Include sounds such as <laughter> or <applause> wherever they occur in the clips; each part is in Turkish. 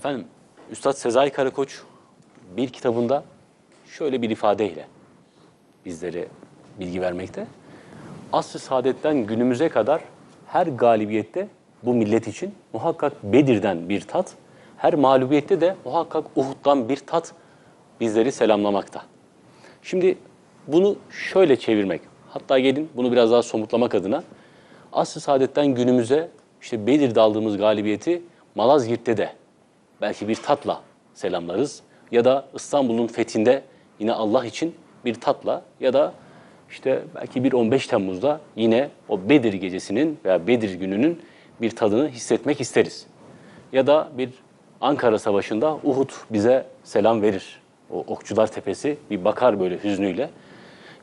Efendim, Üstad Sezai Karakoç bir kitabında şöyle bir ifadeyle bizlere bilgi vermekte. Asr-ı saadetten günümüze kadar her galibiyette bu millet için muhakkak Bedir'den bir tat, her mağlubiyette de muhakkak Uhud'dan bir tat bizleri selamlamakta. Şimdi bunu şöyle çevirmek, hatta gelin bunu biraz daha somutlamak adına Asr-ı Saadet'ten günümüze işte Bedir'de aldığımız galibiyeti Malazgirt'te de belki bir tatla selamlarız. Ya da İstanbul'un fethinde yine Allah için bir tatla ya da işte belki bir 15 Temmuz'da yine o Bedir gecesinin veya Bedir gününün bir tadını hissetmek isteriz. Ya da bir Ankara Savaşı'nda Uhud bize selam verir. O Okçular Tepesi bir bakar böyle hüznüyle.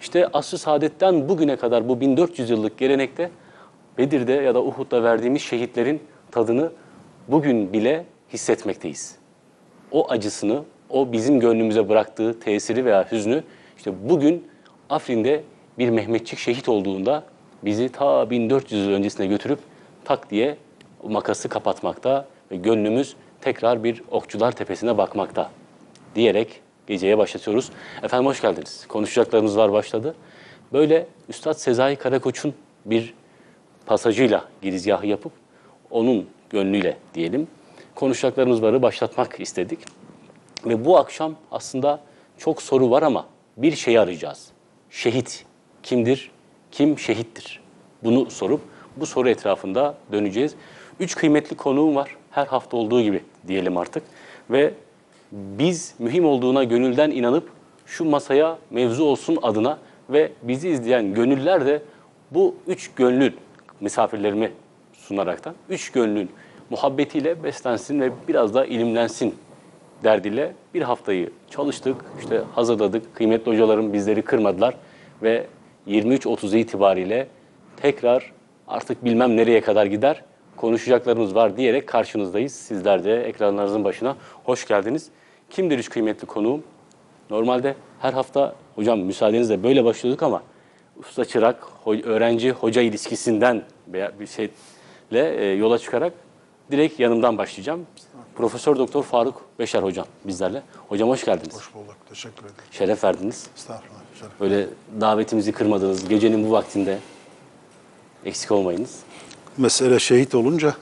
İşte asr-ı saadetten bugüne kadar bu 1400 yıllık gelenekte Bedir'de ya da Uhud'da verdiğimiz şehitlerin tadını bugün bile hissetmekteyiz. O acısını, o bizim gönlümüze bıraktığı tesiri veya hüznü işte bugün Afrin'de bir Mehmetçik şehit olduğunda bizi ta 1400 yıl öncesine götürüp tak diye makası kapatmakta ve gönlümüz tekrar bir okçular tepesine bakmakta diyerek geceye başlatıyoruz. Efendim hoş geldiniz. Konuşacaklarımız var başladı. Böyle Üstad Sezai Karakoç'un bir pasajıyla girizgahı yapıp onun gönlüyle diyelim konuşacaklarımız varı başlatmak istedik. Ve bu akşam aslında çok soru var ama bir şeyi arayacağız. Şehit kimdir? Kim şehittir? Bunu sorup bu soru etrafında döneceğiz. Üç kıymetli konuğum var. Her hafta olduğu gibi diyelim artık. Ve biz mühim olduğuna gönülden inanıp şu masaya mevzu olsun adına ve bizi izleyen gönüller de bu üç gönlün misafirlerimi sunaraktan üç gönlün muhabbetiyle beslensin ve biraz da ilimlensin derdiyle bir haftayı çalıştık, işte hazırladık. Kıymetli hocalarım bizleri kırmadılar ve 23.30 itibariyle tekrar artık bilmem nereye kadar gider konuşacaklarımız var diyerek karşınızdayız. Sizler de ekranlarınızın başına hoş geldiniz. Kimdir üç kıymetli konuğum? Normalde her hafta hocam müsaadenizle böyle başlıyorduk ama usta çırak, öğrenci hoca ilişkisinden bir şeyle e, yola çıkarak direkt yanımdan başlayacağım. Profesör Doktor Faruk Beşer hocam bizlerle. Hocam hoş geldiniz. Hoş bulduk. Teşekkür ederim. Şeref verdiniz. Estağfurullah. Şeref. Böyle davetimizi kırmadınız. Gecenin bu vaktinde eksik olmayınız. Mesele şehit olunca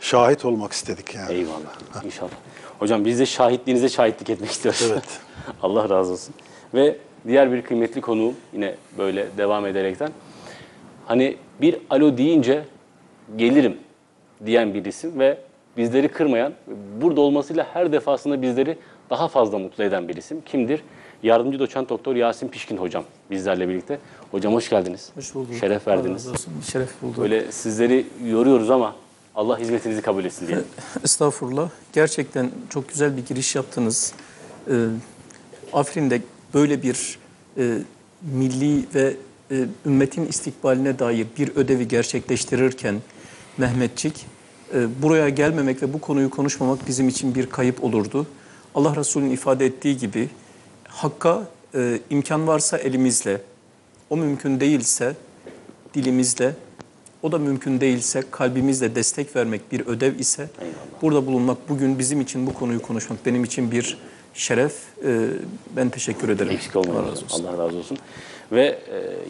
şahit olmak istedik yani. Eyvallah. İnşallah. Hocam biz de şahitliğinize şahitlik etmek istiyoruz. Evet. <laughs> Allah razı olsun. Ve diğer bir kıymetli konuğum yine böyle devam ederekten hani bir alo deyince gelirim diyen bir isim ve bizleri kırmayan, burada olmasıyla her defasında bizleri daha fazla mutlu eden bir isim. Kimdir? Yardımcı doçent doktor Yasin Pişkin hocam bizlerle birlikte. Hocam hoş geldiniz. Hoş bulduk. Şeref verdiniz. olsun. Şeref bulduk. Böyle sizleri yoruyoruz ama Allah hizmetinizi kabul etsin diyelim. <laughs> Estağfurullah. Gerçekten çok güzel bir giriş yaptınız. Ee, Afrin'de böyle bir e, milli ve e, ümmetin istikbaline dair bir ödevi gerçekleştirirken Mehmetçik e, buraya gelmemek ve bu konuyu konuşmamak bizim için bir kayıp olurdu. Allah Resulü'nün ifade ettiği gibi Hakka e, imkan varsa elimizle, o mümkün değilse dilimizle, o da mümkün değilse kalbimizle destek vermek bir ödev ise burada bulunmak bugün bizim için bu konuyu konuşmak benim için bir şeref. E, ben teşekkür ederim. Eksik olmayın. Allah razı olsun. Allah razı olsun. Ve e,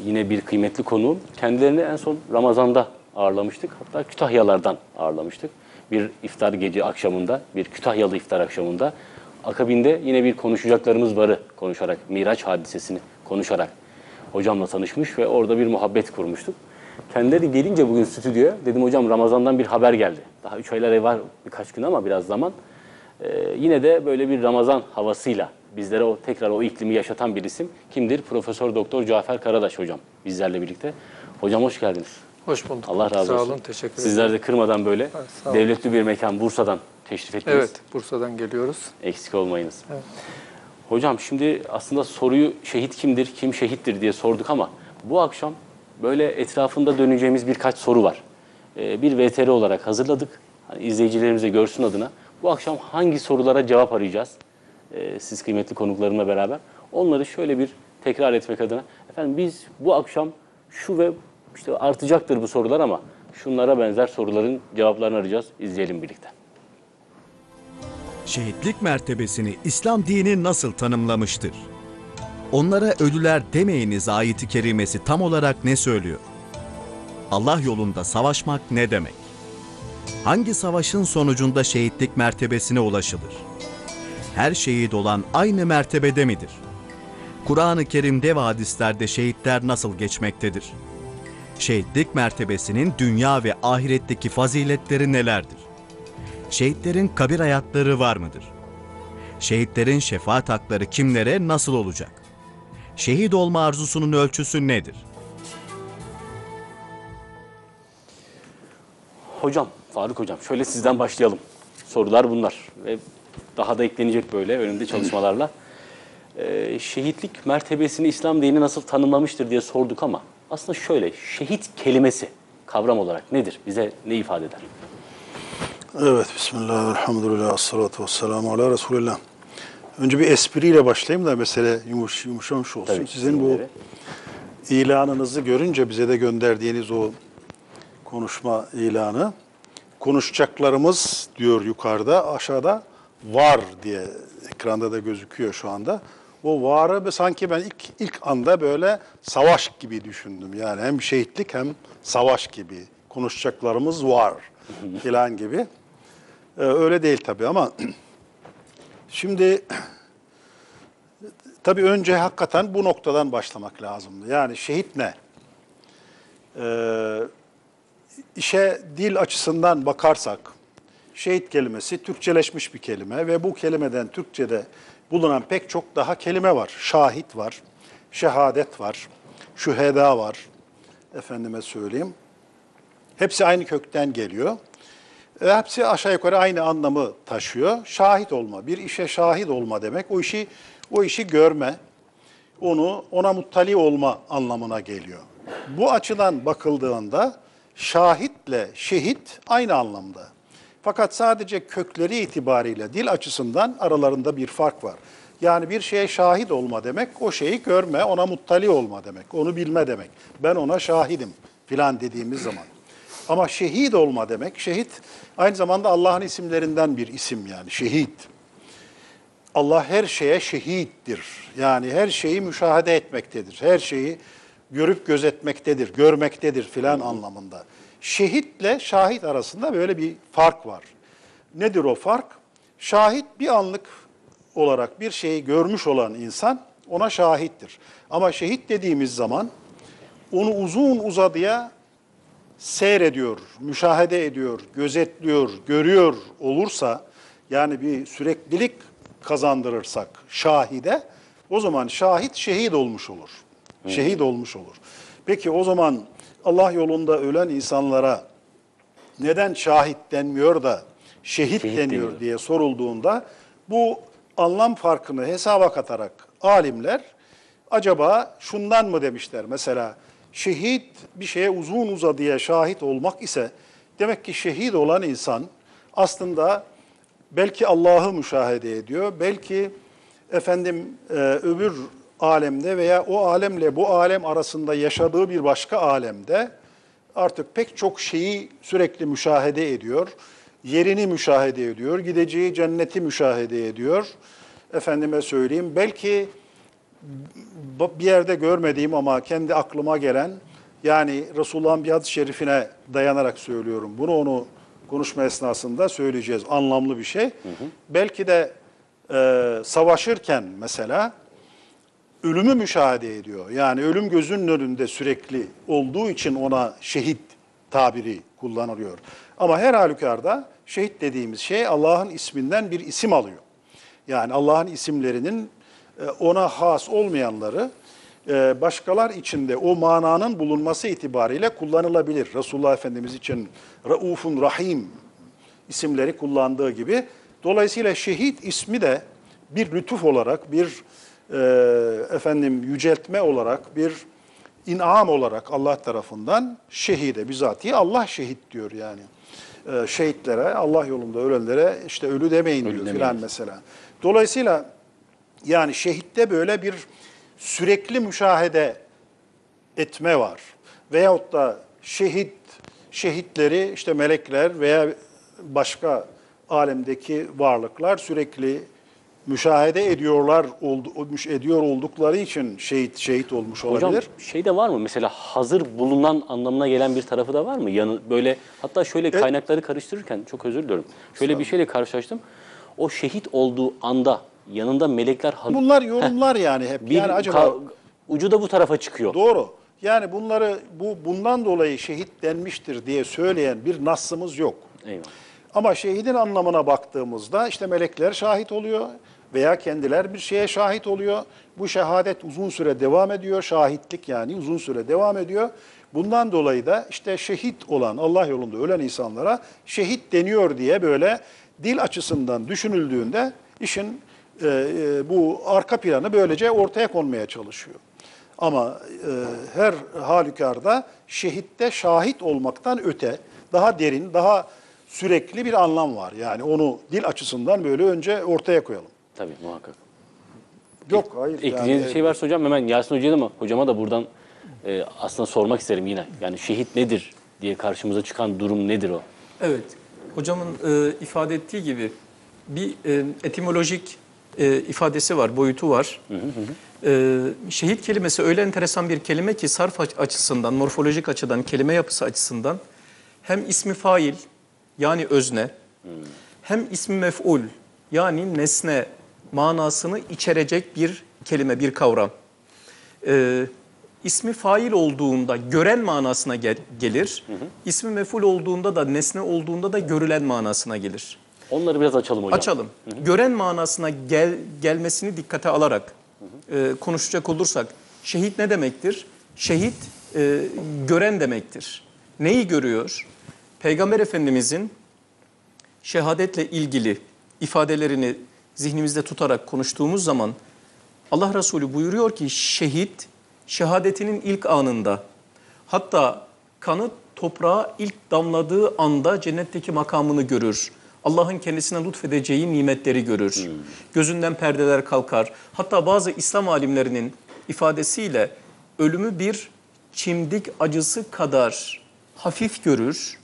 yine bir kıymetli konuğum. Kendilerini en son Ramazan'da ağırlamıştık. Hatta Kütahyalardan ağırlamıştık. Bir iftar gece akşamında, bir Kütahyalı iftar akşamında. Akabinde yine bir konuşacaklarımız varı konuşarak, Miraç hadisesini konuşarak hocamla tanışmış ve orada bir muhabbet kurmuştuk. Kendileri gelince bugün stüdyoya dedim hocam Ramazan'dan bir haber geldi. Daha üç aylar var birkaç gün ama biraz zaman. Ee, yine de böyle bir Ramazan havasıyla bizlere o tekrar o iklimi yaşatan bir isim kimdir? Profesör Doktor Cafer Karadaş hocam bizlerle birlikte. Hocam hoş geldiniz. Hoş bulduk. Allah razı Sağ olsun. olun, teşekkür ederim. Sizler de kırmadan böyle sağ olun. devletli bir mekan Bursa'dan teşrif ettiniz. Evet, Bursa'dan geliyoruz. Eksik olmayınız. Hocam şimdi aslında soruyu şehit kimdir, kim şehittir diye sorduk ama bu akşam böyle etrafında döneceğimiz birkaç soru var. Ee, bir VTR olarak hazırladık. Hani izleyicilerimize görsün adına. Bu akşam hangi sorulara cevap arayacağız? Ee, siz kıymetli konuklarımla beraber. Onları şöyle bir tekrar etmek adına. Efendim biz bu akşam şu ve işte artacaktır bu sorular ama şunlara benzer soruların cevaplarını arayacağız. İzleyelim birlikte. Şehitlik mertebesini İslam dini nasıl tanımlamıştır? Onlara ölüler demeyiniz ayeti kerimesi tam olarak ne söylüyor? Allah yolunda savaşmak ne demek? Hangi savaşın sonucunda şehitlik mertebesine ulaşılır? Her şehit olan aynı mertebede midir? Kur'an-ı Kerim'de ve hadislerde şehitler nasıl geçmektedir? Şehitlik mertebesinin dünya ve ahiretteki faziletleri nelerdir? Şehitlerin kabir hayatları var mıdır? Şehitlerin şefaat hakları kimlere nasıl olacak? Şehit olma arzusunun ölçüsü nedir? Hocam, Faruk Hocam şöyle sizden başlayalım. Sorular bunlar ve daha da eklenecek böyle önümde çalışmalarla. Ee, şehitlik mertebesini İslam dini nasıl tanımlamıştır diye sorduk ama aslında şöyle, şehit kelimesi kavram olarak nedir? Bize ne ifade eder? Evet, Bismillah, elhamdülillah, salatu vesselamu ala Resulillah. Önce bir espriyle başlayayım da mesele yumuş, yumuşamış olsun. Tabii, Sizin bu ilanınızı görünce bize de gönderdiğiniz o konuşma ilanı, konuşacaklarımız diyor yukarıda, aşağıda var diye ekranda da gözüküyor şu anda. O varı be- sanki ben ilk ilk anda böyle savaş gibi düşündüm. Yani hem şehitlik hem savaş gibi. Konuşacaklarımız var filan gibi. Ee, öyle değil tabii ama <clears throat> şimdi <clears throat> tabii önce hakikaten bu noktadan başlamak lazımdı. Yani şehit ne? Ee, işe dil açısından bakarsak, şehit kelimesi Türkçeleşmiş bir kelime ve bu kelimeden Türkçe'de bulunan pek çok daha kelime var. Şahit var, şehadet var, şüheda var, efendime söyleyeyim. Hepsi aynı kökten geliyor. Hepsi aşağı yukarı aynı anlamı taşıyor. Şahit olma, bir işe şahit olma demek, o işi o işi görme, onu ona muttali olma anlamına geliyor. Bu açıdan bakıldığında şahitle şehit aynı anlamda. Fakat sadece kökleri itibariyle dil açısından aralarında bir fark var. Yani bir şeye şahit olma demek, o şeyi görme, ona muttali olma demek, onu bilme demek. Ben ona şahidim filan dediğimiz zaman. Ama şehit olma demek, şehit aynı zamanda Allah'ın isimlerinden bir isim yani, şehit. Allah her şeye şehittir. Yani her şeyi müşahede etmektedir. Her şeyi görüp gözetmektedir, görmektedir filan anlamında. Şehitle şahit arasında böyle bir fark var. Nedir o fark? Şahit bir anlık olarak bir şeyi görmüş olan insan ona şahittir. Ama şehit dediğimiz zaman onu uzun uzadıya seyrediyor, müşahede ediyor, gözetliyor, görüyor olursa yani bir süreklilik kazandırırsak şahide o zaman şahit şehit olmuş olur. Şehit olmuş olur. Peki o zaman Allah yolunda ölen insanlara neden şahit denmiyor da şehit, Şehit deniyor deniyor. diye sorulduğunda bu anlam farkını hesaba katarak alimler acaba şundan mı demişler mesela şehit bir şeye uzun uzadıya şahit olmak ise demek ki şehit olan insan aslında belki Allah'ı müşahede ediyor, belki efendim e, öbür alemde veya o alemle bu alem arasında yaşadığı bir başka alemde artık pek çok şeyi sürekli müşahede ediyor. Yerini müşahede ediyor, gideceği cenneti müşahede ediyor. Efendime söyleyeyim, belki bir yerde görmediğim ama kendi aklıma gelen, yani Resulullah'ın bir hadis-i şerifine dayanarak söylüyorum. Bunu onu konuşma esnasında söyleyeceğiz. Anlamlı bir şey. Belki de e, savaşırken mesela ölümü müşahede ediyor. Yani ölüm gözünün önünde sürekli olduğu için ona şehit tabiri kullanılıyor. Ama her halükarda şehit dediğimiz şey Allah'ın isminden bir isim alıyor. Yani Allah'ın isimlerinin e, ona has olmayanları e, başkalar içinde o mananın bulunması itibariyle kullanılabilir. Resulullah Efendimiz için Raufun Rahim isimleri kullandığı gibi. Dolayısıyla şehit ismi de bir lütuf olarak, bir e, efendim yüceltme olarak, bir inam olarak Allah tarafından şehide bizatihi Allah şehit diyor yani. E, şehitlere, Allah yolunda ölenlere işte ölü demeyin Ölü diyor demeyin. filan mesela. Dolayısıyla yani şehitte böyle bir sürekli müşahede etme var. Veyahut da şehit, şehitleri işte melekler veya başka alemdeki varlıklar sürekli müşahede ediyorlar olmuş ediyor oldukları için şehit şehit olmuş Hocam olabilir. şey de var mı? Mesela hazır bulunan anlamına gelen bir tarafı da var mı? Yanı böyle hatta şöyle kaynakları karıştırırken çok özür diliyorum. Şöyle bir şeyle karşılaştım. O şehit olduğu anda yanında melekler. Bunlar yorumlar yani hep. Bir yani acaba ucu da bu tarafa çıkıyor. doğru. Yani bunları bu bundan dolayı şehit denmiştir diye söyleyen bir nassımız yok. Eyvallah. Ama şehidin anlamına baktığımızda işte melekler şahit oluyor veya kendiler bir şeye şahit oluyor. Bu şehadet uzun süre devam ediyor. Şahitlik yani uzun süre devam ediyor. Bundan dolayı da işte şehit olan Allah yolunda ölen insanlara şehit deniyor diye böyle dil açısından düşünüldüğünde işin e, e, bu arka planı böylece ortaya konmaya çalışıyor. Ama e, her halükarda şehitte şahit olmaktan öte daha derin, daha sürekli bir anlam var. Yani onu dil açısından böyle önce ortaya koyalım. Tabii muhakkak. Yok hayır. Ekleyeceğiniz yani, bir şey varsa hocam hemen Yasin Hoca'ya da mı? Hocama da buradan e, aslında sormak isterim yine. Yani şehit nedir diye karşımıza çıkan durum nedir o? Evet, hocamın e, ifade ettiği gibi bir e, etimolojik e, ifadesi var, boyutu var. E, şehit kelimesi öyle enteresan bir kelime ki sarf aç- açısından, morfolojik açıdan, kelime yapısı açısından hem ismi fail yani özne, hem ismi mef'ul yani nesne manasını içerecek bir kelime, bir kavram. Ee, ismi fail olduğunda gören manasına gel- gelir. İsmi meful olduğunda da nesne olduğunda da görülen manasına gelir. Onları biraz açalım hocam. Açalım. Gören manasına gel, gelmesini dikkate alarak e, konuşacak olursak şehit ne demektir? Şehit e, gören demektir. Neyi görüyor? Peygamber Efendimizin şehadetle ilgili ifadelerini zihnimizde tutarak konuştuğumuz zaman Allah Resulü buyuruyor ki şehit şehadetinin ilk anında hatta kanı toprağa ilk damladığı anda cennetteki makamını görür. Allah'ın kendisine lütfedeceği nimetleri görür. Gözünden perdeler kalkar. Hatta bazı İslam alimlerinin ifadesiyle ölümü bir çimdik acısı kadar hafif görür.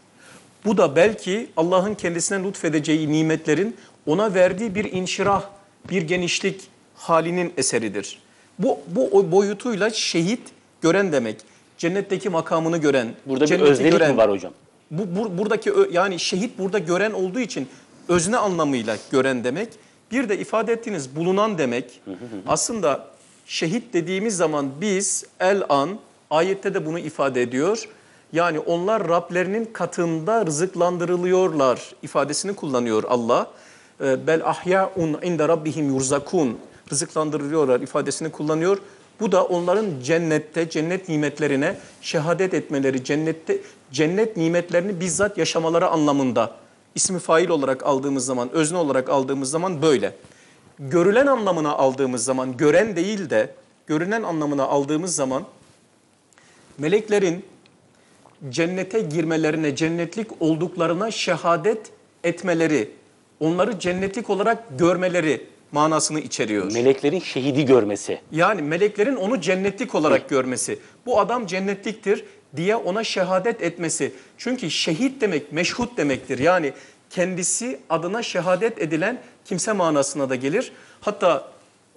Bu da belki Allah'ın kendisine lütfedeceği nimetlerin ona verdiği bir inşirah, bir genişlik halinin eseridir. Bu, bu boyutuyla şehit gören demek. Cennetteki makamını gören, Burada bir öznelik gören. mi var hocam? Bu, bu- buradaki yani şehit burada gören olduğu için özne anlamıyla gören demek. Bir de ifade ettiğiniz bulunan demek. Aslında şehit dediğimiz zaman biz el an ayette de bunu ifade ediyor. Yani onlar Rablerinin katında rızıklandırılıyorlar ifadesini kullanıyor Allah. Ee, Bel ahyaun inde rabbihim yurzakun rızıklandırılıyorlar ifadesini kullanıyor. Bu da onların cennette, cennet nimetlerine şehadet etmeleri, cennette cennet nimetlerini bizzat yaşamaları anlamında ismi fail olarak aldığımız zaman, özne olarak aldığımız zaman böyle. Görülen anlamına aldığımız zaman, gören değil de görünen anlamına aldığımız zaman meleklerin cennete girmelerine, cennetlik olduklarına şehadet etmeleri, onları cennetlik olarak görmeleri manasını içeriyor. Meleklerin şehidi görmesi. Yani meleklerin onu cennetlik olarak görmesi. Bu adam cennetliktir diye ona şehadet etmesi. Çünkü şehit demek meşhut demektir. Yani kendisi adına şehadet edilen kimse manasına da gelir. Hatta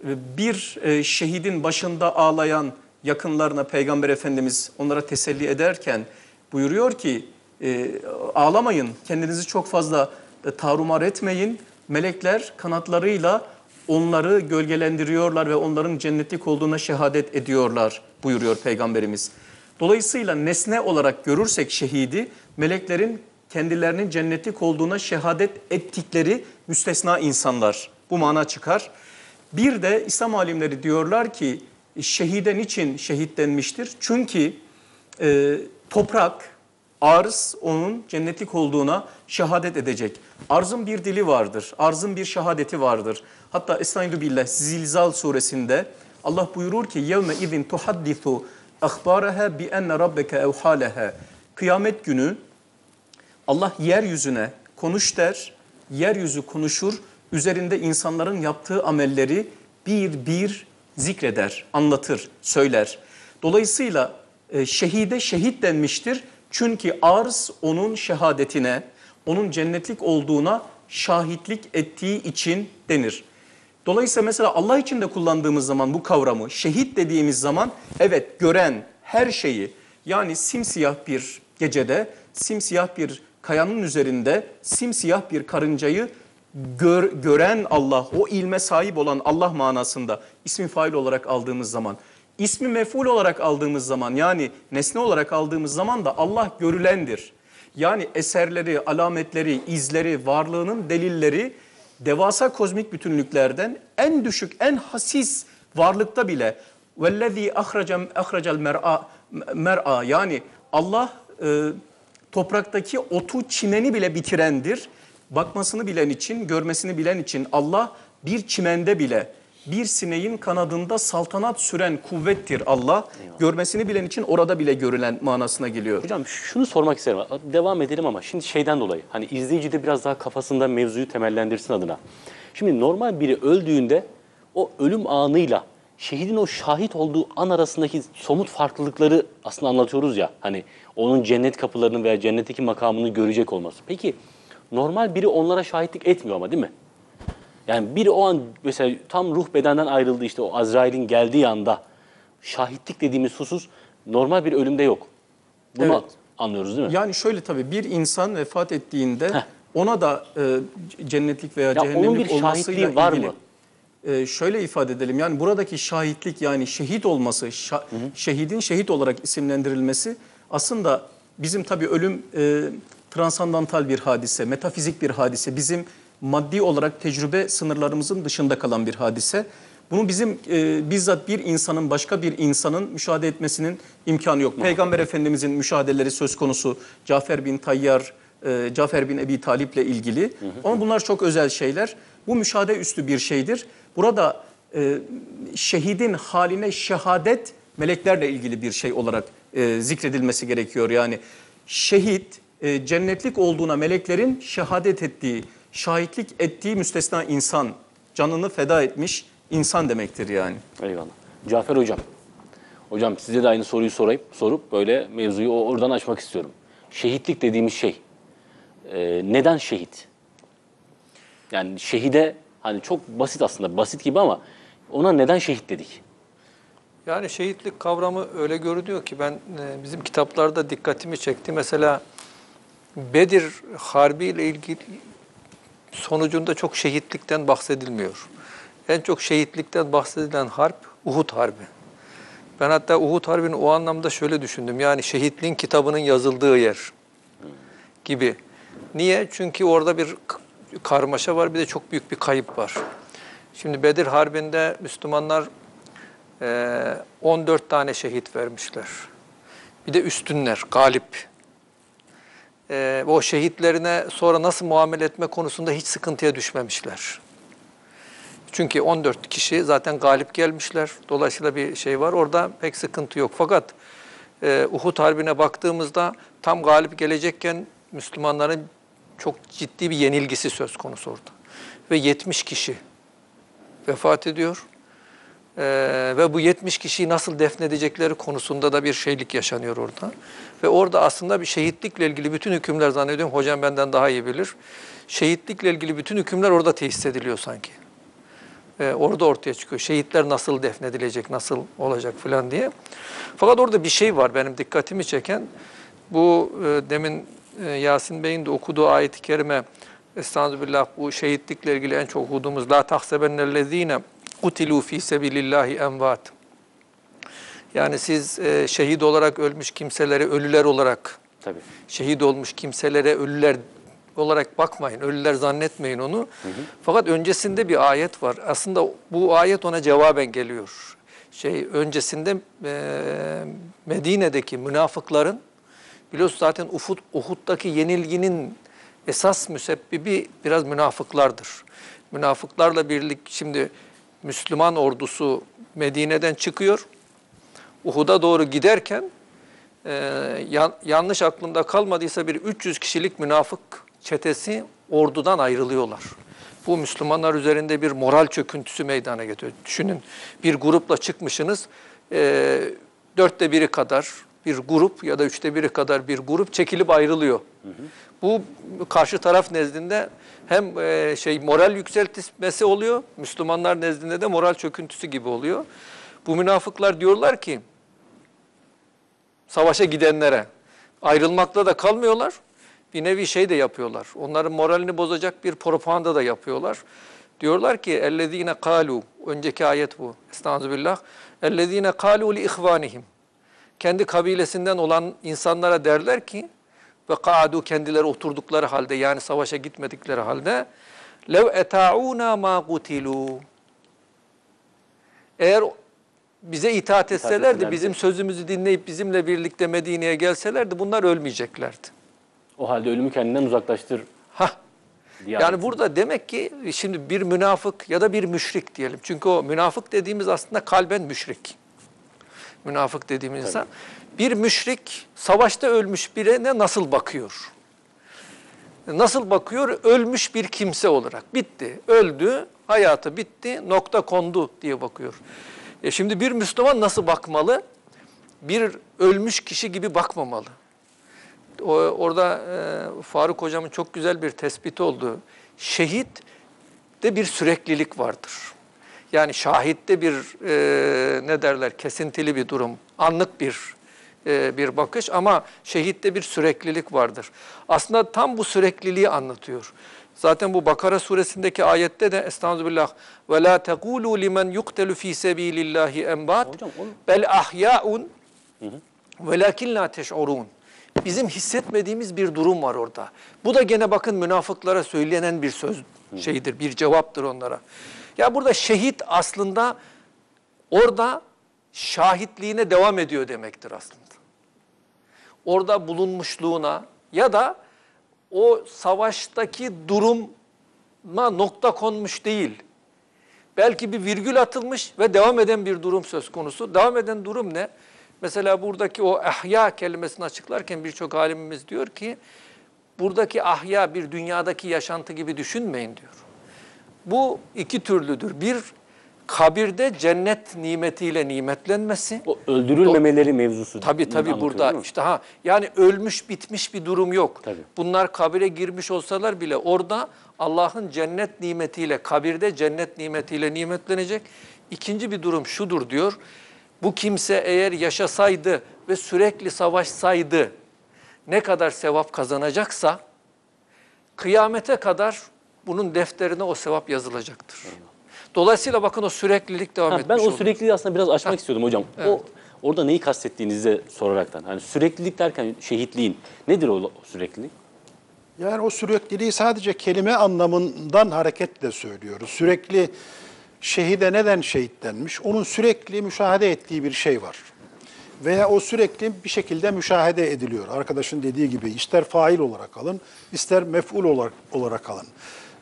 e, bir e, şehidin başında ağlayan yakınlarına Peygamber Efendimiz onlara teselli ederken buyuruyor ki e, ağlamayın kendinizi çok fazla tarumar etmeyin. Melekler kanatlarıyla onları gölgelendiriyorlar ve onların cennetlik olduğuna şehadet ediyorlar buyuruyor Peygamberimiz. Dolayısıyla nesne olarak görürsek şehidi meleklerin kendilerinin cennetlik olduğuna şehadet ettikleri müstesna insanlar. Bu mana çıkar. Bir de İslam alimleri diyorlar ki şehiden için şehit denmiştir. Çünkü e, toprak, arz onun cennetlik olduğuna şehadet edecek. Arzın bir dili vardır, arzın bir şehadeti vardır. Hatta Estaizu billah Zilzal suresinde Allah buyurur ki yevme izin tuhaddisu ahbaraha bi enne rabbeke evhaleha. Kıyamet günü Allah yeryüzüne konuş der, yeryüzü konuşur, üzerinde insanların yaptığı amelleri bir bir zikreder, anlatır, söyler. Dolayısıyla e, şehide şehit denmiştir. Çünkü arz onun şehadetine, onun cennetlik olduğuna şahitlik ettiği için denir. Dolayısıyla mesela Allah için de kullandığımız zaman bu kavramı şehit dediğimiz zaman evet gören her şeyi yani simsiyah bir gecede simsiyah bir kayanın üzerinde simsiyah bir karıncayı gör, gören Allah, o ilme sahip olan Allah manasında ismi fail olarak aldığımız zaman, ismi mef'ul olarak aldığımız zaman yani nesne olarak aldığımız zaman da Allah görülendir. Yani eserleri, alametleri, izleri, varlığının delilleri devasa kozmik bütünlüklerden en düşük, en hasis varlıkta bile vellezî ahrecem ahrecel mer'a mer'a yani Allah e, topraktaki otu çimeni bile bitirendir. Bakmasını bilen için, görmesini bilen için Allah bir çimende bile bir sineğin kanadında saltanat süren kuvvettir Allah. Görmesini bilen için orada bile görülen manasına geliyor. Hocam şunu sormak isterim. Devam edelim ama şimdi şeyden dolayı hani izleyici de biraz daha kafasında mevzuyu temellendirsin adına. Şimdi normal biri öldüğünde o ölüm anıyla şehidin o şahit olduğu an arasındaki somut farklılıkları aslında anlatıyoruz ya. Hani onun cennet kapılarını veya cennetteki makamını görecek olması. Peki normal biri onlara şahitlik etmiyor ama değil mi? Yani biri o an mesela tam ruh bedenden ayrıldı işte o Azrail'in geldiği anda şahitlik dediğimiz husus normal bir ölümde yok. Bunu Evet. anlıyoruz değil mi? Yani şöyle tabii bir insan vefat ettiğinde Heh. ona da e, cennetlik veya Ya onun cehennemlik bir olmasıyla var ilgili. mı? E, şöyle ifade edelim yani buradaki şahitlik yani şehit olması, şa- şehidin şehit olarak isimlendirilmesi aslında bizim tabii ölüm e, transandantal bir hadise, metafizik bir hadise. Bizim maddi olarak tecrübe sınırlarımızın dışında kalan bir hadise. Bunu bizim e, bizzat bir insanın başka bir insanın müşahede etmesinin imkanı yok. Peygamber Efendimizin müşahedeleri söz konusu Cafer bin Tayyar, e, Cafer bin Ebi Talip'le ilgili. Ama bunlar çok özel şeyler. Bu müşahede üstü bir şeydir. Burada e, şehidin haline şehadet meleklerle ilgili bir şey olarak e, zikredilmesi gerekiyor. Yani şehit e, cennetlik olduğuna meleklerin şehadet ettiği, şahitlik ettiği müstesna insan, canını feda etmiş insan demektir yani. Eyvallah. Cafer hocam. Hocam size de aynı soruyu sorayım. Sorup böyle mevzuyu oradan açmak istiyorum. Şehitlik dediğimiz şey. e, neden şehit? Yani şehide hani çok basit aslında basit gibi ama ona neden şehit dedik? Yani şehitlik kavramı öyle görünüyor ki ben e, bizim kitaplarda dikkatimi çekti. Mesela Bedir Harbi ile ilgili sonucunda çok şehitlikten bahsedilmiyor. En çok şehitlikten bahsedilen harp Uhud Harbi. Ben hatta Uhud Harbi'ni o anlamda şöyle düşündüm. Yani şehitliğin kitabının yazıldığı yer gibi. Niye? Çünkü orada bir karmaşa var bir de çok büyük bir kayıp var. Şimdi Bedir Harbi'nde Müslümanlar ee, 14 tane şehit vermişler. Bir de üstünler, galip. Ee, o şehitlerine sonra nasıl muamele etme konusunda hiç sıkıntıya düşmemişler. Çünkü 14 kişi zaten galip gelmişler. Dolayısıyla bir şey var. Orada pek sıkıntı yok. Fakat e, Uhud Harbi'ne baktığımızda tam galip gelecekken Müslümanların çok ciddi bir yenilgisi söz konusu orada. Ve 70 kişi vefat ediyor. Ee, ve bu 70 kişiyi nasıl defnedecekleri konusunda da bir şeylik yaşanıyor orada. Ve orada aslında bir şehitlikle ilgili bütün hükümler zannediyorum, hocam benden daha iyi bilir. Şehitlikle ilgili bütün hükümler orada tesis ediliyor sanki. Ee, orada ortaya çıkıyor. Şehitler nasıl defnedilecek, nasıl olacak falan diye. Fakat orada bir şey var benim dikkatimi çeken. Bu e, demin e, Yasin Bey'in de okuduğu ayet-i kerime Estağfirullah bu şehitlikle ilgili en çok okuduğumuz La tahsebennellezine kutilu fi sebilillahi envat. Yani siz e, şehit olarak ölmüş kimseleri ölüler olarak Tabii. şehit olmuş kimselere ölüler olarak bakmayın. Ölüler zannetmeyin onu. Fakat öncesinde bir ayet var. Aslında bu ayet ona cevaben geliyor. Şey öncesinde e, Medine'deki münafıkların biliyorsunuz zaten Uhud, Uhud'daki yenilginin esas müsebbibi biraz münafıklardır. Münafıklarla birlik şimdi Müslüman ordusu Medine'den çıkıyor. Uhud'a doğru giderken e, yan- yanlış aklımda kalmadıysa bir 300 kişilik münafık çetesi ordudan ayrılıyorlar. Bu Müslümanlar üzerinde bir moral çöküntüsü meydana getiriyor. Düşünün bir grupla çıkmışsınız, e, dörtte biri kadar bir grup ya da üçte biri kadar bir grup çekilip ayrılıyor. Bu karşı taraf nezdinde hem e, şey moral yükseltmesi oluyor, Müslümanlar nezdinde de moral çöküntüsü gibi oluyor. Bu münafıklar diyorlar ki savaşa gidenlere ayrılmakla da kalmıyorlar. Bir nevi şey de yapıyorlar. Onların moralini bozacak bir propaganda da yapıyorlar. Diyorlar ki ellezine kalu önceki ayet bu. Estağfirullah. Ellezine kalu li ihvanihim. Kendi kabilesinden olan insanlara derler ki ve kaadu kendileri oturdukları halde yani savaşa gitmedikleri halde lev eta'una ma kutilu. Eğer bize itaat etselerdi, bizim sözümüzü dinleyip bizimle birlikte Medine'ye gelselerdi bunlar ölmeyeceklerdi. O halde ölümü kendinden uzaklaştır. Diye Yani burada demek ki şimdi bir münafık ya da bir müşrik diyelim. Çünkü o münafık dediğimiz aslında kalben müşrik. Münafık dediğimiz insan. Bir müşrik savaşta ölmüş birine nasıl bakıyor? Nasıl bakıyor? Ölmüş bir kimse olarak. Bitti. Öldü. Hayatı bitti. Nokta kondu diye bakıyor. E şimdi bir Müslüman nasıl bakmalı? Bir ölmüş kişi gibi bakmamalı. O, orada e, Faruk hocamın çok güzel bir tespiti oldu. Şehit de bir süreklilik vardır. Yani şahitte bir e, ne derler kesintili bir durum, anlık bir e, bir bakış ama şehitte bir süreklilik vardır. Aslında tam bu sürekliliği anlatıyor. Zaten bu Bakara suresindeki ayette de Estağfirullah ve la tekulu limen yuqtelu fi sabilillahi enbat bel ahyaun velakin la teş'urun. Bizim hissetmediğimiz bir durum var orada. Bu da gene bakın münafıklara söylenen bir söz şeyidir, bir cevaptır onlara. Ya burada şehit aslında orada şahitliğine devam ediyor demektir aslında. Orada bulunmuşluğuna ya da o savaştaki duruma nokta konmuş değil. Belki bir virgül atılmış ve devam eden bir durum söz konusu. Devam eden durum ne? Mesela buradaki o ahya kelimesini açıklarken birçok alimimiz diyor ki buradaki ahya bir dünyadaki yaşantı gibi düşünmeyin diyor. Bu iki türlüdür. Bir kabirde cennet nimetiyle nimetlenmesi. O öldürülmemeleri mevzusu. Tabii tabii burada işte ha yani ölmüş bitmiş bir durum yok. Tabii. Bunlar kabire girmiş olsalar bile orada Allah'ın cennet nimetiyle kabirde cennet nimetiyle nimetlenecek. İkinci bir durum şudur diyor. Bu kimse eğer yaşasaydı ve sürekli savaşsaydı ne kadar sevap kazanacaksa kıyamete kadar bunun defterine o sevap yazılacaktır. Dolayısıyla bakın o süreklilik devam Ha, etmiş ben o oluyor. sürekliliği aslında biraz açmak istiyordum hocam. O orada neyi kastettiğinizi soraraktan. Hani süreklilik derken şehitliğin nedir o süreklilik? Yani o sürekliliği sadece kelime anlamından hareketle söylüyoruz. Sürekli şehide neden şehit denmiş? Onun sürekli müşahede ettiği bir şey var. Veya o sürekli bir şekilde müşahede ediliyor. Arkadaşın dediği gibi ister fail olarak alın, ister mef'ul olarak, olarak alın.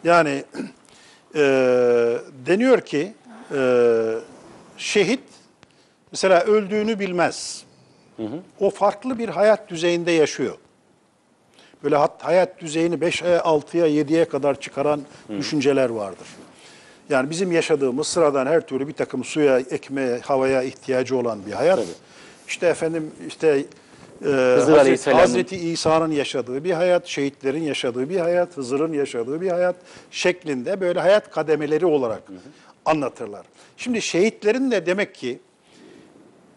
Yani <clears throat> e, deniyor ki e, şehit mesela öldüğünü bilmez. O farklı bir hayat düzeyinde yaşıyor böyle hat- hayat düzeyini 5'e, 6'ya, 7'ye kadar çıkaran düşünceler vardır. Yani bizim yaşadığımız sıradan her türlü bir takım suya, ekmeğe, havaya ihtiyacı olan bir hayat. İşte efendim işte e, Hazreti, Hazreti İsa'nın yaşadığı bir hayat, şehitlerin yaşadığı bir hayat, Hızır'ın yaşadığı bir hayat şeklinde böyle hayat kademeleri olarak anlatırlar. Şimdi şehitlerin de demek ki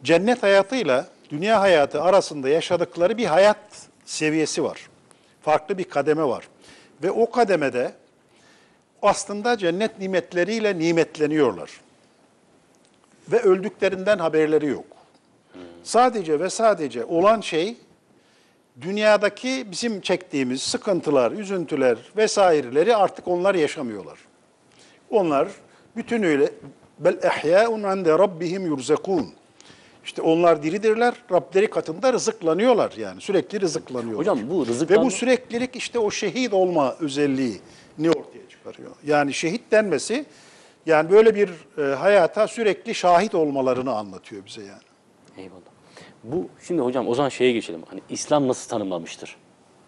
cennet hayatıyla dünya hayatı arasında yaşadıkları bir hayat seviyesi var. Farklı bir kademe var. Ve o kademede aslında cennet nimetleriyle nimetleniyorlar. Ve öldüklerinden haberleri yok. Sadece ve sadece olan şey dünyadaki bizim çektiğimiz sıkıntılar, üzüntüler vesaireleri artık onlar yaşamıyorlar. Onlar bütünüyle bel ehyâun inde rabbihim yurzekûn. İşte onlar diridirler, Rableri katında rızıklanıyorlar yani sürekli rızıklanıyorlar. Hocam bu Ve rızıklanma- bu süreklilik işte o şehit olma özelliğini ortaya çıkarıyor. Yani şehit denmesi yani böyle bir e, hayata sürekli şahit olmalarını anlatıyor bize yani. Eyvallah. Bu şimdi hocam o zaman şeye geçelim. Hani İslam nasıl tanımlamıştır?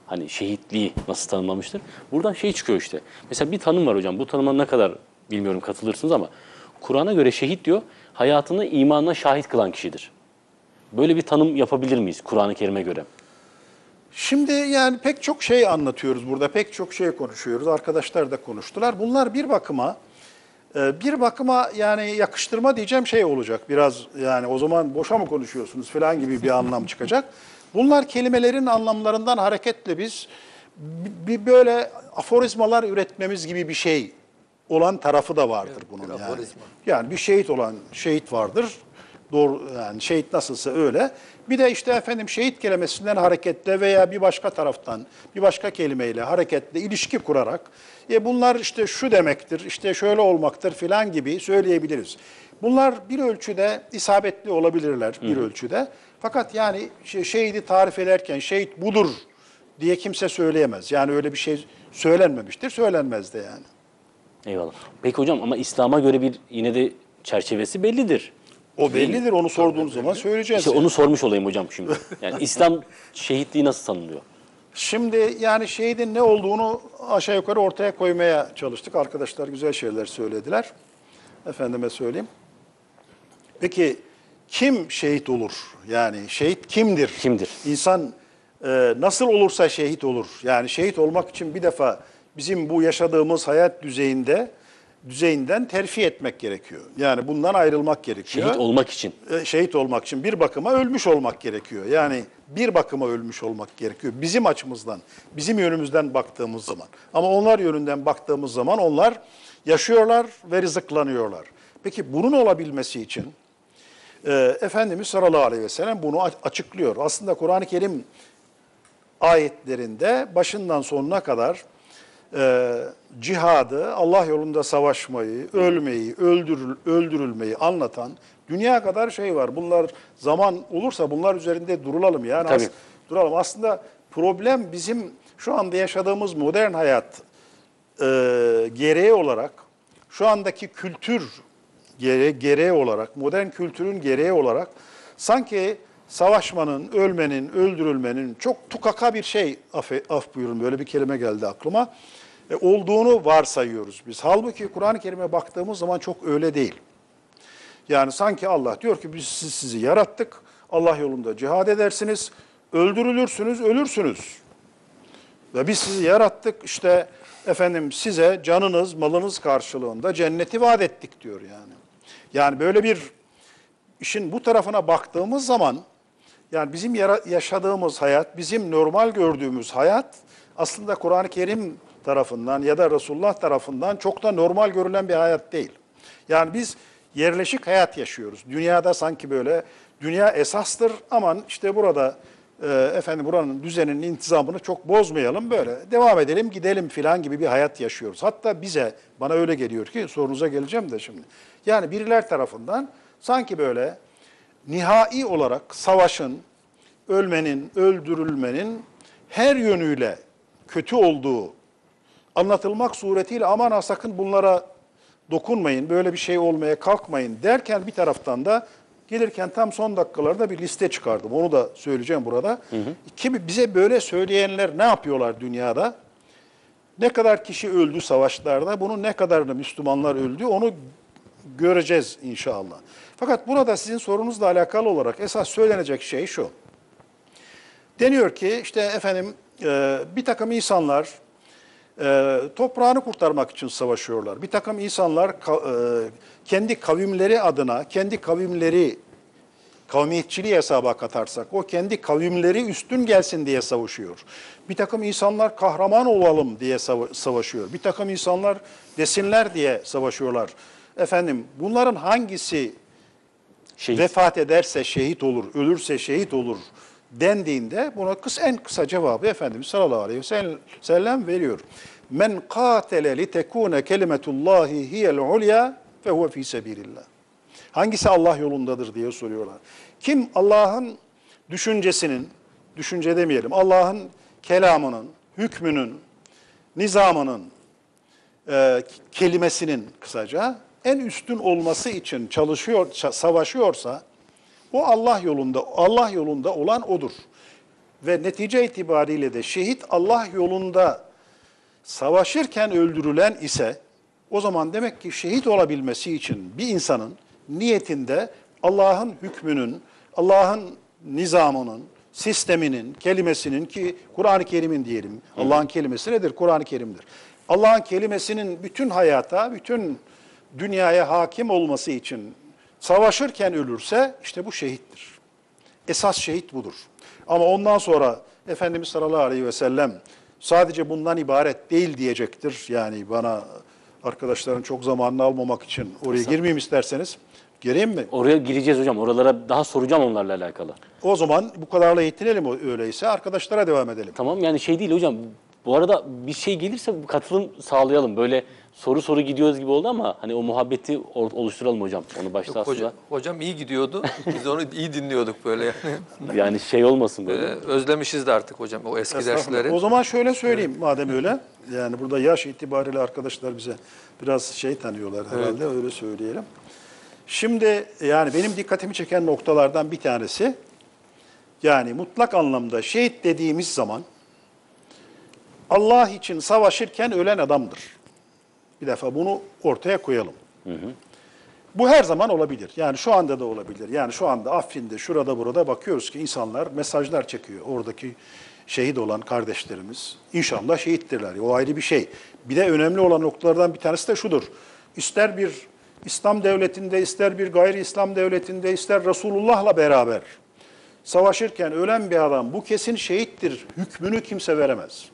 Hani şehitliği nasıl tanımlamıştır? Buradan şey çıkıyor işte. Mesela bir tanım var hocam. Bu tanıma ne kadar bilmiyorum katılırsınız ama Kur'an'a göre şehit diyor hayatını imanına şahit kılan kişidir. Böyle bir tanım yapabilir miyiz Kur'an-ı Kerim'e göre? Şimdi yani pek çok şey anlatıyoruz burada, pek çok şey konuşuyoruz. Arkadaşlar da konuştular. Bunlar bir bakıma, bir bakıma yani yakıştırma diyeceğim şey olacak. Biraz yani o zaman boşa mı konuşuyorsunuz falan gibi bir anlam çıkacak. Bunlar kelimelerin anlamlarından hareketle biz bir böyle aforizmalar üretmemiz gibi bir şey olan tarafı da vardır bunun yani. aforizma. Yani bir şehit olan şehit vardır. Doğru yani şehit nasılsa öyle. Bir de işte efendim şehit kelimesinden hareketle veya bir başka taraftan bir başka kelimeyle hareketle ilişki kurarak e bunlar işte şu demektir, işte şöyle olmaktır filan gibi söyleyebiliriz. Bunlar bir ölçüde isabetli olabilirler bir ölçüde. Fakat yani şey- şehidi tarif ederken şehit budur diye kimse söyleyemez. Yani öyle bir şey söylenmemiştir, söylenmez de yani. Eyvallah. Peki hocam ama İslam'a göre bir yine de çerçevesi bellidir. O bellidir, onu sorduğunuz zaman söyleyeceğiz. İşte yani. onu sormuş olayım hocam şimdi. Yani İslam <laughs> şehitliği nasıl tanımlıyor? Şimdi yani şehidin ne olduğunu aşağı yukarı ortaya koymaya çalıştık. Arkadaşlar güzel şeyler söylediler. Efendime söyleyeyim. Peki kim şehit olur? Yani şehit kimdir? Kimdir? İnsan e, nasıl olursa şehit olur. Yani şehit olmak için bir defa bizim bu yaşadığımız hayat düzeyinde düzeyinden terfi etmek gerekiyor. Yani bundan ayrılmak gerekiyor Şehit olmak için. e, şehit olmak için bir bakıma ölmüş olmak gerekiyor. Yani bir bakıma ölmüş olmak gerekiyor. Bizim açımızdan, bizim yönümüzden baktığımız zaman. Ama onlar yönünden baktığımız zaman onlar yaşıyorlar ve rızıklanıyorlar. Peki bunun olabilmesi için e, Efendimiz sallallahu aleyhi ve sellem bunu açıklıyor. Aslında Kur'an-ı Kerim ayetlerinde başından sonuna kadar e, cihadı, Allah yolunda savaşmayı, ölmeyi, öldürül, öldürülmeyi anlatan dünya kadar şey var. Bunlar zaman olursa bunlar üzerinde durulalım. Yani Tabii. as- duralım. Aslında problem bizim şu anda yaşadığımız modern hayat e, gereği olarak şu andaki kültür gere, gereği olarak, modern kültürün gereği olarak sanki savaşmanın, ölmenin, öldürülmenin çok tukaka bir şey, af, af buyurun böyle bir kelime geldi aklıma, e, olduğunu varsayıyoruz biz. Halbuki Kur'an-ı Kerim'e baktığımız zaman çok öyle değil. Yani sanki Allah diyor ki biz siz, sizi yarattık, Allah yolunda cihad edersiniz, öldürülürsünüz, ölürsünüz. Ve biz sizi yarattık işte efendim size canınız, malınız karşılığında cenneti vaat ettik diyor yani. Yani böyle bir işin bu tarafına baktığımız zaman yani bizim yaşadığımız hayat, bizim normal gördüğümüz hayat aslında Kur'an-ı Kerim tarafından ya da Resulullah tarafından çok da normal görülen bir hayat değil. Yani biz yerleşik hayat yaşıyoruz. Dünyada sanki böyle dünya esastır aman işte burada e, efendim buranın düzeninin intizamını çok bozmayalım böyle devam edelim gidelim filan gibi bir hayat yaşıyoruz. Hatta bize bana öyle geliyor ki sorunuza geleceğim de şimdi. Yani biriler tarafından sanki böyle nihai olarak savaşın, ölmenin, öldürülmenin her yönüyle kötü olduğu anlatılmak suretiyle aman ha sakın bunlara dokunmayın, böyle bir şey olmaya kalkmayın derken bir taraftan da gelirken tam son dakikalarda bir liste çıkardım. Onu da söyleyeceğim burada. Kimi bize böyle söyleyenler ne yapıyorlar dünyada? Ne kadar kişi öldü savaşlarda, bunun ne kadarını Müslümanlar öldü onu göreceğiz inşallah. Fakat burada sizin sorunuzla alakalı olarak esas söylenecek şey şu. Deniyor ki işte efendim e, bir takım insanlar e, toprağını kurtarmak için savaşıyorlar. Bir takım insanlar ka- e, kendi kavimleri adına, kendi kavimleri kavmiyetçiliği hesaba katarsak o kendi kavimleri üstün gelsin diye savaşıyor. Bir takım insanlar kahraman olalım diye sava- savaşıyor. Bir takım insanlar desinler diye savaşıyorlar. Efendim bunların hangisi Şehit. vefat ederse şehit olur, ölürse şehit olur dendiğinde buna kıs en kısa cevabı Efendimiz sallallahu aleyhi ve sellem veriyor. Men katele li tekune kelimetullahi hiyel ulya fe huve fi sebilillah. Hangisi Allah yolundadır diye soruyorlar. Kim Allah'ın düşüncesinin, düşünce demeyelim, Allah'ın kelamının, hükmünün, nizamının, e, kelimesinin kısaca en üstün olması için çalışıyor, ça- savaşıyorsa o Allah yolunda, Allah yolunda olan odur. Ve netice itibariyle de şehit Allah yolunda savaşırken öldürülen ise o zaman demek ki şehit olabilmesi için bir insanın niyetinde Allah'ın hükmünün, Allah'ın nizamının, sisteminin, kelimesinin ki Kur'an-ı Kerim'in diyelim. Allah'ın kelimesi nedir? Kur'an-ı Kerim'dir. Allah'ın kelimesinin bütün hayata, bütün dünyaya hakim olması için savaşırken ölürse işte bu şehittir. Esas şehit budur. Ama ondan sonra Efendimiz sallallahu aleyhi ve sellem sadece bundan ibaret değil diyecektir. Yani bana arkadaşların çok zamanını almamak için oraya girmeyeyim isterseniz. Gireyim mi? Oraya gireceğiz hocam. Oralara daha soracağım onlarla alakalı. O zaman bu kadarla yetinelim öyleyse. Arkadaşlara devam edelim. Tamam yani şey değil hocam. Bu arada bir şey gelirse katılım sağlayalım. Böyle soru soru gidiyoruz gibi oldu ama hani o muhabbeti oluşturalım hocam. Onu başta Yok, aslında hocam, hocam iyi gidiyordu. Biz onu iyi dinliyorduk böyle yani. <laughs> yani şey olmasın Ee, böyle. özlemişiz de artık hocam o eski dersleri. O zaman şöyle söyleyeyim madem öyle. Yani burada yaş itibariyle arkadaşlar bize biraz şey tanıyorlar herhalde öyle söyleyelim. Şimdi yani benim dikkatimi çeken noktalardan bir tanesi yani mutlak anlamda şehit dediğimiz zaman Allah için savaşırken ölen adamdır. Bir defa bunu ortaya koyalım. Bu her zaman olabilir. Yani şu anda da olabilir. Yani şu anda Afrin'de, şurada burada bakıyoruz ki insanlar mesajlar çekiyor. Oradaki şehit olan kardeşlerimiz inşallah şehittirler. O ayrı bir şey. Bir de önemli olan noktalardan bir tanesi de şudur. İster bir İslam devletinde, ister bir gayri İslam devletinde, ister Resulullah'la beraber savaşırken ölen bir adam bu kesin şehittir hükmünü kimse veremez.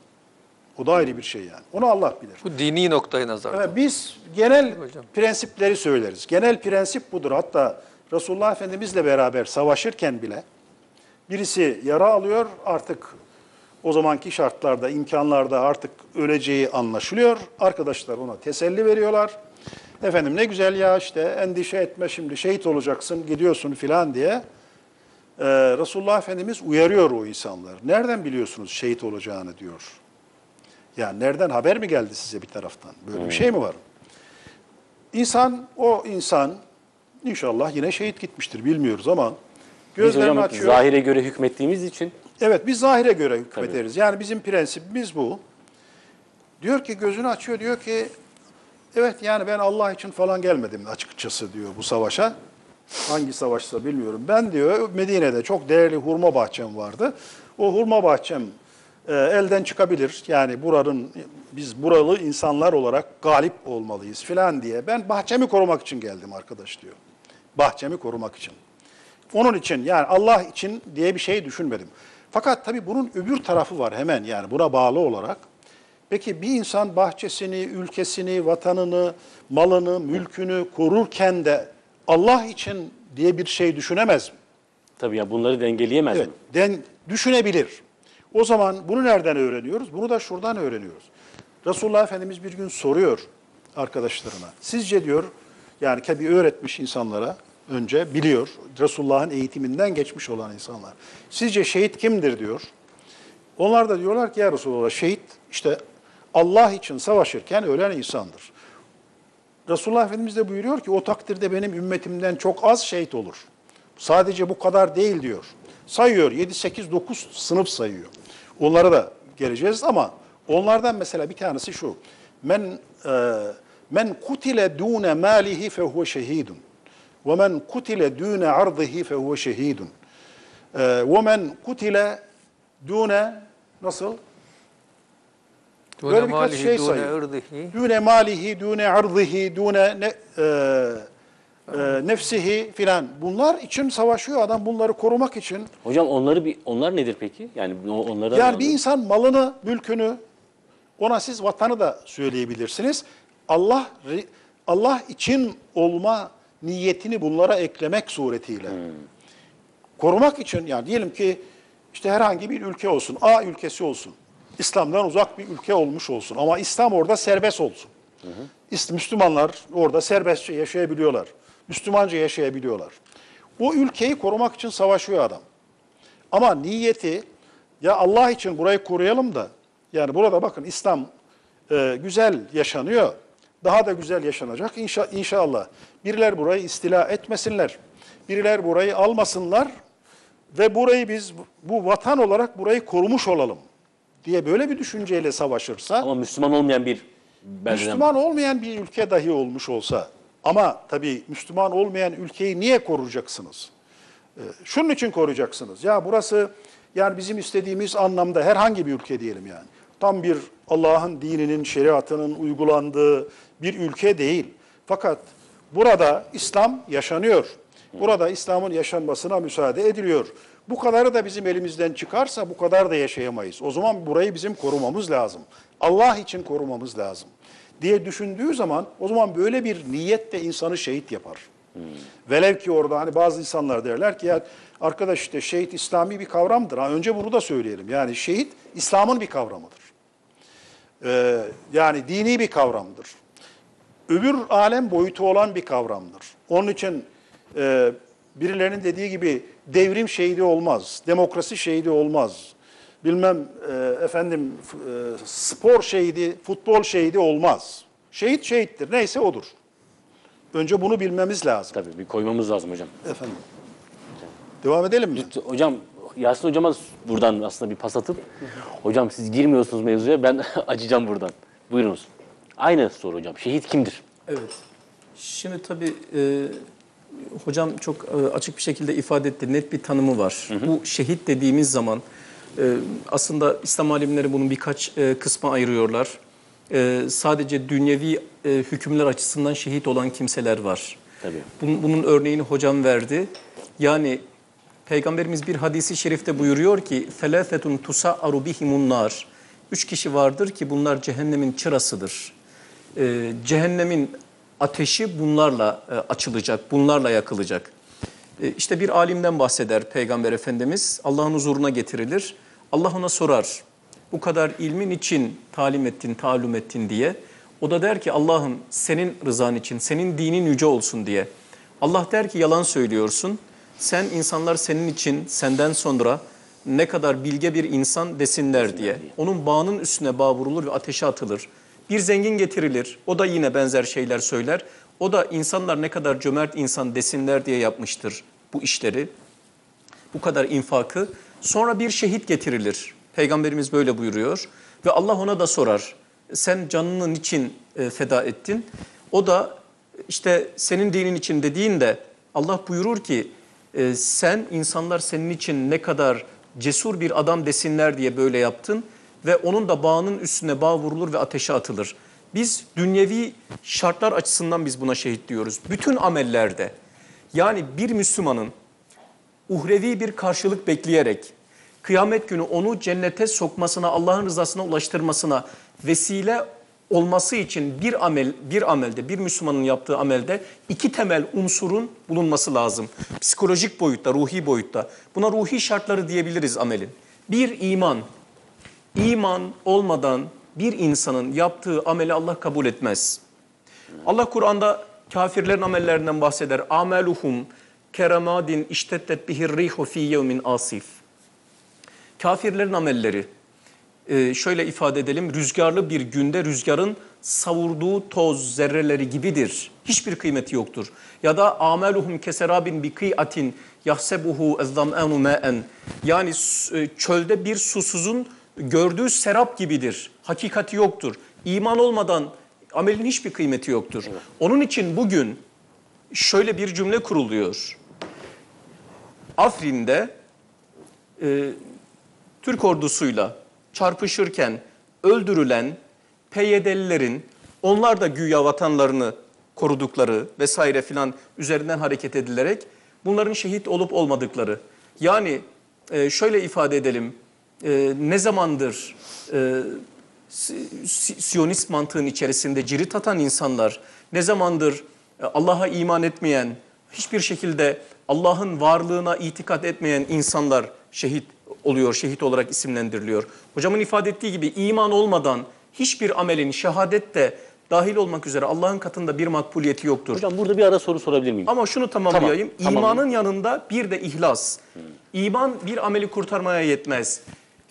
O da ayrı bir şey yani. Onu Allah bilir. Bu dini noktayı nazar. Evet, biz genel Hocam. prensipleri söyleriz. Genel prensip budur. Hatta Resulullah Efendimizle beraber savaşırken bile birisi yara alıyor artık o zamanki şartlarda, imkanlarda artık öleceği anlaşılıyor. Arkadaşlar ona teselli veriyorlar. Efendim ne güzel ya işte endişe etme şimdi şehit olacaksın gidiyorsun filan diye. Ee, Resulullah Efendimiz uyarıyor o insanları. Nereden biliyorsunuz şehit olacağını diyor. Yani nereden haber mi geldi size bir taraftan? Böyle bir şey mi var? İnsan, o insan inşallah yine şehit gitmiştir bilmiyoruz ama Biz gözlerini hocam açıyor. zahire göre hükmettiğimiz için Evet biz zahire göre hükmederiz. Yani bizim prensibimiz bu. Diyor ki gözünü açıyor diyor ki evet yani ben Allah için falan gelmedim açıkçası diyor bu savaşa. Hangi savaşsa bilmiyorum. Ben diyor Medine'de çok değerli hurma bahçem vardı. O hurma bahçem elden çıkabilir. Yani buranın biz buralı insanlar olarak galip olmalıyız filan diye. Ben bahçemi korumak için geldim arkadaş diyor. Bahçemi korumak için. Onun için yani Allah için diye bir şey düşünmedim. Fakat tabii bunun öbür tarafı var hemen yani buna bağlı olarak. Peki bir insan bahçesini, ülkesini, vatanını, malını, mülkünü korurken de Allah için diye bir şey düşünemez mi? tabii ya bunları dengeleyemez Evet, mi? den, düşünebilir. O zaman bunu nereden öğreniyoruz? Bunu da şuradan öğreniyoruz. Resulullah Efendimiz bir gün soruyor arkadaşlarına. Sizce diyor, yani tabii öğretmiş insanlara önce biliyor. Resulullah'ın eğitiminden geçmiş olan insanlar. Sizce şehit kimdir diyor. Onlar da diyorlar ki ya Resulullah şehit işte Allah için savaşırken ölen insandır. Resulullah Efendimiz de buyuruyor ki o takdirde benim ümmetimden çok az şehit olur. Sadece bu kadar değil diyor. Sayıyor 7 8 9 sınıf sayıyor. Onlara da geleceğiz ama onlardan mesela bir tanesi şu. Men e, men kutile dune malihi fehuve şehidun. Ve men kutile dune ardihi fehuve şehidun. E, Ve men kutile dune nasıl? Dune Böyle birkaç malihi, şey sayıyor. Dune malihi, dune ardihi, dune ne, e, e, nefsihi filan. Bunlar için savaşıyor adam bunları korumak için. Hocam onları bir onlar nedir peki? Yani onları Yani bir insan malını, mülkünü, ona siz vatanı da söyleyebilirsiniz. Allah Allah için olma niyetini bunlara eklemek suretiyle. Korumak için yani diyelim ki işte herhangi bir ülke olsun, A ülkesi olsun. İslam'dan uzak bir ülke olmuş olsun ama İslam orada serbest olsun. İst- Müslümanlar orada serbestçe yaşayabiliyorlar. Müslümanca yaşayabiliyorlar. O ülkeyi korumak için savaşıyor adam. Ama niyeti ya Allah için burayı koruyalım da yani burada bakın İslam e, güzel yaşanıyor. Daha da güzel yaşanacak inşa, inşallah. Biriler burayı istila etmesinler. Biriler burayı almasınlar ve burayı biz bu vatan olarak burayı korumuş olalım diye böyle bir düşünceyle savaşırsa ama Müslüman olmayan bir Müslüman olmayan bir ülke dahi olmuş olsa ama tabii Müslüman olmayan ülkeyi niye koruyacaksınız? Ee, Şunun için koruyacaksınız. Ya burası yani bizim istediğimiz anlamda herhangi bir ülke diyelim yani. Tam bir Allah'ın dininin, şeriatının uygulandığı bir ülke değil. Fakat burada İslam yaşanıyor. Burada İslam'ın yaşanmasına müsaade ediliyor. Bu kadarı da bizim elimizden çıkarsa bu kadar da yaşayamayız. O zaman burayı bizim korumamız lazım. Allah için korumamız lazım diye düşündüğü zaman o zaman böyle bir niyet de insanı şehit yapar. Velev ki orada hani bazı insanlar derler ki ya arkadaş işte şehit İslami bir kavramdır. Ha, önce bunu da söyleyelim. Yani şehit İslam'ın bir kavramıdır. Ee, yani dini bir kavramdır. Öbür alem boyutu olan bir kavramdır. Onun için e, birilerinin dediği gibi devrim şehidi olmaz, demokrasi şehidi olmaz. Bilmem e, efendim f- e, spor şehidi, futbol şehidi olmaz. Şehit şehittir. Neyse odur. Önce bunu bilmemiz lazım. Tabii bir koymamız lazım hocam. Efendim. Devam edelim mi? Hocam Yasin hocama buradan aslında bir pas atıp hocam siz girmiyorsunuz mevzuya ben <laughs> açacağım buradan. Buyurunuz. Aynı soru hocam. Şehit kimdir? Evet. Şimdi tabii e, hocam çok e, açık bir şekilde ifade etti. Net bir tanımı var. Bu şehit dediğimiz zaman aslında İslam alimleri bunun birkaç e, kısma ayırıyorlar. E, sadece dünyevi e, hükümler açısından şehit olan kimseler var. Tabii. Bunun, bunun örneğini hocam verdi. Yani Peygamberimiz bir hadisi şerifte buyuruyor ki فَلَافَةٌ تُسَعَّرُ بِهِمُ النَّارِ Üç kişi vardır ki bunlar cehennemin çırasıdır. Ee, cehennemin ateşi bunlarla e, açılacak, bunlarla yakılacak. E, işte bir alimden bahseder Peygamber Efendimiz. Allah'ın huzuruna getirilir. Allah ona sorar. Bu kadar ilmin için talim ettin, talum ettin diye. O da der ki Allah'ım senin rızan için, senin dinin yüce olsun diye. Allah der ki yalan söylüyorsun. Sen insanlar senin için senden sonra ne kadar bilge bir insan desinler diye. Onun bağının üstüne bağ vurulur ve ateşe atılır. Bir zengin getirilir. O da yine benzer şeyler söyler. O da insanlar ne kadar cömert insan desinler diye yapmıştır bu işleri. Bu kadar infakı. Sonra bir şehit getirilir. Peygamberimiz böyle buyuruyor. Ve Allah ona da sorar. Sen canının için e, feda ettin. O da işte senin dinin için dediğinde Allah buyurur ki e, sen insanlar senin için ne kadar cesur bir adam desinler diye böyle yaptın ve onun da bağının üstüne bağ vurulur ve ateşe atılır. Biz dünyevi şartlar açısından biz buna şehit diyoruz. Bütün amellerde yani bir Müslümanın uhrevi bir karşılık bekleyerek kıyamet günü onu cennete sokmasına, Allah'ın rızasına ulaştırmasına vesile olması için bir amel bir amelde bir Müslümanın yaptığı amelde iki temel unsurun bulunması lazım. Psikolojik boyutta, ruhi boyutta. Buna ruhi şartları diyebiliriz amelin. Bir iman. İman olmadan bir insanın yaptığı ameli Allah kabul etmez. Allah Kur'an'da kafirlerin amellerinden bahseder. Ameluhum keramadin iştettet bihir rihu fi yevmin asif. Kafirlerin amelleri e, şöyle ifade edelim. Rüzgarlı bir günde rüzgarın savurduğu toz zerreleri gibidir. Hiçbir kıymeti yoktur. Ya da ameluhum keserabin bi kıyatin yahsebuhu ezzam'anu ma'en. Yani e, çölde bir susuzun gördüğü serap gibidir. Hakikati yoktur. İman olmadan amelin hiçbir kıymeti yoktur. Onun için bugün şöyle bir cümle kuruluyor. Afrin'de e, Türk ordusuyla çarpışırken öldürülen PYD'lilerin onlar da güya vatanlarını korudukları vesaire filan üzerinden hareket edilerek bunların şehit olup olmadıkları. Yani e, şöyle ifade edelim e, ne zamandır e, Si- Si- Siyonist mantığın içerisinde cirit atan insanlar ne zamandır Allah'a iman etmeyen, hiçbir şekilde Allah'ın varlığına itikat etmeyen insanlar şehit oluyor, şehit olarak isimlendiriliyor. Hocamın ifade ettiği gibi iman olmadan hiçbir amelin şehadet de dahil olmak üzere Allah'ın katında bir makbuliyeti yoktur. Hocam burada bir ara soru sorabilir miyim? Ama şunu tamamlayayım. Tamam, tamam. İmanın yanında bir de ihlas. İman bir ameli kurtarmaya yetmez.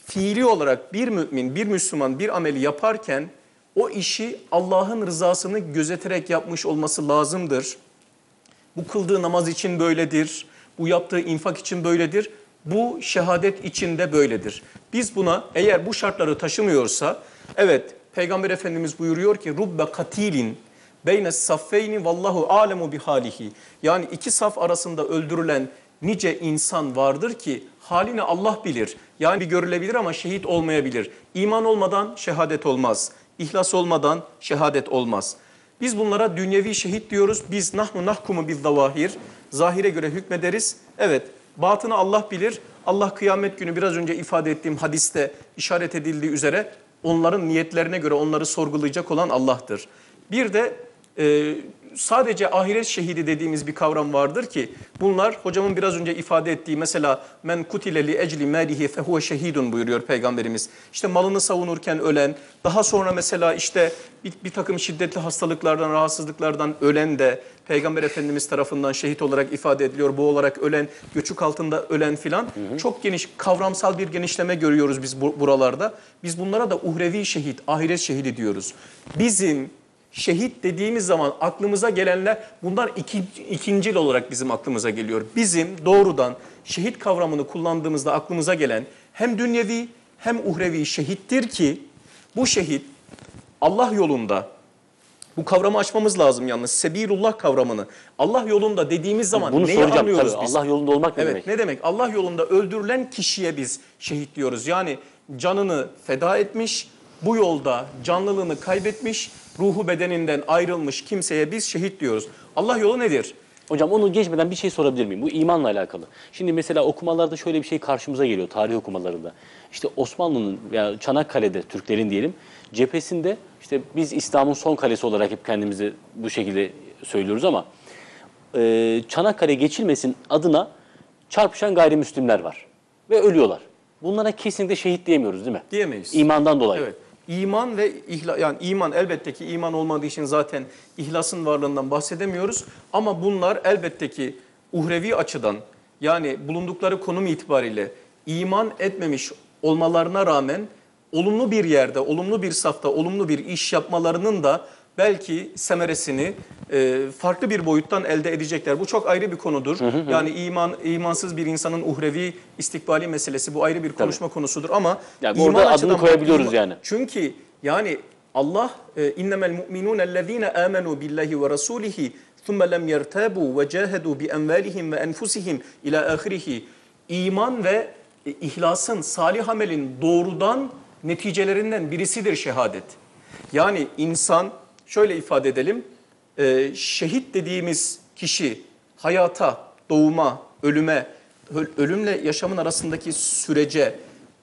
Fiili olarak bir mümin, bir Müslüman bir ameli yaparken o işi Allah'ın rızasını gözeterek yapmış olması lazımdır. Bu kıldığı namaz için böyledir. Bu yaptığı infak için böyledir. Bu şehadet için de böyledir. Biz buna eğer bu şartları taşımıyorsa evet Peygamber Efendimiz buyuruyor ki rubbe katilin beyne saffeyni vallahu alemu bihalihi. Yani iki saf arasında öldürülen nice insan vardır ki halini Allah bilir. Yani bir görülebilir ama şehit olmayabilir. İman olmadan şehadet olmaz. İhlas olmadan şehadet olmaz. Biz bunlara dünyevi şehit diyoruz. Biz nahnu nahkumu biz zavahir. Zahire göre hükmederiz. Evet, batını Allah bilir. Allah kıyamet günü biraz önce ifade ettiğim hadiste işaret edildiği üzere onların niyetlerine göre onları sorgulayacak olan Allah'tır. Bir de e, sadece ahiret şehidi dediğimiz bir kavram vardır ki bunlar hocamın biraz önce ifade ettiği mesela men kutile li ecli malihi fehuve şehidun buyuruyor peygamberimiz. İşte malını savunurken ölen, daha sonra mesela işte bir, bir takım şiddetli hastalıklardan, rahatsızlıklardan ölen de peygamber efendimiz tarafından şehit olarak ifade ediliyor. Bu olarak ölen, göçük altında ölen filan çok geniş kavramsal bir genişleme görüyoruz biz bu- buralarda. Biz bunlara da uhrevi şehit, ahiret şehidi diyoruz. Bizim Şehit dediğimiz zaman aklımıza gelenler bunlar iki, ikincil olarak bizim aklımıza geliyor. Bizim doğrudan şehit kavramını kullandığımızda aklımıza gelen hem dünyevi hem uhrevi şehittir ki bu şehit Allah yolunda bu kavramı açmamız lazım yalnız. Sebilullah kavramını. Allah yolunda dediğimiz zaman Bunu neyi soracağım anlıyoruz tabii. biz? Allah yolunda olmak ne evet, demek? ne demek? Allah yolunda öldürülen kişiye biz şehit diyoruz. Yani canını feda etmiş, bu yolda canlılığını kaybetmiş, ruhu bedeninden ayrılmış kimseye biz şehit diyoruz. Allah yolu nedir? Hocam onu geçmeden bir şey sorabilir miyim? Bu imanla alakalı. Şimdi mesela okumalarda şöyle bir şey karşımıza geliyor tarih okumalarında. İşte Osmanlı'nın veya Çanakkale'de Türklerin diyelim cephesinde işte biz İslam'ın son kalesi olarak hep kendimizi bu şekilde söylüyoruz ama e, Çanakkale geçilmesin adına çarpışan gayrimüslimler var ve ölüyorlar. Bunlara kesinlikle şehit diyemiyoruz değil mi? Diyemeyiz. İmandan dolayı. Evet. İman ve ihla yani iman elbette ki iman olmadığı için zaten ihlasın varlığından bahsedemiyoruz. Ama bunlar elbette ki uhrevi açıdan yani bulundukları konum itibariyle iman etmemiş olmalarına rağmen olumlu bir yerde, olumlu bir safta, olumlu bir iş yapmalarının da belki semeresini e, farklı bir boyuttan elde edecekler. Bu çok ayrı bir konudur. Yani iman imansız bir insanın uhrevi istikbali meselesi bu ayrı bir konuşma konusudur ama Yani orada adını koyabiliyoruz baktığımız- yani. çünkü yani Allah e, innemel mu'minun ellezine amenu billahi ve rasulihi thumma lem yertabu ve cahadu bi envalihim ve enfusihim ila ahirihi. İman ve e, ihlasın, salih amelin doğrudan neticelerinden birisidir şehadet. Yani insan şöyle ifade edelim. e, şehit dediğimiz kişi hayata, doğuma, ölüme, öl- ölümle yaşamın arasındaki sürece,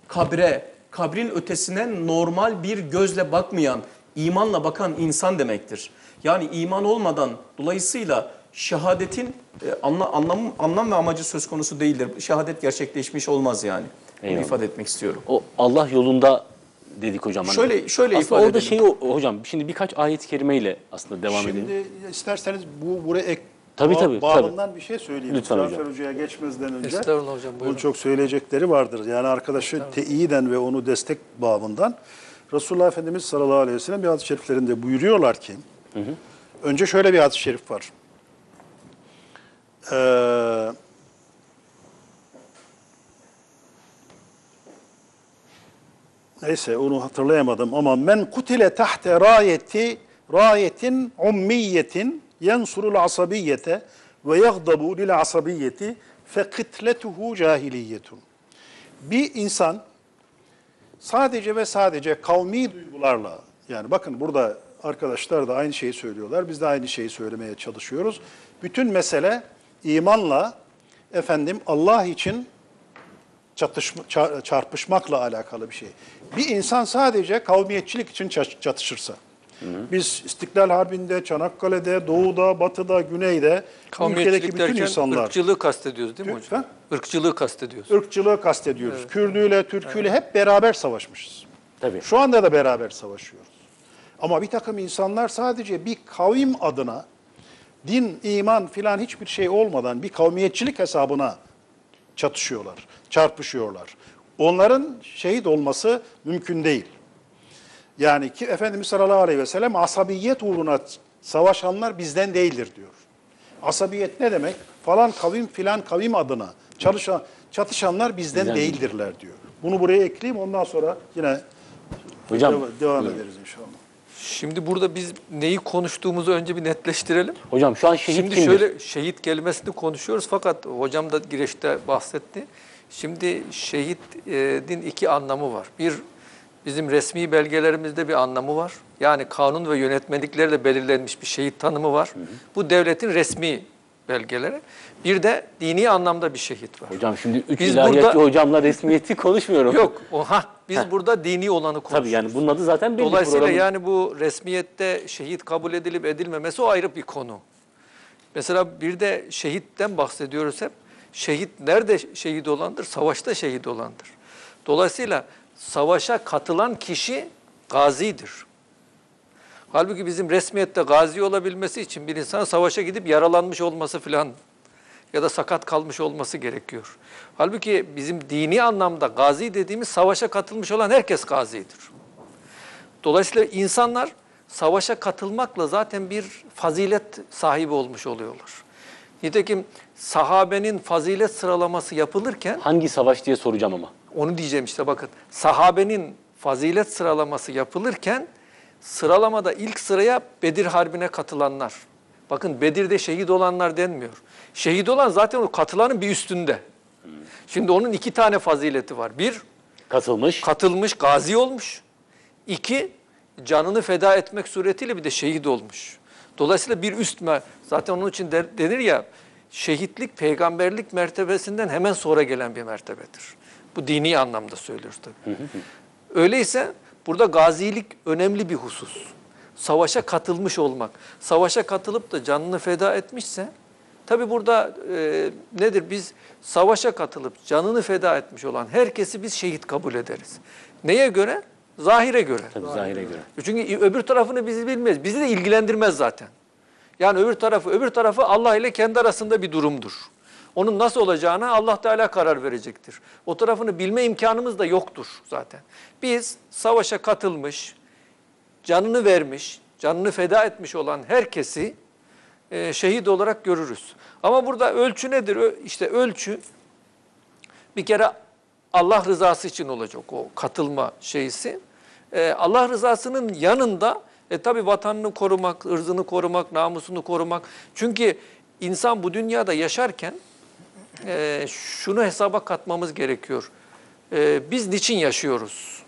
kabre, kabrin ötesine normal bir gözle bakmayan, imanla bakan insan demektir. Yani iman olmadan dolayısıyla şehadetin e, anla, anlam, anlam ve amacı söz konusu değildir. Şehadet gerçekleşmiş olmaz yani. Bunu Eyvallah. ifade etmek istiyorum. O Allah yolunda dedik hocam. Hani Şöyle- şöyle aslında ifade orada edelim. şey o- hocam şimdi birkaç ayet-i kerimeyle aslında devam edelim. Şimdi isterseniz bu buraya ek Tabii, ba- tabii, bağlamdan bir şey söyleyeyim. Lütfen Cafer hocam. Hoca'ya geçmezden önce. Estağfurullah hocam, Bunun buyurun. çok söyleyecekleri vardır. Yani arkadaşı teyiden ve onu destek babından Resulullah Efendimiz sallallahu aleyhi ve sellem bir hadis-i şeriflerinde buyuruyorlar ki önce şöyle bir hadis-i şerif var. Ee, Neyse onu hatırlayamadım ama men kutile tahte rayeti rayetin ummiyetin yensurul asabiyete ve yagdabu lil asabiyeti fe kıtletuhu cahiliyetun. Bir insan sadece ve sadece kavmi duygularla yani bakın burada arkadaşlar da aynı şeyi söylüyorlar. Biz de aynı şeyi söylemeye çalışıyoruz. Bütün mesele imanla efendim Allah için çatışma, ça- çarpışmakla alakalı bir şey. Bir insan sadece kavmiyetçilik için ça- çatışırsa, biz İstiklal Harbi'nde, Çanakkale'de, Doğu'da, Batı'da, Güney'de, ülkedeki bütün insanlar, ırkçılığı kastediyoruz değil mi Lütfen. hocam? Irkçılığı kastediyoruz. ırkçılığı kastediyoruz. Kürdüyle, Türküyle hep beraber savaşmışız. Tabii. Şu anda da beraber savaşıyoruz. Ama bir takım insanlar sadece bir kavim adına din, iman filan hiçbir şey olmadan bir kavmiyetçilik hesabına çatışıyorlar, çarpışıyorlar. Onların şehit olması mümkün değil. Yani ki Efendimiz sallallahu aleyhi ve sellem asabiyet uğruna savaşanlar bizden değildir diyor. Asabiyet ne demek? Falan kavim filan kavim adına çalışan, çatışanlar bizden Bizden değildirler diyor. Bunu buraya ekleyeyim ondan sonra yine Hocam, deva- devam ederiz inşallah. Şimdi burada biz neyi konuştuğumuzu önce bir netleştirelim. Hocam şu an şehit Şimdi kimdir? şöyle şehit kelimesini konuşuyoruz fakat hocam da girişte bahsetti. Şimdi şehidin iki anlamı var. Bir bizim resmi belgelerimizde bir anlamı var. Yani kanun ve yönetmeliklerle belirlenmiş bir şehit tanımı var. Bu devletin resmi belgeleri. Bir de dini anlamda bir şehit var. Hocam şimdi üç Biz ilahiyatçı burada- hocamla resmiyeti konuşmuyorum. Yok, oha biz burada dini olanı konuşuyoruz. Tabii yani bunun adı zaten belli Dolayısıyla programın. yani bu resmiyette şehit kabul edilip edilmemesi o ayrı bir konu. Mesela bir de şehitten bahsediyoruz hep. Şehit nerede şehit olandır? Savaşta şehit olandır. Dolayısıyla savaşa katılan kişi gazidir. Halbuki bizim resmiyette gazi olabilmesi için bir insan savaşa gidip yaralanmış olması filan ya da sakat kalmış olması gerekiyor. Halbuki bizim dini anlamda gazi dediğimiz savaşa katılmış olan herkes gazidir. Dolayısıyla insanlar savaşa katılmakla zaten bir fazilet sahibi olmuş oluyorlar. Nitekim sahabenin fazilet sıralaması yapılırken Hangi savaş diye soracağım ama. onu diyeceğim işte bakın. Sahabenin fazilet sıralaması yapılırken sıralamada ilk sıraya Bedir Harbi'ne katılanlar. Bakın Bedir'de şehit olanlar denmiyor. Şehit olan zaten o katılanın bir üstünde. Şimdi onun iki tane fazileti var. Bir, Katılmış. katılmış, gazi olmuş. İki, canını feda etmek suretiyle bir de şehit olmuş. Dolayısıyla bir üst mer- zaten onun için der- denir ya şehitlik peygamberlik mertebesinden hemen sonra gelen bir mertebedir. Bu dini anlamda söylüyoruz tabii. Öyleyse burada gazilik önemli bir husus. Savaşa katılmış olmak. Savaşa katılıp da canını feda etmişse tabii burada e, nedir biz savaşa katılıp canını feda etmiş olan herkesi biz şehit kabul ederiz. Neye göre? Zahire göre. Tabii zahire göre. Çünkü öbür tarafını bizi bilmez. Bizi de ilgilendirmez zaten. Yani öbür tarafı, öbür tarafı Allah ile kendi arasında bir durumdur. Onun nasıl olacağına Allah Teala karar verecektir. O tarafını bilme imkanımız da yoktur zaten. Biz savaşa katılmış, canını vermiş, canını feda etmiş olan herkesi e, şehit olarak görürüz. Ama burada ölçü nedir? Ö- İşte ölçü bir kere Allah rızası için olacak o katılma şeysi. Ee, Allah rızasının yanında e tabi vatanını korumak, ırzını korumak, namusunu korumak. Çünkü insan bu dünyada yaşarken e, şunu hesaba katmamız gerekiyor. E, biz niçin yaşıyoruz?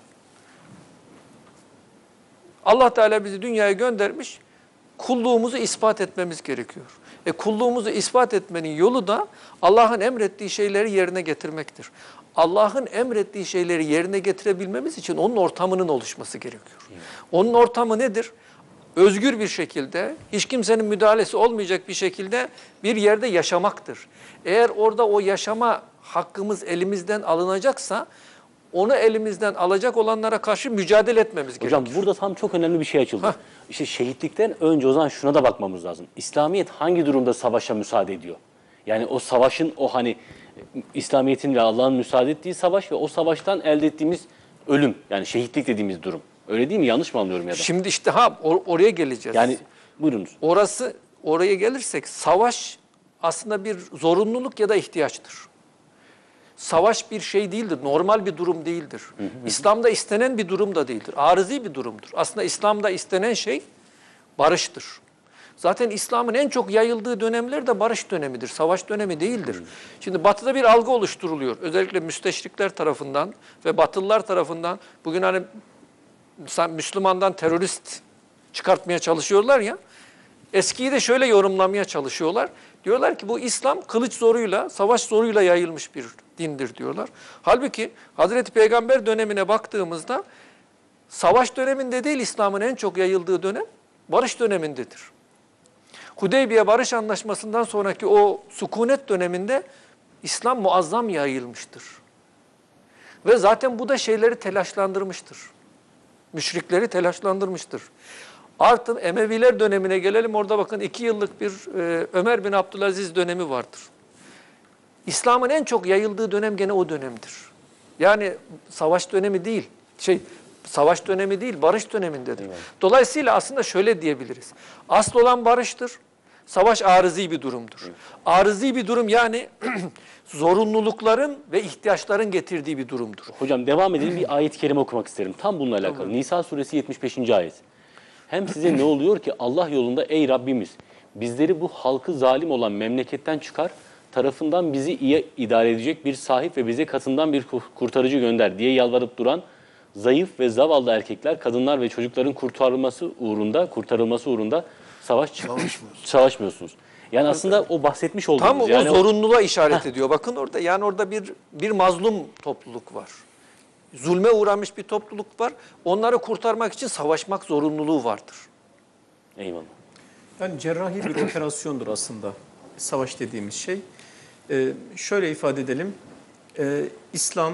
Allah Teala bizi dünyaya göndermiş, kulluğumuzu ispat etmemiz gerekiyor. E kulluğumuzu ispat etmenin yolu da Allah'ın emrettiği şeyleri yerine getirmektir. Allah'ın emrettiği şeyleri yerine getirebilmemiz için onun ortamının oluşması gerekiyor. Onun ortamı nedir? Özgür bir şekilde, hiç kimsenin müdahalesi olmayacak bir şekilde bir yerde yaşamaktır. Eğer orada o yaşama hakkımız elimizden alınacaksa, onu elimizden alacak olanlara karşı mücadele etmemiz gerekiyor. Hocam burada tam çok önemli bir şey açıldı. Hah. İşte şehitlikten önce o zaman şuna da bakmamız lazım. İslamiyet hangi durumda savaşa müsaade ediyor? Yani o savaşın o hani İslamiyet'in ve Allah'ın müsaade ettiği savaş ve o savaştan elde ettiğimiz ölüm yani şehitlik dediğimiz durum. Öyle değil mi? Yanlış mı anlıyorum ya da? Şimdi işte ha or- oraya geleceğiz. Yani buyurunuz. orası oraya gelirsek savaş aslında bir zorunluluk ya da ihtiyaçtır. Savaş bir şey değildir, normal bir durum değildir. İslam'da istenen bir durum da değildir, arızi bir durumdur. Aslında İslam'da istenen şey barıştır. Zaten İslam'ın en çok yayıldığı dönemler de barış dönemidir, savaş dönemi değildir. Şimdi batıda bir algı oluşturuluyor. Özellikle müsteşrikler tarafından ve batılılar tarafından bugün hani Müslümandan terörist çıkartmaya çalışıyorlar ya. Eskiyi de şöyle yorumlamaya çalışıyorlar. Diyorlar ki bu İslam kılıç zoruyla, savaş zoruyla yayılmış bir dindir diyorlar. Halbuki Hazreti Peygamber dönemine baktığımızda savaş döneminde değil İslam'ın en çok yayıldığı dönem barış dönemindedir. Hudeybiye Barış Anlaşması'ndan sonraki o sükunet döneminde İslam muazzam yayılmıştır. Ve zaten bu da şeyleri telaşlandırmıştır. Müşrikleri telaşlandırmıştır. Artı Emeviler dönemine gelelim. Orada bakın iki yıllık bir e, Ömer bin Abdülaziz dönemi vardır. İslam'ın en çok yayıldığı dönem gene o dönemdir. Yani savaş dönemi değil. Şey savaş dönemi değil, barış dönemindedir. Dolayısıyla aslında şöyle diyebiliriz. Asıl olan barıştır. Savaş arızi bir durumdur. Arızi bir durum yani <clears throat> zorunlulukların ve ihtiyaçların getirdiği bir durumdur. Hocam devam edelim bir ayet-i kerime okumak isterim. Tam bununla alakalı. Nisa suresi 75. ayet. hem size ne oluyor ki Allah yolunda ey Rabbimiz bizleri bu halkı zalim olan memleketten çıkar tarafından bizi iyi idare edecek bir sahip ve bize katından bir ku- kurtarıcı gönder diye yalvarıp duran zayıf ve zavallı erkekler, kadınlar ve çocukların kurtarılması uğrunda, kurtarılması uğrunda savaş Savaşmıyorsunuz. <clears throat> savaşmıyorsunuz. Yani aslında o bahsetmiş olduğumuz Tam o yani o- zorunluluğa işaret ediyor. Bakın orada yani orada bir bir mazlum topluluk var. Zulme uğramış bir topluluk var. Onları kurtarmak için savaşmak zorunluluğu vardır. Eyvallah. Yani cerrahi bir <clears throat> operasyondur aslında savaş dediğimiz şey. Ee, şöyle ifade edelim. Ee, İslam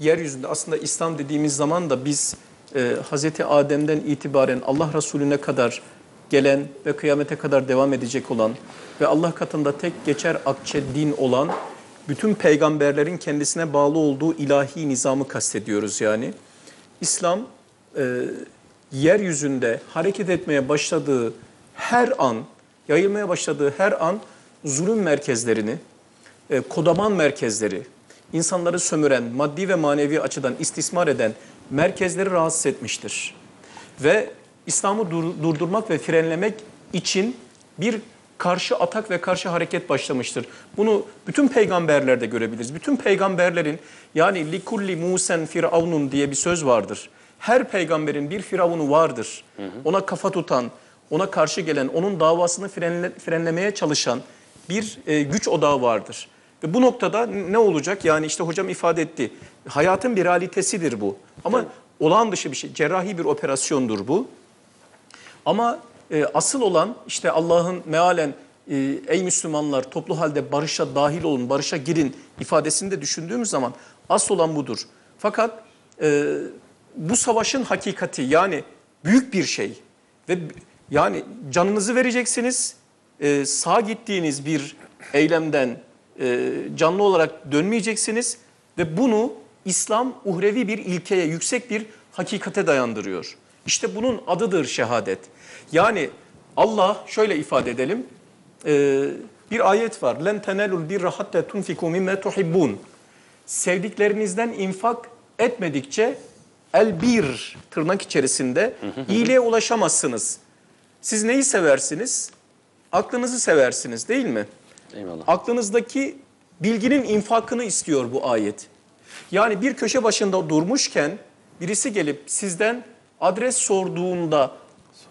yeryüzünde aslında İslam dediğimiz zaman da biz e, Hazreti Adem'den itibaren Allah Resulüne kadar gelen ve kıyamete kadar devam edecek olan ve Allah katında tek geçer akçe din olan bütün peygamberlerin kendisine bağlı olduğu ilahi nizamı kastediyoruz yani. İslam e, yeryüzünde hareket etmeye başladığı her an, yayılmaya başladığı her an zulüm merkezlerini, e, kodaman merkezleri, insanları sömüren, maddi ve manevi açıdan istismar eden merkezleri rahatsız etmiştir. Ve İslam'ı dur- durdurmak ve frenlemek için bir karşı atak ve karşı hareket başlamıştır. Bunu bütün peygamberlerde görebiliriz. Bütün peygamberlerin yani likulli musen firavunun diye bir söz vardır. Her peygamberin bir firavunu vardır. Ona kafa tutan, ona karşı gelen, onun davasını frenle- frenlemeye çalışan bir e, güç odağı vardır. Ve bu noktada ne olacak? Yani işte hocam ifade etti. Hayatın bir realitesidir bu. Ama olağan dışı bir şey. Cerrahi bir operasyondur bu. Ama e, asıl olan işte Allah'ın mealen e, ey Müslümanlar toplu halde barışa dahil olun, barışa girin ifadesini de düşündüğümüz zaman asıl olan budur. Fakat e, bu savaşın hakikati yani büyük bir şey ve yani canınızı vereceksiniz. E, sağ gittiğiniz bir eylemden e, canlı olarak dönmeyeceksiniz ve bunu İslam uhrevi bir ilkeye, yüksek bir hakikate dayandırıyor. İşte bunun adıdır şehadet. Yani Allah şöyle ifade edelim. e, bir ayet var. Len tenelul birra hatta tunfiku mimme tuhibbun. Sevdiklerinizden infak etmedikçe el bir tırnak içerisinde iyiliğe ulaşamazsınız. Siz neyi seversiniz? Aklınızı seversiniz değil mi? Eyvallah. Aklınızdaki bilginin infakını istiyor bu ayet. Yani bir köşe başında durmuşken birisi gelip sizden adres sorduğunda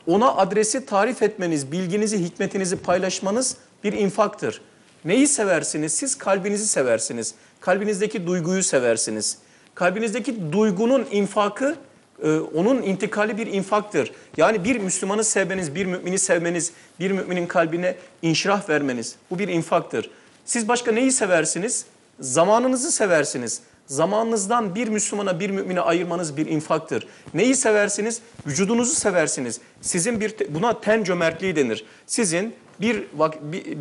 ona adresi tarif etmeniz, bilginizi, hikmetinizi paylaşmanız bir infaktır. Neyi seversiniz? Siz kalbinizi seversiniz. Kalbinizdeki duyguyu seversiniz. Kalbinizdeki duygunun infakı e, onun intikali bir infaktır. Yani bir Müslümanı sevmeniz, bir mümini sevmeniz, bir müminin kalbine inşirah vermeniz bu bir infaktır. Siz başka neyi seversiniz? Zamanınızı seversiniz. Zamanınızdan bir Müslümana, bir mümine ayırmanız bir infaktır. Neyi seversiniz? Vücudunuzu seversiniz. Sizin bir buna ten cömertliği denir. Sizin bir,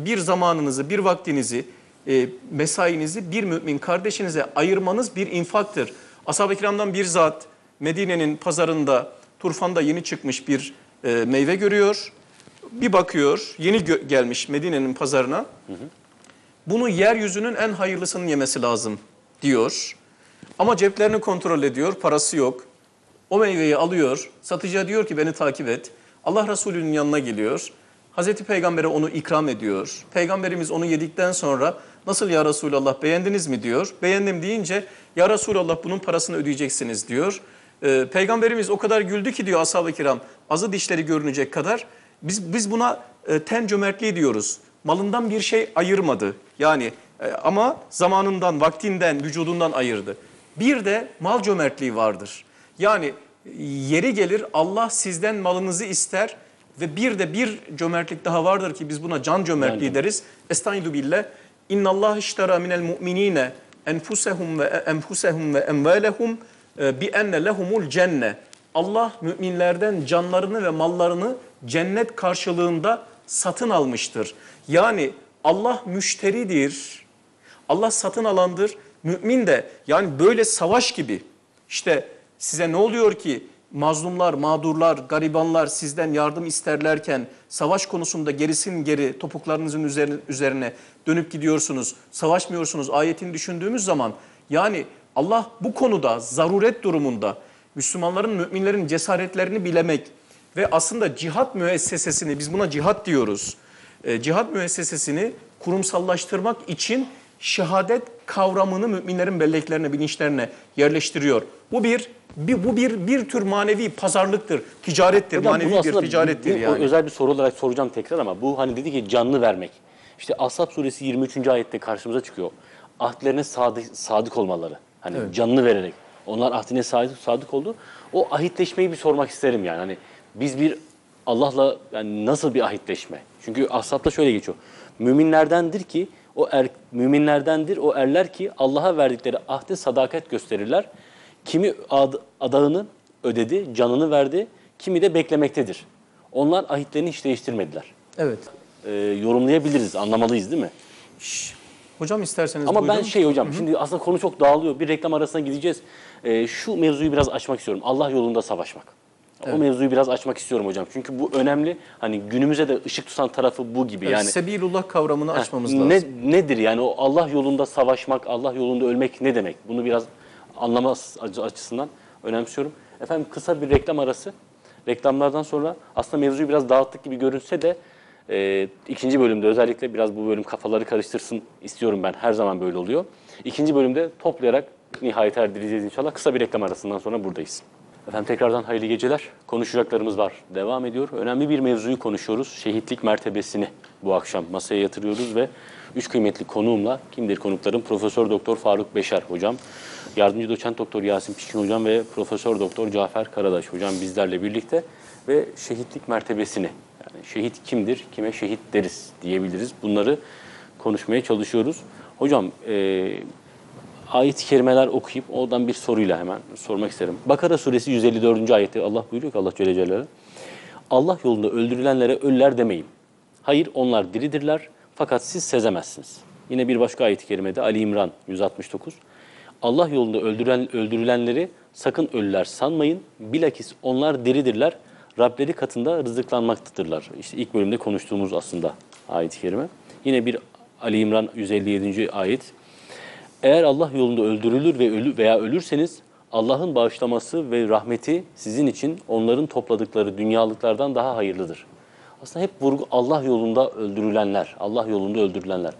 bir zamanınızı, bir vaktinizi, e, mesainizi bir mümin kardeşinize ayırmanız bir infaktır. Ashab-ı kiramdan bir zat Medine'nin pazarında, Turfan'da yeni çıkmış bir e, meyve görüyor. Bir bakıyor, yeni gelmiş Medine'nin pazarına. Bunu yeryüzünün en hayırlısının yemesi lazım diyor. Ama ceplerini kontrol ediyor, parası yok. O meyveyi alıyor, satıcıya diyor ki beni takip et. Allah Resulü'nün yanına geliyor. Hazreti Peygamber'e onu ikram ediyor. Peygamberimiz onu yedikten sonra nasıl ya Resulallah beğendiniz mi diyor. Beğendim deyince ya Resulallah bunun parasını ödeyeceksiniz diyor. Ee, Peygamberimiz o kadar güldü ki diyor ashab-ı kiram azı dişleri görünecek kadar. Biz, biz buna e, ten cömertliği diyoruz. Malından bir şey ayırmadı. Yani e, ama zamanından, vaktinden, vücudundan ayırdı. Bir de mal cömertliği vardır. Yani e, yeri gelir Allah sizden malınızı ister ve bir de bir cömertlik daha vardır ki biz buna can cömertliği deriz. Estaizu billah. İnna Allah iştara minel mu'minine enfusehum ve enfusehum ve emvalehum e, bi enne lehumul cenne. Allah müminlerden canlarını ve mallarını cennet karşılığında satın almıştır. Yani Allah müşteridir. Allah satın alandır. Mümin de yani böyle savaş gibi. İşte size ne oluyor ki mazlumlar, mağdurlar, garibanlar sizden yardım isterlerken savaş konusunda gerisin geri topuklarınızın üzerine, üzerine dönüp gidiyorsunuz, savaşmıyorsunuz ayetini düşündüğümüz zaman yani Allah bu konuda zaruret durumunda Müslümanların, müminlerin cesaretlerini bilemek, Ve aslında cihat müessesesini, biz buna cihat diyoruz. E, cihat müessesesini kurumsallaştırmak için şehadet kavramını müminlerin belleklerine, bilinçlerine yerleştiriyor. Bu bir, bir bu bir bir tür manevi pazarlıktır, ticarettir, Hocam manevi bir ticarettir bu yani. Özel bir soru olarak soracağım tekrar ama bu hani dedi ki canlı vermek. İşte Ashab suresi 23. ayette karşımıza çıkıyor. Ahdlerine sadık, sadık olmaları. Hani canını vererek. Onlar ahdine sadık, sadık oldu. O ahitleşmeyi bir sormak isterim yani. Hani biz bir Allah'la yani nasıl bir ahitleşme? Çünkü Ashab'da şöyle geçiyor. Müminlerdendir ki o er, müminlerdendir o erler ki Allah'a verdikleri ahde sadakat gösterirler. Kimi ad, adağını ödedi, canını verdi, kimi de beklemektedir. Onlar ahitlerini hiç değiştirmediler. Evet. Ee, yorumlayabiliriz, anlamalıyız değil mi? Hocam isterseniz Ama buyurun. ben şey hocam, şimdi aslında konu çok dağılıyor. Bir reklam arasına gideceğiz. Ee, şu mevzuyu biraz açmak istiyorum. Allah yolunda savaşmak. O mevzuyu biraz açmak istiyorum hocam. Çünkü bu önemli. Hani günümüze de ışık tutan tarafı bu gibi. Evet, yani Sebilullah kavramını açmamız ne, lazım. Nedir yani o Allah yolunda savaşmak, Allah yolunda ölmek ne demek? Bunu biraz anlama açı- açısından önemsiyorum. Efendim kısa bir reklam arası. Reklamlardan sonra aslında mevzuyu biraz dağıttık gibi görünse de e, ikinci bölümde özellikle biraz bu bölüm kafaları karıştırsın istiyorum ben. Her zaman böyle oluyor. İkinci bölümde toplayarak nihayet erdireceğiz inşallah. Kısa bir reklam arasından sonra buradayız. Efendim tekrardan hayırlı geceler. Konuşacaklarımız var. Devam ediyor. Önemli bir mevzuyu konuşuyoruz. Şehitlik mertebesini bu akşam masaya yatırıyoruz ve üç kıymetli konuğumla kimdir konuklarım? Profesör Doktor Faruk Beşer hocam, yardımcı doçent doktor Yasin Pişkin hocam ve Profesör Doktor Cafer Karadaş hocam bizlerle birlikte ve şehitlik mertebesini yani şehit kimdir, kime şehit deriz diyebiliriz. Bunları konuşmaya çalışıyoruz. Hocam e, ayet-i kerimeler okuyup oradan bir soruyla hemen sormak isterim. Bakara suresi 154. ayette Allah buyuruyor ki Allah Celle Celaluhu. Allah yolunda öldürülenlere ölüler demeyin. Hayır onlar diridirler fakat siz sezemezsiniz. Yine bir başka ayet-i kerimede Ali İmran 169. Allah yolunda öldürülen, öldürülenleri sakın ölüler sanmayın. Bilakis onlar diridirler. Rableri katında rızıklanmaktadırlar. İşte ilk bölümde konuştuğumuz aslında ayet-i kerime. Yine bir Ali İmran 157. ayet. Eğer Allah yolunda öldürülür ve ölü veya ölürseniz Allah'ın bağışlaması ve rahmeti sizin için onların topladıkları dünyalıklardan daha hayırlıdır. Aslında hep vurgu Allah yolunda öldürülenler, Allah yolunda öldürülenler.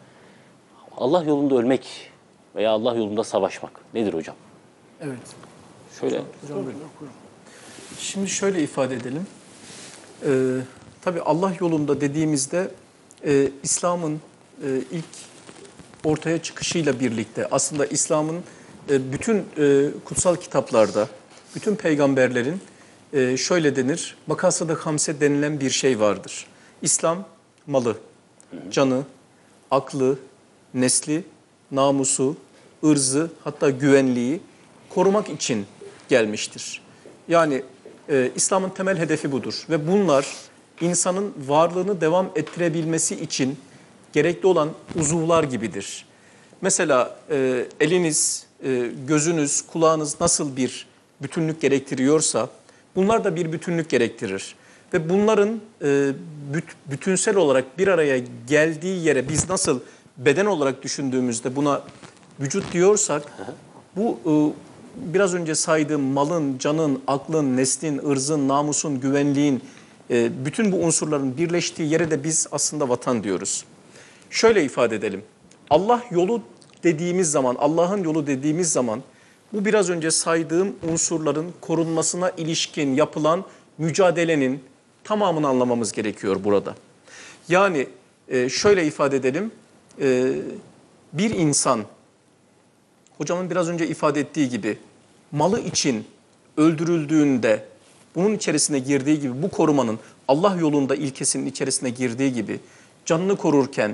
Allah yolunda ölmek veya Allah yolunda savaşmak nedir hocam? Evet. Şöyle Şimdi şöyle ifade edelim. Ee, tabii Allah yolunda dediğimizde e, İslam'ın e, ilk ortaya çıkışıyla birlikte aslında İslam'ın e, bütün e, kutsal kitaplarda, bütün peygamberlerin e, şöyle denir, makasada hamse denilen bir şey vardır. İslam malı, canı, aklı, nesli, namusu, ırzı hatta güvenliği korumak için gelmiştir. Yani e, İslam'ın temel hedefi budur ve bunlar insanın varlığını devam ettirebilmesi için gerekli olan uzuvlar gibidir. Mesela e, eliniz, e, gözünüz, kulağınız nasıl bir bütünlük gerektiriyorsa bunlar da bir bütünlük gerektirir. Ve bunların e, büt- bütünsel olarak bir araya geldiği yere biz nasıl beden olarak düşündüğümüzde buna vücut diyorsak bu e, biraz önce saydığım malın, canın, aklın, neslin, ırzın, namusun, güvenliğin e, bütün bu unsurların birleştiği yere de biz aslında vatan diyoruz. Şöyle ifade edelim. Allah yolu dediğimiz zaman, Allah'ın yolu dediğimiz zaman bu biraz önce saydığım unsurların korunmasına ilişkin yapılan mücadelenin tamamını anlamamız gerekiyor burada. Yani e, şöyle ifade edelim. E, bir insan hocamın biraz önce ifade ettiği gibi malı için öldürüldüğünde bunun içerisine girdiği gibi bu korumanın Allah yolunda ilkesinin içerisine girdiği gibi canını korurken,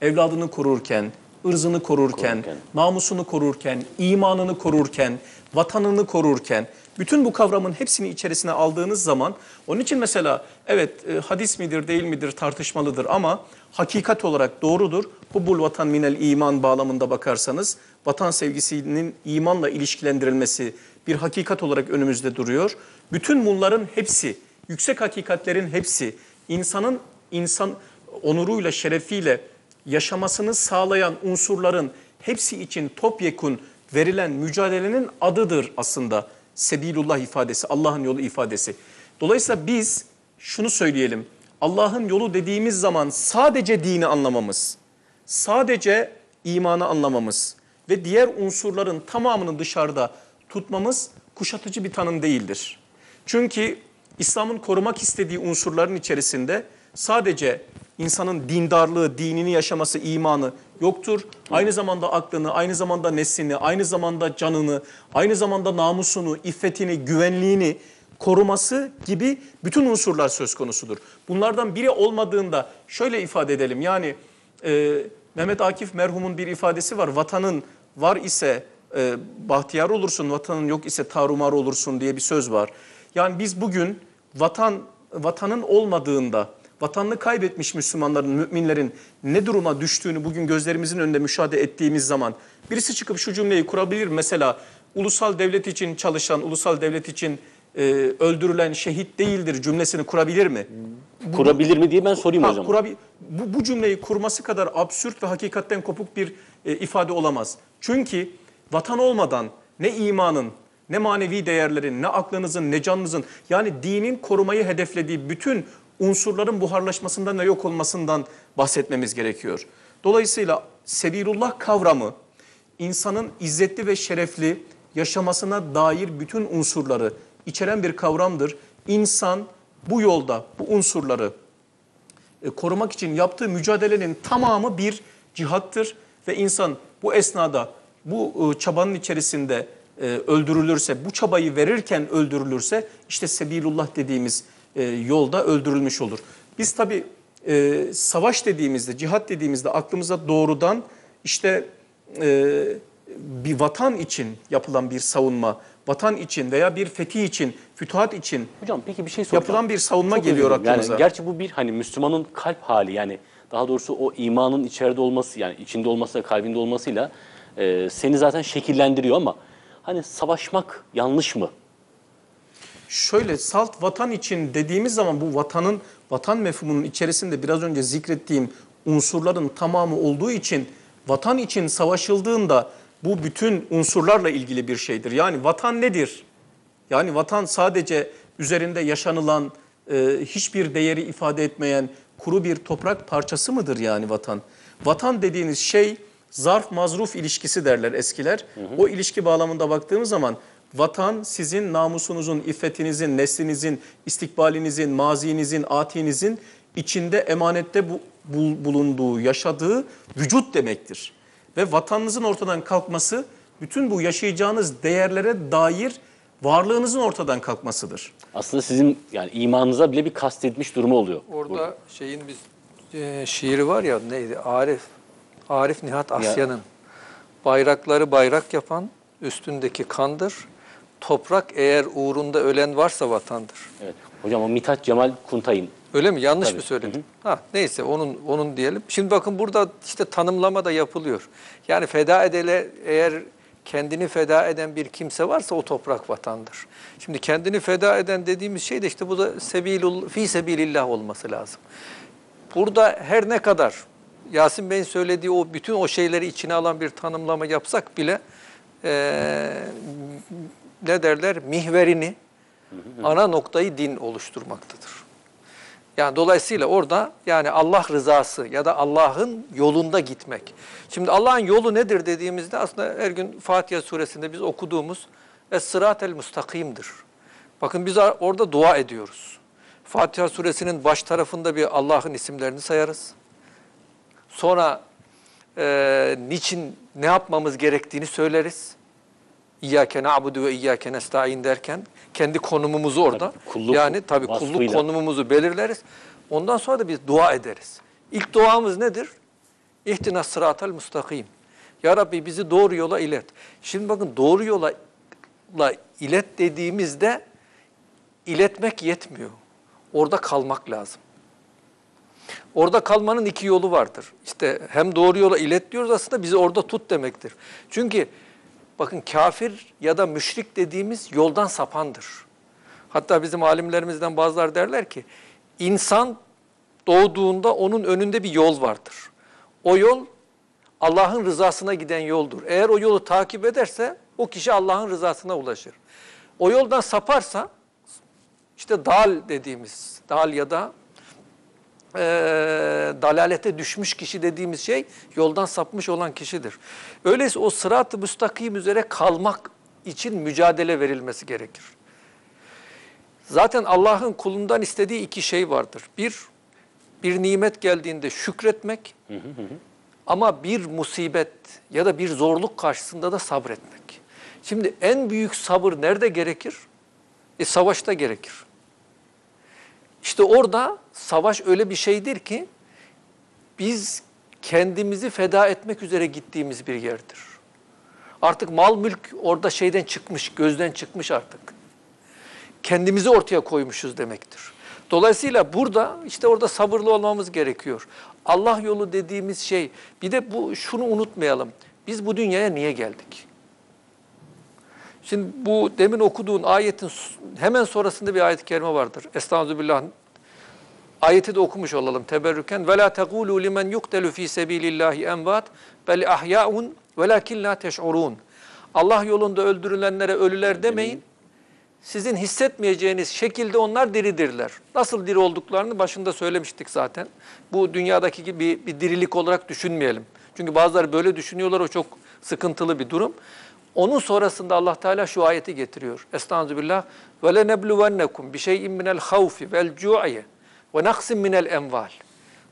evladını korurken, ırzını korurken, Korurken. namusunu korurken, imanını korurken, vatanını korurken bütün bu kavramın hepsini içerisine aldığınız zaman onun için mesela evet e, hadis midir değil midir tartışmalıdır ama hakikat olarak doğrudur. Hubbul vatan minel iman bağlamında bakarsanız vatan sevgisinin imanla ilişkilendirilmesi bir hakikat olarak önümüzde duruyor. Bütün bunların hepsi, yüksek hakikatlerin hepsi insanın insan onuruyla, şerefiyle yaşamasını sağlayan unsurların hepsi için topyekun verilen mücadelenin adıdır aslında Sebilullah ifadesi, Allah'ın yolu ifadesi. Dolayısıyla biz şunu söyleyelim. Allah'ın yolu dediğimiz zaman sadece dini anlamamız, sadece imanı anlamamız ve diğer unsurların tamamını dışarıda tutmamız kuşatıcı bir tanım değildir. Çünkü İslam'ın korumak istediği unsurların içerisinde sadece insanın dindarlığı, dinini yaşaması, imanı yoktur. Aynı zamanda aklını, aynı zamanda neslini, aynı zamanda canını, aynı zamanda namusunu, iffetini, güvenliğini koruması gibi bütün unsurlar söz konusudur. Bunlardan biri olmadığında şöyle ifade edelim. Yani e, Mehmet Akif merhumun bir ifadesi var. Vatanın var ise e, bahtiyar olursun, vatanın yok ise tarumar olursun diye bir söz var. Yani biz bugün vatan vatanın olmadığında, vatanını kaybetmiş Müslümanların, müminlerin ne duruma düştüğünü bugün gözlerimizin önünde müşahede ettiğimiz zaman birisi çıkıp şu cümleyi kurabilir. Mesela ulusal devlet için çalışan, ulusal devlet için e, öldürülen şehit değildir cümlesini kurabilir mi? Kurabilir mi diye ben sorayım Ha, zaman. kurabi- bu, bu cümleyi kurması kadar absürt ve hakikatten kopuk bir e, ifade olamaz. Çünkü vatan olmadan ne imanın, ne manevi değerlerin, ne aklınızın, ne canınızın yani dinin korumayı hedeflediği bütün unsurların buharlaşmasından ve yok olmasından bahsetmemiz gerekiyor. Dolayısıyla sebilullah kavramı insanın izzetli ve şerefli yaşamasına dair bütün unsurları içeren bir kavramdır. İnsan bu yolda bu unsurları e, korumak için yaptığı mücadelenin tamamı bir cihattır ve insan bu esnada bu e, çabanın içerisinde e, öldürülürse, bu çabayı verirken öldürülürse işte sebilullah dediğimiz yolda öldürülmüş olur. Biz tabi savaş dediğimizde, cihat dediğimizde aklımıza doğrudan işte bir vatan için yapılan bir savunma, vatan için veya bir fetih için, fütuhat için Hocam peki bir şey soracağım. yapılan bir savunma Çok geliyor dilerim. aklımıza. Yani gerçi bu bir hani Müslümanın kalp hali yani daha doğrusu o imanın içeride olması yani içinde olması kalbinde olmasıyla e, seni zaten şekillendiriyor ama hani savaşmak yanlış mı? Şöyle salt vatan için dediğimiz zaman bu vatanın vatan mefhumunun içerisinde biraz önce zikrettiğim unsurların tamamı olduğu için vatan için savaşıldığında bu bütün unsurlarla ilgili bir şeydir. Yani vatan nedir? Yani vatan sadece üzerinde yaşanılan e, hiçbir değeri ifade etmeyen kuru bir toprak parçası mıdır yani vatan? Vatan dediğiniz şey zarf mazruf ilişkisi derler eskiler. O ilişki bağlamında baktığımız zaman vatan sizin namusunuzun, iffetinizin, neslinizin, istikbalinizin, mazinizin, atinizin içinde emanette bu, bul- bulunduğu, yaşadığı vücut demektir. Ve vatanınızın ortadan kalkması bütün bu yaşayacağınız değerlere dair varlığınızın ortadan kalkmasıdır. Aslında sizin yani imanınıza bile bir kastetmiş durumu oluyor. Orada şeyin biz e, şiiri var ya neydi? Arif Arif Nihat Asya'nın bayrakları bayrak yapan üstündeki kandır. Toprak eğer uğrunda ölen varsa vatandır. Evet. Hocam o Mithat Cemal Kuntay'ın Öyle mi? Yanlış Tabii. mı söyledim? Ha, neyse onun onun diyelim. Şimdi bakın burada işte tanımlama da yapılıyor. Yani feda edele eğer kendini feda eden bir kimse varsa o toprak vatandır. Şimdi kendini feda eden dediğimiz şey de işte bu da sebilul fi sebilillah olması lazım. Burada her ne kadar Yasin Bey'in söylediği o bütün o şeyleri içine alan bir tanımlama yapsak bile eee, ne derler mihverini ana noktayı din oluşturmaktadır. Yani dolayısıyla orada yani Allah rızası ya da Allah'ın yolunda gitmek. Şimdi Allah'ın yolu nedir dediğimizde aslında her gün Fatiha suresinde biz okuduğumuz Es-Sıratel Mustakim'dir. Bakın biz orada dua ediyoruz. Fatiha suresinin baş tarafında bir Allah'ın isimlerini sayarız. Sonra e, niçin ne yapmamız gerektiğini söyleriz. İyyâke na'budu ve iyyâke nesta'in derken kendi konumumuzu orada Tabii, kulluk yani tabii kulluk vasfıyla. konumumuzu belirleriz. Ondan sonra da biz dua ederiz. İlk duamız nedir? İhtinas sıratel mustakim. Ya Rabbi bizi doğru yola ilet. Şimdi bakın doğru yola la ilet dediğimizde iletmek yetmiyor. Orada kalmak lazım. Orada kalmanın iki yolu vardır. İşte hem doğru yola ilet diyoruz aslında bizi orada tut demektir. Çünkü bakın kafir ya da müşrik dediğimiz yoldan sapandır. Hatta bizim alimlerimizden bazıları derler ki insan doğduğunda onun önünde bir yol vardır. O yol Allah'ın rızasına giden yoldur. Eğer o yolu takip ederse o kişi Allah'ın rızasına ulaşır. O yoldan saparsa işte dal dediğimiz dal ya da e, dalalete düşmüş kişi dediğimiz şey yoldan sapmış olan kişidir. Öyleyse o sırat-ı müstakim üzere kalmak için mücadele verilmesi gerekir. Zaten Allah'ın kulundan istediği iki şey vardır. Bir, bir nimet geldiğinde şükretmek ama bir musibet ya da bir zorluk karşısında da sabretmek. Şimdi en büyük sabır nerede gerekir? E, savaşta gerekir. İşte orada savaş öyle bir şeydir ki biz kendimizi feda etmek üzere gittiğimiz bir yerdir. Artık mal mülk orada şeyden çıkmış, gözden çıkmış artık. Kendimizi ortaya koymuşuz demektir. Dolayısıyla burada işte orada sabırlı olmamız gerekiyor. Allah yolu dediğimiz şey bir de bu şunu unutmayalım. Biz bu dünyaya niye geldik? Şimdi bu demin okuduğun ayetin hemen sonrasında bir ayet-i kerime vardır. Estağfirullah. Ayeti de okumuş olalım teberrüken. Ve la tegulu limen yuqtelu fi sabilillahi envat bel ahyaun velakin la teş'urun. Allah yolunda öldürülenlere ölüler demeyin. Sizin hissetmeyeceğiniz şekilde onlar diridirler. Nasıl diri olduklarını başında söylemiştik zaten. Bu dünyadaki gibi bir dirilik olarak düşünmeyelim. Çünkü bazıları böyle düşünüyorlar o çok sıkıntılı bir durum. Onun sonrasında Allah Teala şu ayeti getiriyor. Estağfirullah. Ve lenebluvennekum bi şey'in minel havfi vel cu'i ve naksin minel enval.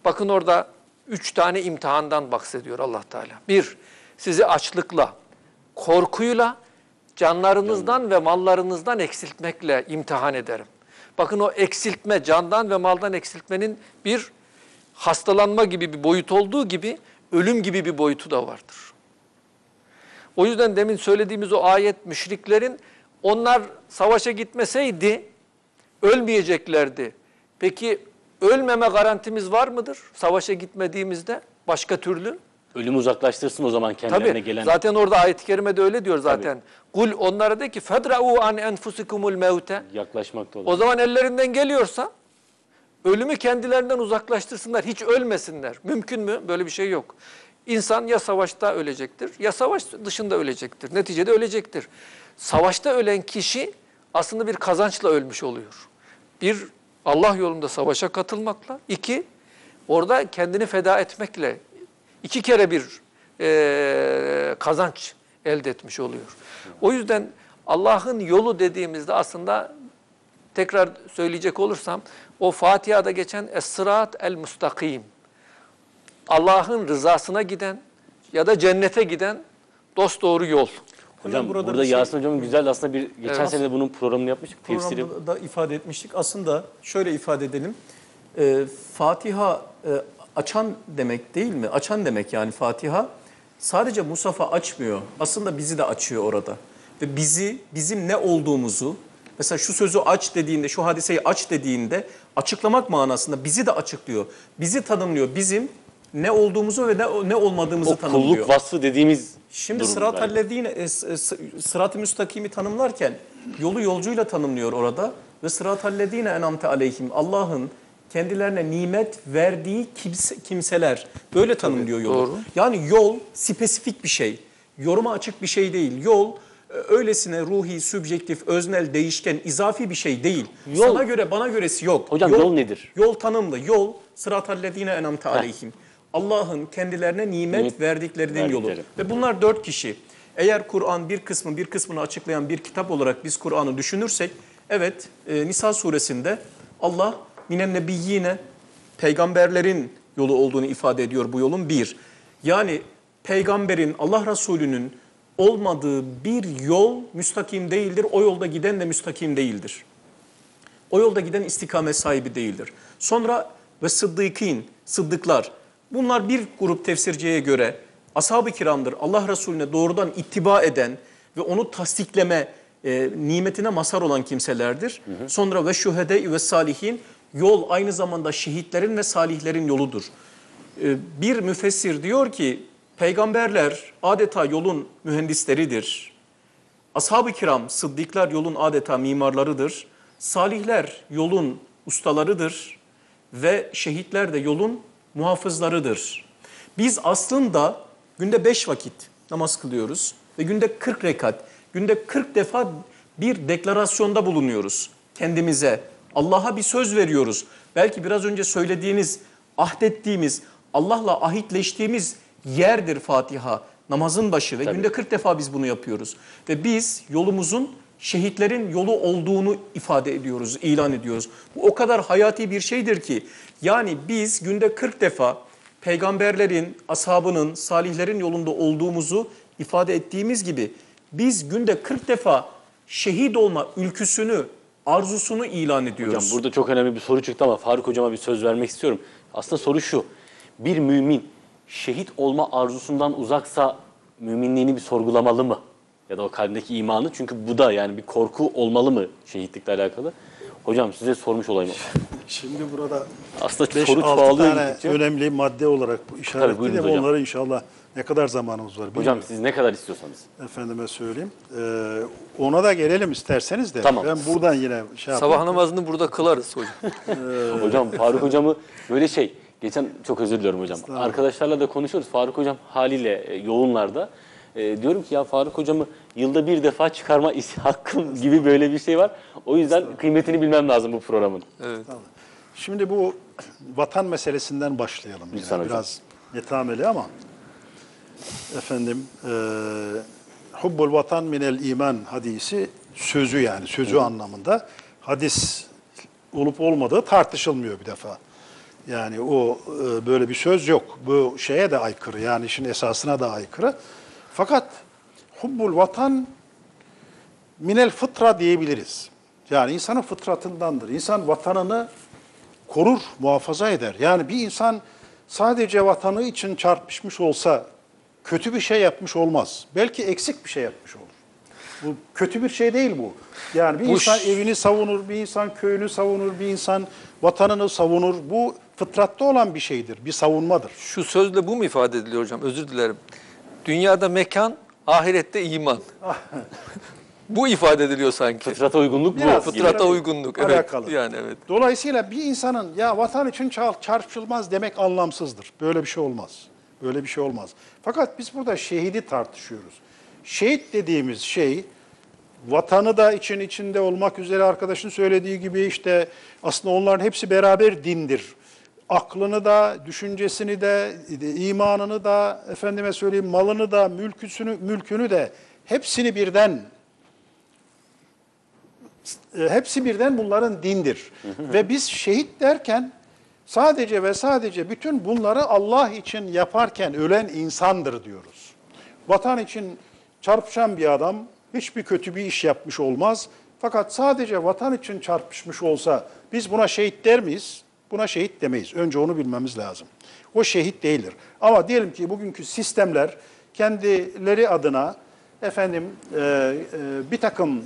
Bakın orada üç tane imtihandan bahsediyor Allah Teala. Bir, sizi açlıkla, korkuyla, canlarınızdan ve mallarınızdan eksiltmekle imtihan ederim. Bakın o eksiltme, candan ve maldan eksiltmenin bir hastalanma gibi bir boyut olduğu gibi ölüm gibi bir boyutu da vardır. O yüzden demin söylediğimiz o ayet müşriklerin onlar savaşa gitmeseydi ölmeyeceklerdi. Peki ölmeme garantimiz var mıdır savaşa gitmediğimizde başka türlü? Ölümü uzaklaştırsın o zaman kendilerine Tabii. gelen. Zaten orada ayet-i kerimede öyle diyor zaten. Kul onlara de ki fedra'u an enfusikumul mevte. yaklaşmakta O olan. zaman ellerinden geliyorsa ölümü kendilerinden uzaklaştırsınlar. Hiç ölmesinler. Mümkün mü? Böyle bir şey yok. İnsan ya savaşta ölecektir ya savaş dışında ölecektir. Neticede ölecektir. Savaşta ölen kişi aslında bir kazançla ölmüş oluyor. Bir Allah yolunda savaşa katılmakla, iki orada kendini feda etmekle iki kere bir eee, kazanç elde etmiş oluyor. O yüzden Allah'ın yolu dediğimizde aslında tekrar söyleyecek olursam o Fatiha'da geçen Es-Sırat el-Mustakim. Allah'ın rızasına giden ya da cennete giden dost doğru yol. Hocam burada burada, şey- Yasin Hocam'ın güzel aslında bir geçen Evet. sene de bunun programını yapmıştık. Tefsiri. Programda da ifade etmiştik. Aslında şöyle ifade edelim. Ee, Fatiha e, açan demek değil mi? Açan demek yani Fatiha. Sadece Musaf'a açmıyor. Aslında bizi de açıyor orada. Ve bizi, bizim ne olduğumuzu, mesela şu sözü aç dediğinde, şu hadiseyi aç dediğinde açıklamak manasında bizi de açıklıyor. Bizi tanımlıyor. Bizim ne olduğumuzu ve ne, ne olmadığımızı O tanımlıyor. kulluk vasfı dediğimiz Şimdi sırat hallediğine, e, s- s- sırat-ı müstakimi tanımlarken yolu yolcuyla tanımlıyor orada. Ve sırat hallediğine enamte aleyhim. Allah'ın kendilerine nimet verdiği kimse, kimseler. Böyle tanımlıyor yolu. doğru. Yani yol spesifik bir şey. Yoruma açık bir şey değil. Yol e, öylesine ruhi, sübjektif, öznel, değişken, izafi bir şey değil. Yol- Sana göre, bana göresi yok. Hocam yol nedir? Yol tanımlı. Yol sırat hallediğine enamte aleyhim. Allah'ın kendilerine nimet, Nimet verdiklerinin yolu. verdikleri. Ve bunlar dört kişi. Eğer Kur'an bir kısmı bir kısmını açıklayan bir kitap olarak biz Kur'an'ı düşünürsek, evet e, Nisa suresinde Allah minen nebiyyine peygamberlerin yolu olduğunu ifade ediyor bu yolun bir. Yani peygamberin, Allah Resulü'nün olmadığı bir yol müstakim değildir. O yolda giden de müstakim değildir. O yolda giden istikamet sahibi değildir. Sonra ve sıddıkîn, sıddıklar. Bunlar bir grup tefsirciye göre ashab-ı kiramdır. Allah Resulüne doğrudan ittiba eden ve onu tasdikleme e, nimetine mazhar olan kimselerdir. Sonra ve şühede ve salihin yol aynı zamanda şehitlerin ve salihlerin yoludur. E, bir müfessir diyor ki peygamberler adeta yolun mühendisleridir. Ashab-ı kiram, sıddıklar yolun adeta mimarlarıdır. Salihler yolun ustalarıdır ve şehitler de yolun muhafızlarıdır. Biz aslında günde beş vakit namaz kılıyoruz ve günde 40 rekat, günde 40 defa bir deklarasyonda bulunuyoruz. Kendimize, Allah'a bir söz veriyoruz. Belki biraz önce söylediğiniz, ahdettiğimiz, Allah'la ahitleştiğimiz yerdir Fatiha. Namazın başı ve Tabii. günde 40 defa biz bunu yapıyoruz. Ve biz yolumuzun şehitlerin yolu olduğunu ifade ediyoruz, ilan ediyoruz. Bu o kadar hayati bir şeydir ki yani biz günde 40 defa peygamberlerin, ashabının, salihlerin yolunda olduğumuzu ifade ettiğimiz gibi biz günde 40 defa şehit olma ülküsünü, arzusunu ilan ediyoruz. Hocam burada çok önemli bir soru çıktı ama Faruk hocama bir söz vermek istiyorum. Aslında soru şu. Bir mümin şehit olma arzusundan uzaksa müminliğini bir sorgulamalı mı? Ya da o kalbindeki imanı. Çünkü bu da yani bir korku olmalı mı şehitlikle alakalı? Hocam size sormuş olayım. Şimdi burada Aslında 5-6 soru çoğalıyor tane gittikçe. önemli madde olarak işaretledim. hocam. Onları inşallah ne kadar zamanımız var Hocam bilmiyorum. siz ne kadar istiyorsanız. Efendime söyleyeyim. Ee, ona da gelelim isterseniz de. Tamam. Ben buradan yine şey yapayım. Sabah namazını burada kılarız hocam. <laughs> Hocam Faruk hocamı böyle şey, geçen çok özür diliyorum hocam. Arkadaşlarla da konuşuyoruz. Faruk hocam haliyle e, yoğunlarda. E, diyorum ki ya Faruk hocamı yılda bir defa çıkarma <laughs> hakkım gibi böyle bir şey var. O yüzden kıymetini bilmem lazım bu programın. Evet. Şimdi bu vatan meselesinden başlayalım. hocam. Biraz netameli ama efendim e, hubbul vatan minel iman hadisi sözü yani sözü anlamında hadis olup olmadığı tartışılmıyor bir defa. Yani o e, böyle bir söz yok. Bu şeye de aykırı yani işin esasına da aykırı. Fakat hubbul vatan minel fıtra diyebiliriz. Yani insanın fıtratındandır. İnsan vatanını korur, muhafaza eder. Yani bir insan sadece vatanı için çarpışmış olsa kötü bir şey yapmış olmaz. Belki eksik bir şey yapmış olur. Bu kötü bir şey değil bu. Yani bir Bu insan evini savunur, bir insan köyünü savunur, bir insan vatanını savunur. Bu fıtratta olan bir şeydir, bir savunmadır. Şu sözle bu mu ifade ediliyor hocam? Özür dilerim. Dünyada mekan, ahirette iman. <laughs> bu ifade ediliyor sanki. Fıtrata uygunluk bu. Biraz gibi. Fıtrata uygunluk. Evet. Alakalı. Yani evet. Dolayısıyla bir insanın ya vatan için çar- çarpışılmaz demek anlamsızdır. Böyle bir şey olmaz. Böyle bir şey olmaz. Fakat biz burada şehidi tartışıyoruz. Şehit dediğimiz şey vatanı da için içinde olmak üzere arkadaşın söylediği gibi işte aslında onların hepsi beraber dindir. Aklını da, düşüncesini de, imanını da, efendime söyleyeyim malını da, mülküsünü, mülkünü de hepsini birden e, hepsi birden bunların dindir. ve biz şehit derken sadece ve sadece bütün bunları Allah için yaparken ölen insandır diyoruz. Vatan için çarpışan bir adam hiçbir kötü bir iş yapmış olmaz. Fakat sadece vatan için çarpışmış olsa biz buna şehit der miyiz? Buna şehit demeyiz. Önce onu bilmemiz lazım. O şehit değildir. Ama diyelim ki bugünkü sistemler kendileri adına efendim e, e, bir takım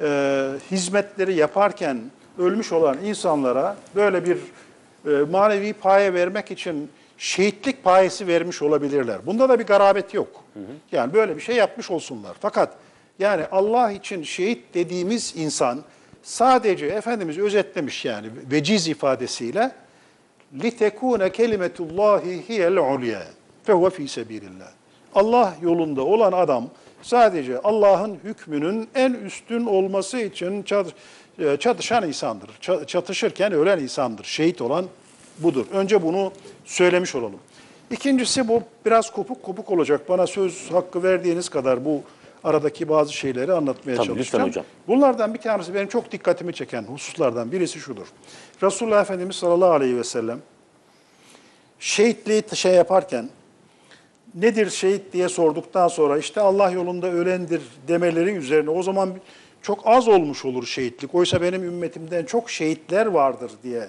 e, hizmetleri yaparken ölmüş olan insanlara böyle bir e, manevi paye vermek için şehitlik payesi vermiş olabilirler. Bunda da bir garabet yok. Yani böyle bir şey yapmış olsunlar. Fakat yani Allah için şehit dediğimiz insan sadece Efendimiz özetlemiş yani veciz ifadesiyle litekune kelimetullahi hiyel ulya fehuve fi sebilillah. Allah yolunda olan adam sadece Allah'ın hükmünün en üstün olması için e, çatışan insandır. Ça- Çatışırken ölen insandır. Şehit olan budur. Önce bunu söylemiş olalım. İkincisi bu biraz kopuk kopuk olacak. Bana söz hakkı verdiğiniz kadar bu aradaki bazı şeyleri anlatmaya Tabii, çalışacağım. lütfen hocam. Bunlardan bir tanesi benim çok dikkatimi çeken hususlardan birisi şudur. Resulullah Efendimiz sallallahu aleyhi ve sellem şehitliği şey yaparken nedir şehit diye sorduktan sonra işte Allah yolunda ölendir demeleri üzerine o zaman çok az olmuş olur şehitlik. Oysa benim ümmetimden çok şehitler vardır diye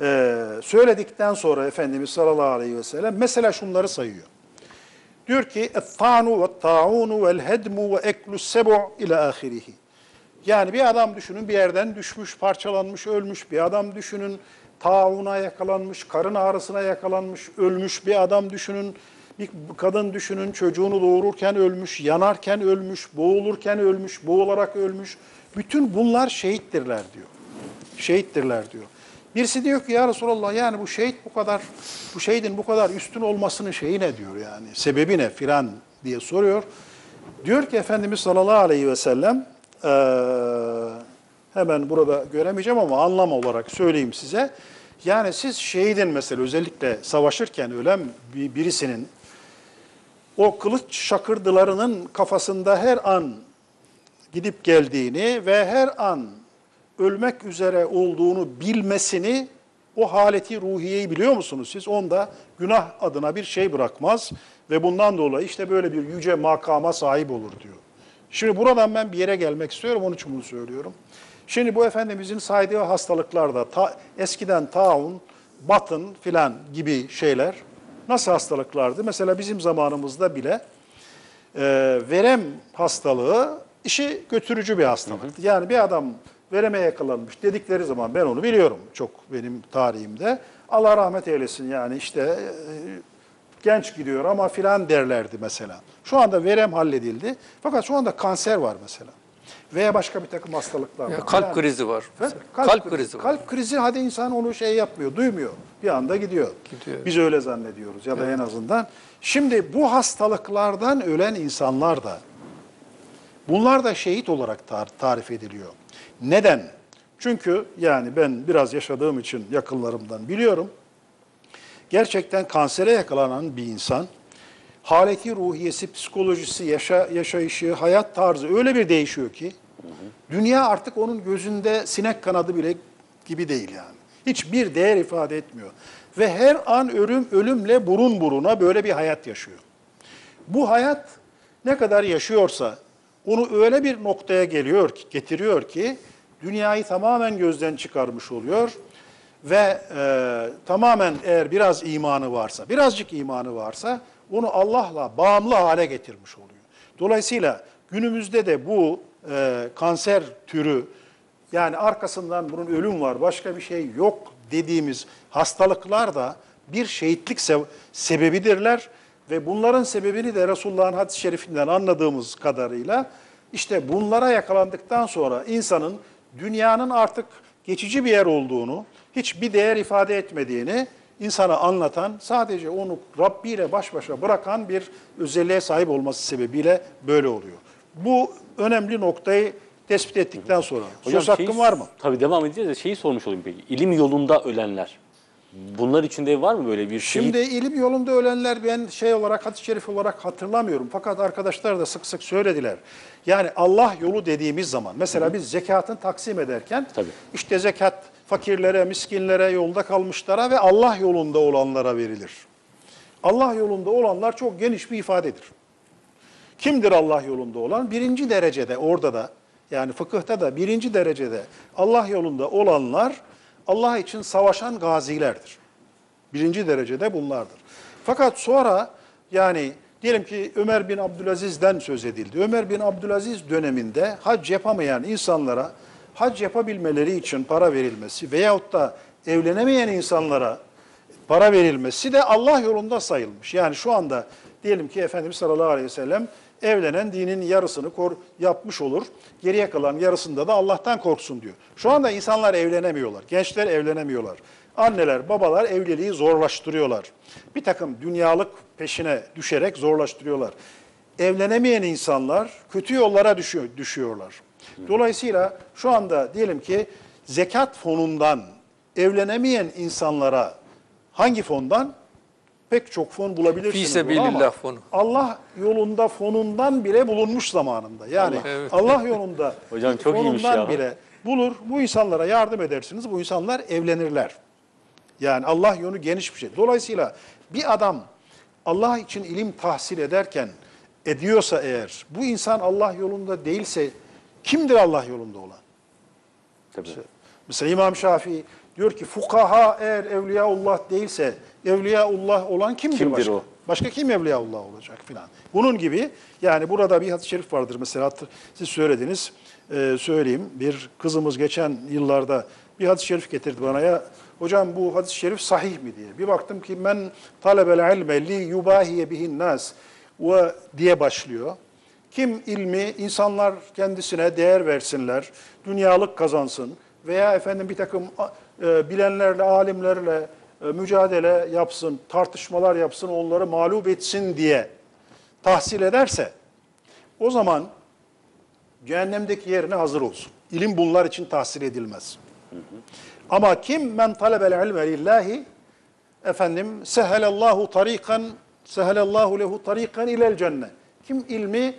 e, söyledikten sonra Efendimiz sallallahu aleyhi ve sellem mesela şunları sayıyor. Diyor ki "Fanu ve taunu vel hedmu ve eklu sebu ila ahirihi. Yani bir adam düşünün bir yerden düşmüş, parçalanmış, ölmüş. Bir adam düşünün tauna yakalanmış, karın ağrısına yakalanmış, ölmüş. Bir adam düşünün bir kadın düşünün çocuğunu doğururken ölmüş, yanarken ölmüş, boğulurken ölmüş, boğularak ölmüş. Bütün bunlar şehittirler diyor. Şehittirler diyor. Birisi diyor ki ya Resulallah yani bu şehit bu kadar, bu şehidin bu kadar üstün olmasının şeyi ne diyor yani, sebebi ne filan diye soruyor. Diyor ki Efendimiz sallallahu aleyhi ve sellem eee hemen burada göremeyeceğim ama anlam olarak söyleyeyim size. Yani siz şehidin mesela özellikle savaşırken ölen bir- birisinin o kılıç şakırdılarının kafasında her an gidip geldiğini ve her an ölmek üzere olduğunu bilmesini o haleti ruhiyeyi biliyor musunuz siz? Onda günah adına bir şey bırakmaz ve bundan dolayı işte böyle bir yüce makama sahip olur diyor. Şimdi buradan ben bir yere gelmek istiyorum, onun için bunu söylüyorum. Şimdi bu Efendimizin saydığı hastalıklarda ta, eskiden taun, batın filan gibi şeyler nasıl hastalıklardı? Mesela bizim zamanımızda bile e, verem hastalığı işi götürücü bir hastalıktı. Yani bir adam vereme yakalanmış dedikleri zaman ben onu biliyorum çok benim tarihimde. Allah rahmet eylesin yani işte e, genç gidiyor ama filan derlerdi mesela. Şu anda verem halledildi fakat şu anda kanser var mesela. Veya başka bir takım hastalıklar Ya var. kalp Yani- krizi var. Mesela. Kalp, krizi var. Kalp krizi hadi insan onu şey yapmıyor, duymuyor. Bir anda gidiyor. Gidiyor. Biz öyle zannediyoruz ya da en azından. Şimdi bu hastalıklardan ölen insanlar da bunlar da şehit olarak tar- tarif ediliyor. Neden? Çünkü yani ben biraz yaşadığım için yakınlarımdan biliyorum. Gerçekten kansere yakalanan bir insan haleti ruhiyesi, psikolojisi, yaşa, yaşayışı, hayat tarzı öyle bir değişiyor ki dünya artık onun gözünde sinek kanadı bile gibi değil yani. Hiçbir değer ifade etmiyor. Ve her an ölüm ölümle burun buruna böyle bir hayat yaşıyor. Bu hayat ne kadar yaşıyorsa onu öyle bir noktaya geliyor ki, getiriyor ki dünyayı tamamen gözden çıkarmış oluyor ve e, tamamen eğer biraz imanı varsa, birazcık imanı varsa onu Allah'la bağımlı hale getirmiş oluyor. Dolayısıyla günümüzde de bu e, kanser türü yani arkasından bunun ölüm var, başka bir şey yok dediğimiz hastalıklar da bir şehitlik se- sebebidirler. Ve bunların sebebini de Resulullah'ın hadis-i şerifinden anladığımız kadarıyla işte bunlara yakalandıktan sonra insanın dünyanın artık geçici bir yer olduğunu, hiçbir değer ifade etmediğini insana anlatan, sadece onu Rabbi ile baş başa bırakan bir özelliğe sahip olması sebebiyle böyle oluyor. Bu önemli noktayı tespit ettikten sonra söz hakkım şeyi- var mı? Tabii devam edeceğiz de şeyi sormuş olayım peki. İlim yolunda ölenler. Bunlar içinde var mı böyle bir şey? Şimdi ilim yolunda ölenler ben şey olarak hadis-i şerif olarak hatırlamıyorum. Fakat arkadaşlar da sık sık söylediler. Yani Allah yolu dediğimiz zaman mesela biz zekatın taksim ederken Tabii. işte zekat fakirlere, miskinlere, yolda kalmışlara ve Allah yolunda olanlara verilir. Allah yolunda olanlar çok geniş bir ifadedir. Kimdir Allah yolunda olan? Birinci derecede orada da yani fıkıhta da birinci derecede Allah yolunda olanlar Allah için savaşan gazilerdir. Birinci derecede bunlardır. Fakat sonra yani diyelim ki Ömer bin Abdülaziz'den söz edildi. Ömer bin Abdülaziz döneminde hac yapamayan insanlara hac yapabilmeleri için para verilmesi veyahut da evlenemeyen insanlara para verilmesi de Allah yolunda sayılmış. Yani şu anda diyelim ki Efendimiz sallallahu aleyhi ve sellem evlenen dinin yarısını kor, yapmış olur. Geriye kalan yarısında da Allah'tan korksun diyor. Şu anda insanlar evlenemiyorlar. Gençler evlenemiyorlar. Anneler, babalar evliliği zorlaştırıyorlar. Bir takım dünyalık peşine düşerek zorlaştırıyorlar. Evlenemeyen insanlar kötü yollara düşüyor, düşüyorlar. Dolayısıyla şu anda diyelim ki zekat fonundan evlenemeyen insanlara hangi fondan? Pek çok fon bulabilirsiniz. Ama fonu. Allah yolunda fonundan bile bulunmuş zamanında. Yani Allah. Evet. Allah yolunda <laughs> Hocam çok iyiymiş fonundan ya. bile bulur. Bu insanlara yardım edersiniz. Bu insanlar evlenirler. Yani Allah yolu geniş bir şey. Dolayısıyla bir adam Allah için ilim tahsil ederken ediyorsa eğer bu insan Allah yolunda değilse kimdir Allah yolunda olan? Tabii. Mesela İmam Şafii diyor ki fukaha eğer evliyaullah değilse evliyaullah olan kimdir, Kimdir başka? o? Başka kim evliyaullah olacak filan. Bunun gibi yani burada bir hadis-i şerif vardır mesela siz söylediniz e, söyleyeyim. Bir kızımız geçen yıllarda bir hadis-i şerif getirdi bana ya hocam bu hadis-i şerif sahih mi diye. Bir baktım ki men talebel ilme li yubahiye bihin nas ve diye başlıyor. Kim ilmi insanlar kendisine değer versinler, dünyalık kazansın veya efendim bir takım e, bilenlerle, alimlerle mücadele yapsın, tartışmalar yapsın, onları mağlup etsin diye tahsil ederse o zaman cehennemdeki yerine hazır olsun. İlim bunlar için tahsil edilmez. Ama kim men talebel ilme lillahi efendim sehelallahu tarikan sehelallahu lehu tarikan ilel cennet. Kim ilmi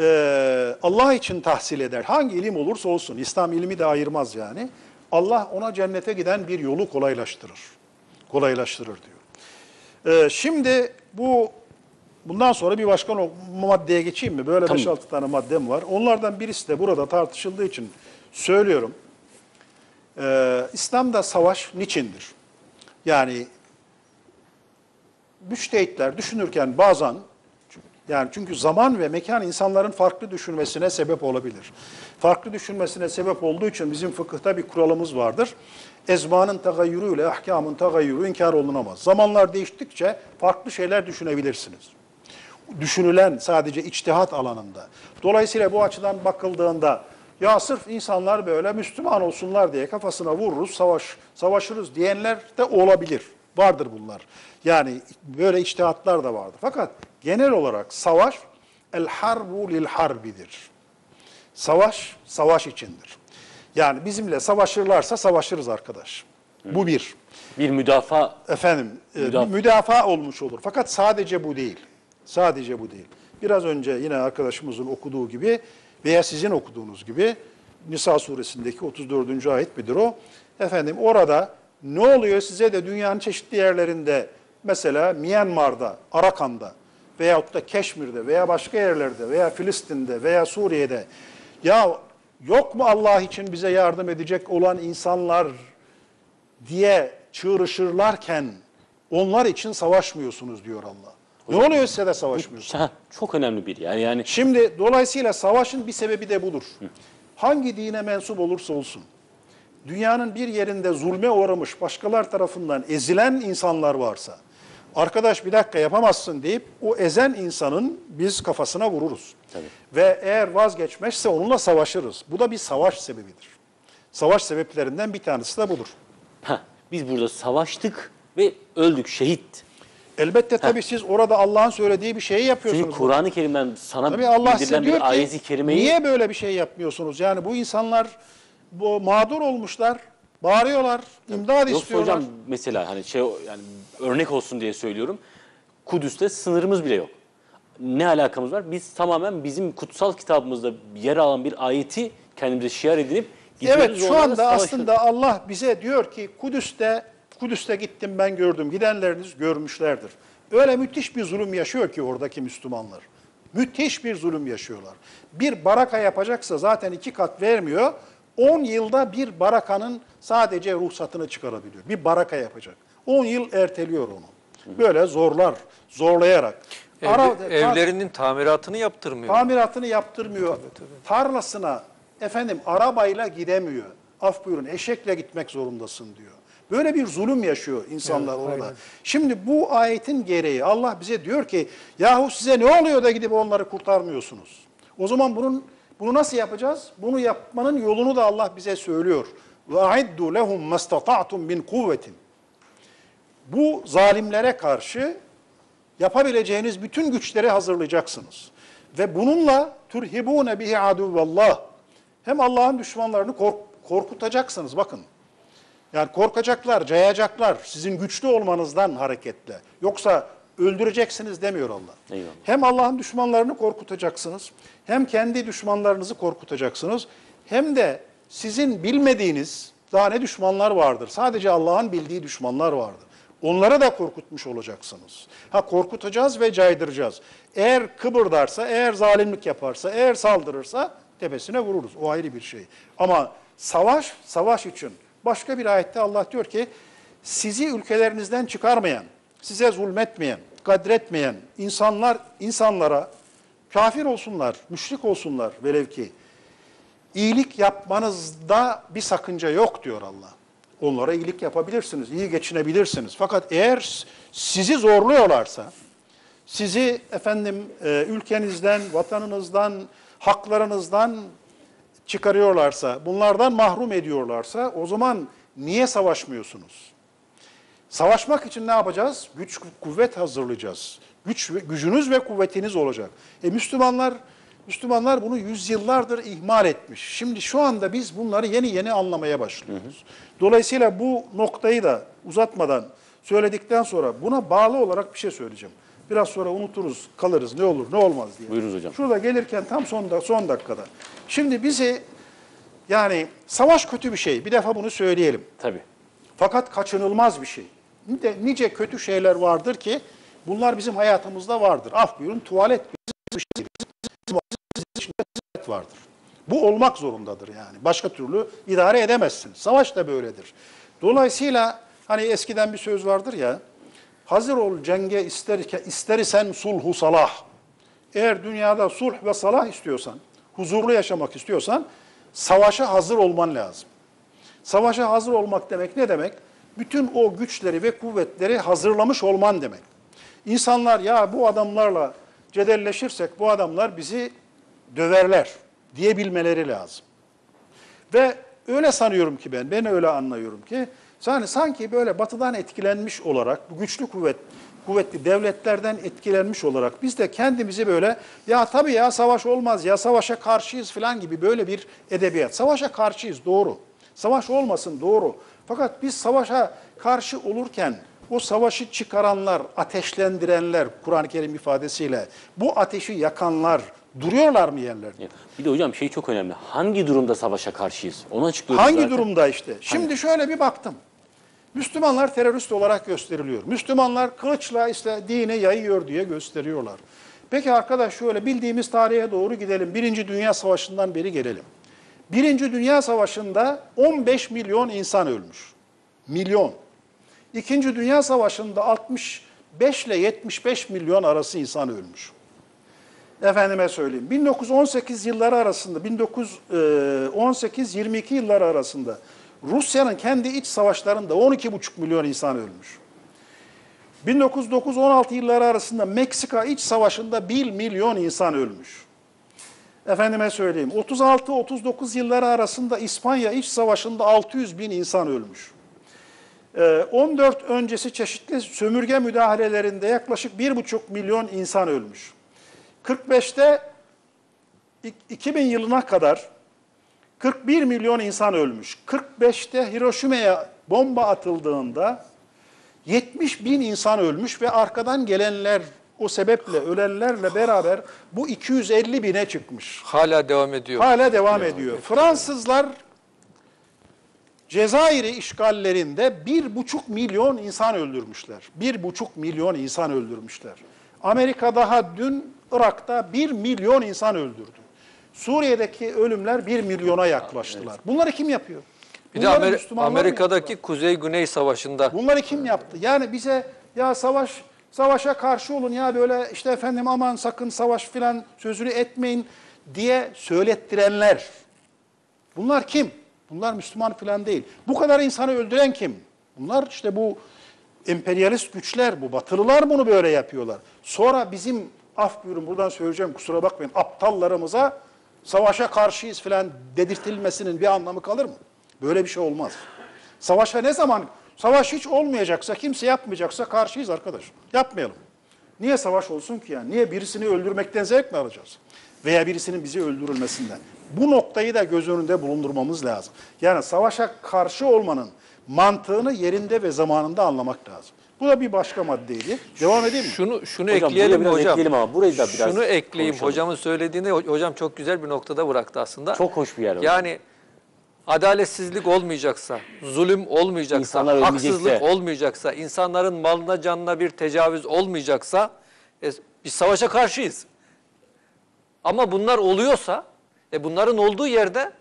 e, Allah için tahsil eder. Hangi ilim olursa olsun. İslam ilmi de ayırmaz yani. Allah ona cennete giden bir yolu kolaylaştırır. Kolaylaştırır diyor. E, şimdi bu bundan sonra bir başka maddeye geçeyim mi? Böyle Tamam. 5-6 tane maddem var. Onlardan birisi de burada tartışıldığı için söylüyorum. Ee, İslam'da savaş niçindir? Yani müştehitler düşünürken bazen yani çünkü zaman ve mekan insanların farklı düşünmesine sebep olabilir. Farklı düşünmesine sebep olduğu için bizim fıkıhta bir kuralımız vardır. Ezmanın tagayyürü ile ahkamın tagayyürü inkar olunamaz. Zamanlar değiştikçe farklı şeyler düşünebilirsiniz düşünülen sadece içtihat alanında. Dolayısıyla bu açıdan bakıldığında ya sırf insanlar böyle Müslüman olsunlar diye kafasına vururuz, savaş savaşırız diyenler de olabilir. Vardır bunlar. Yani böyle içtihatlar da vardır. Fakat genel olarak savaş el harbu lil harbidir. Savaş, savaş içindir. Yani bizimle savaşırlarsa savaşırız arkadaş. Bu bir. Bir müdafaa Efendim, e, Müdafaa. müdafaa olmuş olur. Fakat sadece bu değil. Sadece bu değil. Biraz önce yine arkadaşımızın okuduğu gibi veya sizin okuduğunuz gibi Nisa suresindeki 34. ayet midir o? Efendim orada ne oluyor size de dünyanın çeşitli yerlerinde mesela Myanmar'da, Arakan'da veyahut da Keşmir'de veya başka yerlerde veya Filistin'de veya Suriye'de ya yok mu Allah için bize yardım edecek olan insanlar diye çığırışırlarken onlar için savaşmıyorsunuz diyor Allah. Ne oluyor size de savaşmıyorsunuz? Çok önemli bir yani yani Şimdi dolayısıyla savaşın bir sebebi de budur. Hangi dine mensup olursa olsun, dünyanın bir yerinde zulme uğramış, başkalar tarafından ezilen insanlar varsa, arkadaş bir dakika yapamazsın deyip o ezen insanın biz kafasına vururuz. Ve eğer vazgeçmezse onunla savaşırız. Bu da bir savaş sebebidir. Savaş sebeplerinden bir tanesi de budur. heh, biz burada savaştık ve öldük şehit. Elbette tabii siz orada Allah'ın söylediği bir şeyi yapıyorsunuz. Çünkü Kur'an-ı Kerim'den sana Tabii Allah bildirilen bir ayeti kerimeyi niye böyle bir şey yapmıyorsunuz? Yani bu insanlar bu mağdur olmuşlar, bağırıyorlar, imdad Yok istiyorlar. hocam mesela hani şey yani örnek olsun diye söylüyorum. Kudüs'te sınırımız bile yok. Ne alakamız var? Biz tamamen bizim kutsal kitabımızda yer alan bir ayeti kendimize şiar edinip gidiyoruz Evet şu anda aslında Allah bize diyor ki Kudüs'te Kudüs'te gittim ben gördüm. Gidenleriniz görmüşlerdir. Öyle müthiş bir zulüm yaşıyor ki oradaki Müslümanlar. Müthiş bir zulüm yaşıyorlar. Bir baraka yapacaksa zaten iki kat vermiyor. 10 yılda bir barakanın sadece ruhsatını çıkarabiliyor. Bir baraka yapacak. 10 yıl erteliyor onu. Böyle zorlar, zorlayarak. Evli- Ara- evlerinin tamiratını yaptırmıyor. Tamiratını yaptırmıyor. Tarlasına efendim arabayla gidemiyor. Af buyurun eşekle gitmek zorundasın diyor. Böyle bir zulüm yaşıyor insanlar orada. Şimdi bu ayetin gereği Allah bize diyor ki yahu size ne oluyor da gidip onları kurtarmıyorsunuz. O zaman bunun bunu nasıl yapacağız? Bunu yapmanın yolunu da Allah bize söylüyor. Ve aiddu lehum mastata'tum min kuvvetin. Bu zalimlere karşı yapabileceğiniz bütün güçleri hazırlayacaksınız. Ve bununla turhibune bihi aduvallah. Hem Allah'ın düşmanlarını kork- korkutacaksınız bakın. Yani korkacaklar, cayacaklar sizin güçlü olmanızdan hareketle. Yoksa öldüreceksiniz demiyor Allah. Eyvallah. Hem Allah'ın düşmanlarını korkutacaksınız, hem kendi düşmanlarınızı korkutacaksınız, hem de sizin bilmediğiniz daha ne düşmanlar vardır. Sadece Allah'ın bildiği düşmanlar vardır. Onları da korkutmuş olacaksınız. Ha korkutacağız ve caydıracağız. Eğer kıbırdarsa, eğer zalimlik yaparsa, eğer saldırırsa tepesine vururuz. O ayrı bir şey. Ama savaş, savaş için. Başka bir ayette Allah diyor ki, sizi ülkelerinizden çıkarmayan, size zulmetmeyen, kadretmeyen insanlar, insanlara kafir olsunlar, müşrik olsunlar velev ki, iyilik yapmanızda bir sakınca yok diyor Allah. Onlara iyilik yapabilirsiniz, iyi geçinebilirsiniz. Fakat eğer sizi zorluyorlarsa, sizi efendim e, ülkenizden, vatanınızdan, haklarınızdan çıkarıyorlarsa, bunlardan mahrum ediyorlarsa o zaman niye savaşmıyorsunuz? Savaşmak için ne yapacağız? Güç, kuvvet hazırlayacağız. Güç, gücünüz ve kuvvetiniz olacak. E Müslümanlar Müslümanlar bunu yüzyıllardır ihmal etmiş. Şimdi şu anda biz bunları yeni yeni anlamaya başlıyoruz. Dolayısıyla bu noktayı da uzatmadan söyledikten sonra buna bağlı olarak bir şey söyleyeceğim. Biraz sonra unuturuz, kalırız, ne olur, ne olmaz diye. Buyurunuz hocam. Şurada gelirken tam son, da, son dakikada. Şimdi bizi yani savaş kötü bir şey. Bir defa bunu söyleyelim. Tabii. Fakat kaçınılmaz bir şey. Nice, nice kötü şeyler vardır ki bunlar bizim hayatımızda vardır. Af buyurun tuvalet bizim vardır. Bu olmak zorundadır yani. Başka türlü idare edemezsin. Savaş da böyledir. Dolayısıyla hani eskiden bir söz vardır ya. Hazır ol cenge ister, ister isen sulhu salah. Eğer dünyada sulh ve salah istiyorsan, huzurlu yaşamak istiyorsan savaşa hazır olman lazım. Savaşa hazır olmak demek ne demek? Bütün o güçleri ve kuvvetleri hazırlamış olman demek. İnsanlar ya bu adamlarla cedelleşirsek bu adamlar bizi döverler diyebilmeleri lazım. Ve öyle sanıyorum ki ben, ben öyle anlıyorum ki yani sanki böyle batıdan etkilenmiş olarak, bu güçlü kuvvet, kuvvetli devletlerden etkilenmiş olarak biz de kendimizi böyle ya tabii ya savaş olmaz ya savaşa karşıyız falan gibi böyle bir edebiyat. Savaşa karşıyız doğru. Savaş olmasın doğru. Fakat biz savaşa karşı olurken o savaşı çıkaranlar, ateşlendirenler Kur'an-ı Kerim ifadesiyle bu ateşi yakanlar duruyorlar mı yerlerde? Bir de hocam şey çok önemli. Hangi durumda savaşa karşıyız? Onu açıklıyoruz Hangi zaten. durumda işte? Şimdi şöyle bir baktım. Müslümanlar terörist olarak gösteriliyor. Müslümanlar kılıçla işte dini yayıyor diye gösteriyorlar. Peki arkadaş şöyle bildiğimiz tarihe doğru gidelim. Birinci Dünya Savaşı'ndan beri gelelim. Birinci Dünya Savaşı'nda 15 milyon insan ölmüş. Milyon. İkinci Dünya Savaşı'nda 65 ile 75 milyon arası insan ölmüş. Efendime söyleyeyim. 1918 yılları arasında, 1918-22 yılları arasında Rusya'nın kendi iç savaşlarında 12,5 milyon insan ölmüş. 1909-16 yılları arasında Meksika iç savaşında 1 milyon insan ölmüş. Efendime söyleyeyim 36-39 yılları arasında İspanya iç savaşında 600 bin insan ölmüş. Ee, 14 öncesi çeşitli sömürge müdahalelerinde yaklaşık 1,5 milyon insan ölmüş. 45'te ik- 2000 yılına kadar 41 milyon insan ölmüş. 45'te Hiroşima'ya bomba atıldığında 70 bin insan ölmüş ve arkadan gelenler o sebeple ölenlerle beraber bu 250 bine çıkmış. Hala devam ediyor. Hala devam ediyor. Fransızlar Cezayir'i işgallerinde bir buçuk milyon insan öldürmüşler. Bir buçuk milyon insan öldürmüşler. Amerika daha dün Irak'ta bir milyon insan öldürdü. Suriye'deki ölümler bir milyona yaklaştılar. Bunları kim yapıyor? Bir de Bunları Amer- Müslümanlar Amerika'daki Kuzey-Güney Savaşı'nda Bunları kim yaptı? Yani bize ya savaş savaşa karşı olun ya böyle işte efendim aman sakın savaş filan sözünü etmeyin diye söylettirenler. Bunlar kim? Bunlar Müslüman filan değil. Bu kadar insanı öldüren kim? Bunlar işte bu emperyalist güçler, bu batılılar bunu böyle yapıyorlar. Sonra bizim af buyurun buradan söyleyeceğim kusura bakmayın aptallarımıza savaşa karşıyız filan dedirtilmesinin bir anlamı kalır mı? Böyle bir şey olmaz. Savaşa ne zaman, savaş hiç olmayacaksa, kimse yapmayacaksa karşıyız arkadaş. Yapmayalım. Niye savaş olsun ki yani? Niye birisini öldürmekten zevk mi alacağız? Veya birisinin bizi öldürülmesinden. Bu noktayı da göz önünde bulundurmamız lazım. Yani savaşa karşı olmanın mantığını yerinde ve zamanında anlamak lazım. Bu da bir başka maddeydi. Devam edeyim mi? şunu şunu Hocam, ekleyelim biraz hocam. ekleyelim ama burayı da biraz Şunu ekleyeyim. konuşalım. Hocamın söylediğini ho- hocam çok güzel bir noktada bıraktı aslında. Çok hoş bir yer hocam. Yani adaletsizlik olmayacaksa, zulüm olmayacaksa, İnsanlar haksızlık ölmeyecekse. olmayacaksa, insanların malına canına bir tecavüz olmayacaksa e, biz savaşa karşıyız. Ama bunlar oluyorsa, e, bunların olduğu yerde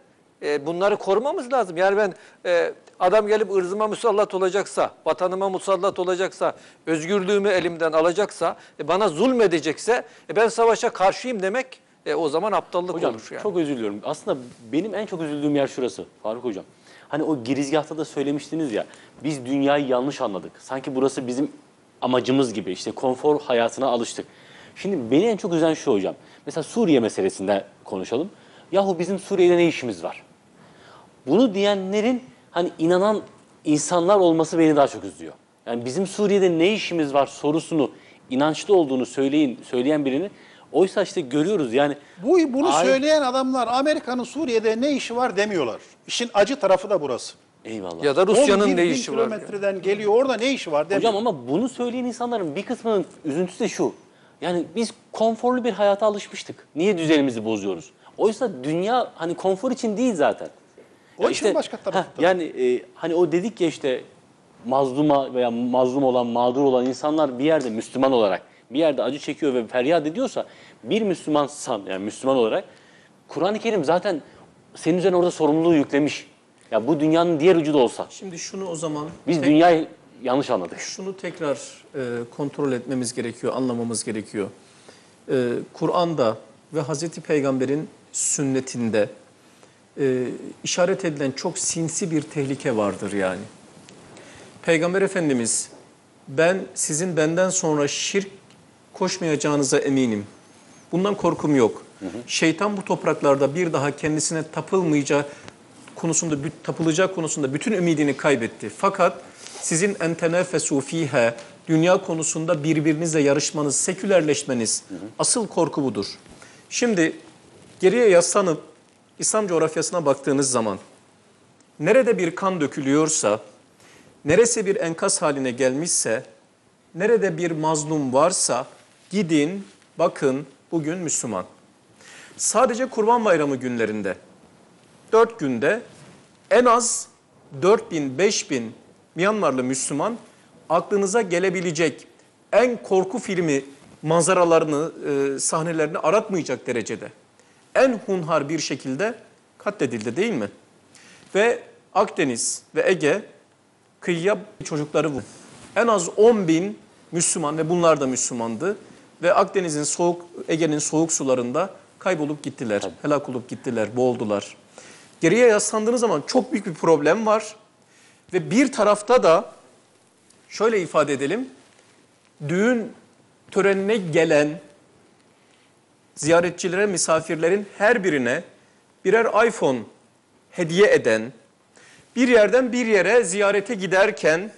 e, bunları korumamız lazım. Yani ben e, adam gelip ırzıma musallat olacaksa, vatanıma musallat olacaksa, özgürlüğümü elimden alacaksa, e, bana zulmedecekse e, ben savaşa karşıyım demek e, o zaman aptallık Hocam olur. Yani. çok özür diliyorum. Aslında benim en çok üzüldüğüm yer şurası Faruk Hocam. Hani o girizgahta da söylemiştiniz ya biz dünyayı yanlış anladık. Sanki burası bizim amacımız gibi işte konfor hayatına alıştık. Şimdi beni en çok üzen şu hocam. Mesela Suriye meselesinde konuşalım. Yahu bizim Suriye'de ne işimiz var? Bunu diyenlerin hani inanan insanlar olması beni daha çok üzüyor. Yani bizim Suriye'de ne işimiz var sorusunu inançlı olduğunu söyleyin söyleyen birini Oysa işte görüyoruz yani Bu bunu Ay- söyleyen adamlar Amerika'nın Suriye'de ne işi var demiyorlar. İşin acı tarafı da burası. eyvallah. Ya da Rusya'nın 11 ne işi var? kilometreden geliyor orada ne işi var demiyor. Hocam ama bunu söyleyen insanların bir kısmının üzüntüsü de şu. Yani biz konforlu bir hayata alışmıştık. Niye düzenimizi bozuyoruz? Oysa dünya hani konfor için değil zaten. O Ya için başka tarafı heh. Yani e, hani o dedik ya işte mazluma veya mazlum olan, mağdur olan insanlar bir yerde Müslüman olarak bir yerde acı çekiyor ve feryat ediyorsa bir Müslümansan yani Müslüman olarak Kur'an-ı Kerim zaten senin üzerine orada sorumluluğu yüklemiş. Ya bu dünyanın diğer ucu da olsa. Şimdi şunu o zaman Biz tek- dünyayı yanlış anladık. şunu tekrar e, kontrol etmemiz gerekiyor, anlamamız gerekiyor. E, Kur'an'da ve Hazreti Peygamber'in sünnetinde e, işaret edilen çok sinsi bir tehlike vardır yani. Peygamber Efendimiz ben sizin benden sonra şirk koşmayacağınıza eminim. Bundan korkum yok. Şeytan bu topraklarda bir daha kendisine tapılmayacağı konusunda, tapılacak konusunda bütün ümidini kaybetti. Fakat sizin entenefesu fihe, dünya konusunda birbirinizle yarışmanız, sekülerleşmeniz, asıl korku budur. Şimdi geriye yaslanıp İslam coğrafyasına baktığınız zaman nerede bir kan dökülüyorsa, neresi bir enkaz haline gelmişse, nerede bir mazlum varsa gidin bakın bugün Müslüman. Sadece Kurban Bayramı günlerinde, dört günde en az 4000, 5000 Myanmarlı Müslüman aklınıza gelebilecek en korku filmi manzaralarını, e, sahnelerini aratmayacak derecede en hunhar bir şekilde katledildi değil mi? Ve Akdeniz ve Ege kıyıya çocukları vurdu. En az 10 bin Müslüman ve bunlar da Müslümandı. Ve Akdeniz'in soğuk, Ege'nin soğuk sularında kaybolup gittiler. Helak olup gittiler, boğuldular. Geriye yaslandığınız zaman çok büyük bir problem var. Ve bir tarafta da şöyle ifade edelim. Düğün törenine gelen ziyaretçilere, misafirlerin her birine birer iPhone hediye eden, bir yerden bir yere ziyarete giderken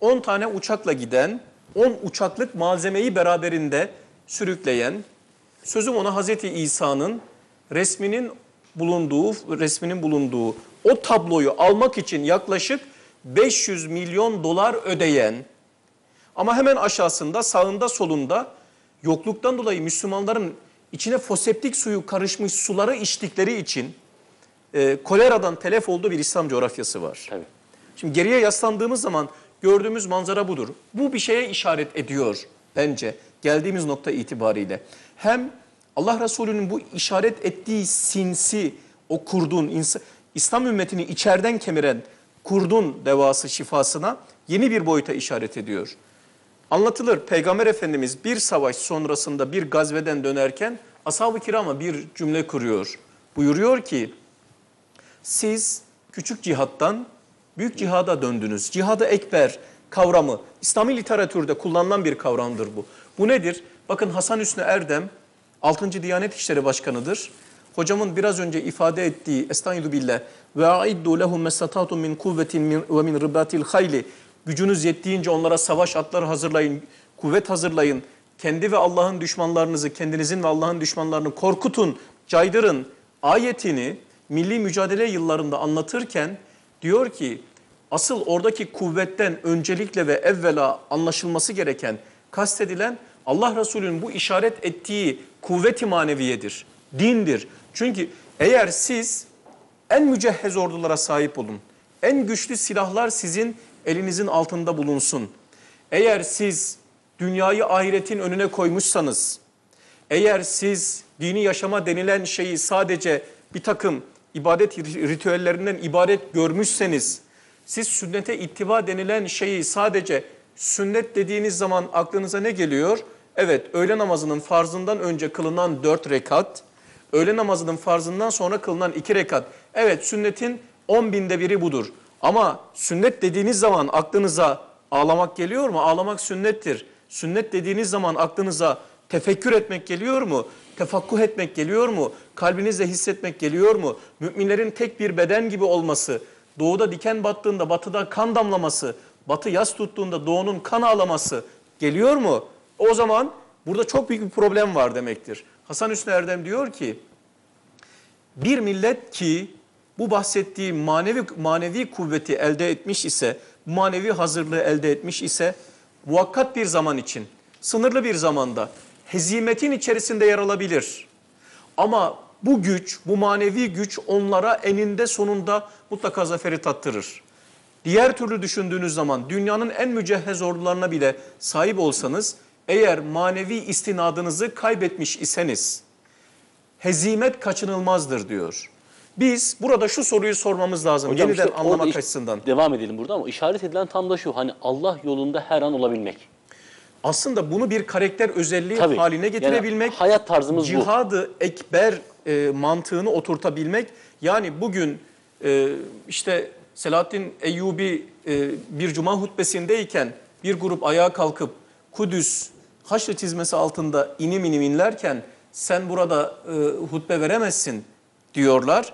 10 tane uçakla giden, 10 uçaklık malzemeyi beraberinde sürükleyen, sözüm ona Hazreti İsa'nın resminin bulunduğu, resminin bulunduğu o tabloyu almak için yaklaşık 500 milyon dolar ödeyen, ama hemen aşağısında sağında solunda yokluktan dolayı Müslümanların içine foseptik suyu karışmış suları içtikleri için e, koleradan telef olduğu bir İslam coğrafyası var. Tabii. Şimdi geriye yaslandığımız zaman gördüğümüz manzara budur. Bu bir şeye işaret ediyor bence geldiğimiz nokta itibariyle. Hem Allah Resulü'nün bu işaret ettiği sinsi, o kurdun, İslam ümmetini içeriden kemiren kurdun devası şifasına yeni bir boyuta işaret ediyor. Anlatılır Peygamber Efendimiz bir savaş sonrasında bir gazveden dönerken ashab-ı kirama bir cümle kuruyor. Buyuruyor ki siz küçük cihattan büyük cihada döndünüz. Cihadı ekber kavramı İslami literatürde kullanılan bir kavramdır bu. Bu nedir? Bakın Hasan Hüsnü Erdem 6. Diyanet İşleri Başkanı'dır. Hocamın biraz önce ifade ettiği Estaizu billah ve aiddu lehum mesatatum min kuvvetin ve min ribatil hayli gücünüz yettiğince onlara savaş atları hazırlayın, kuvvet hazırlayın. Kendi ve Allah'ın düşmanlarınızı, kendinizin ve Allah'ın düşmanlarını korkutun, caydırın ayetini milli mücadele yıllarında anlatırken diyor ki asıl oradaki kuvvetten öncelikle ve evvela anlaşılması gereken kastedilen Allah Resulü'nün bu işaret ettiği kuvvet-i maneviyedir, dindir. Çünkü eğer siz en mücehhez ordulara sahip olun, en güçlü silahlar sizin elinizin altında bulunsun. Eğer siz dünyayı ahiretin önüne koymuşsanız, eğer siz dini yaşama denilen şeyi sadece bir takım ibadet ritüellerinden ibaret görmüşseniz, siz sünnete ittiba denilen şeyi sadece sünnet dediğiniz zaman aklınıza ne geliyor? Evet, öğle namazının farzından önce kılınan dört rekat, öğle namazının farzından sonra kılınan iki rekat. Evet, sünnetin on binde biri budur. Ama sünnet dediğiniz zaman aklınıza ağlamak geliyor mu? Ağlamak sünnettir. Sünnet dediğiniz zaman aklınıza tefekkür etmek geliyor mu? Tefakkuh etmek geliyor mu? Kalbinizle hissetmek geliyor mu? Müminlerin tek bir beden gibi olması, doğuda diken battığında batıda kan damlaması, batı yas tuttuğunda doğunun kan ağlaması geliyor mu? O zaman burada çok büyük bir problem var demektir. Hasan Hüsnü Erdem diyor ki bir millet ki bu bahsettiği manevi manevi kuvveti elde etmiş ise, manevi hazırlığı elde etmiş ise muvakkat bir zaman için, sınırlı bir zamanda hezimetin içerisinde yer alabilir. Ama bu güç, bu manevi güç onlara eninde sonunda mutlaka zaferi tattırır. Diğer türlü düşündüğünüz zaman dünyanın en mücehhez ordularına bile sahip olsanız eğer manevi istinadınızı kaybetmiş iseniz hezimet kaçınılmazdır diyor. Biz burada şu soruyu sormamız lazım Hocam yeniden işte anlamak iş- açısından. Devam edelim burada ama işaret edilen tam da şu hani Allah yolunda her an olabilmek. Aslında bunu bir karakter özelliği Tabii. haline Yani getirebilmek, hayat tarzımız bu. cihadı ekber e, mantığını oturtabilmek. Yani bugün e, işte Selahattin Eyyubi e, bir cuma hutbesindeyken bir grup ayağa kalkıp Kudüs haçlı çizmesi altında inim inim inlerken sen burada e, hutbe veremezsin diyorlar.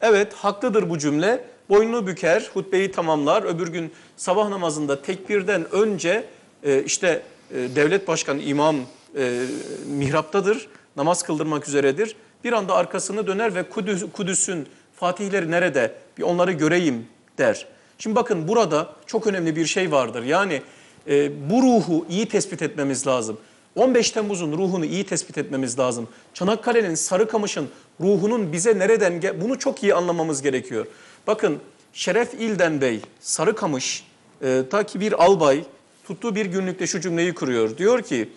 Evet haklıdır bu cümle. Boynunu büker, hutbeyi tamamlar. Öbür gün sabah namazında tekbirden önce e, işte e, devlet başkanı imam e, mihraptadır. Namaz kıldırmak üzeredir. Bir anda arkasını döner ve Kudüs, Kudüs'ün fatihleri nerede? Bir onları göreyim der. Şimdi bakın burada çok önemli bir şey vardır. Yani e, bu ruhu iyi tespit etmemiz lazım. 15 Temmuz'un ruhunu iyi tespit etmemiz lazım. Çanakkale'nin, Sarıkamış'ın ruhunun bize nereden bunu çok iyi anlamamız gerekiyor. Bakın Şeref İlden Bey, Sarıkamış, e, ta ki bir albay tuttuğu bir günlükte şu cümleyi kuruyor. Diyor ki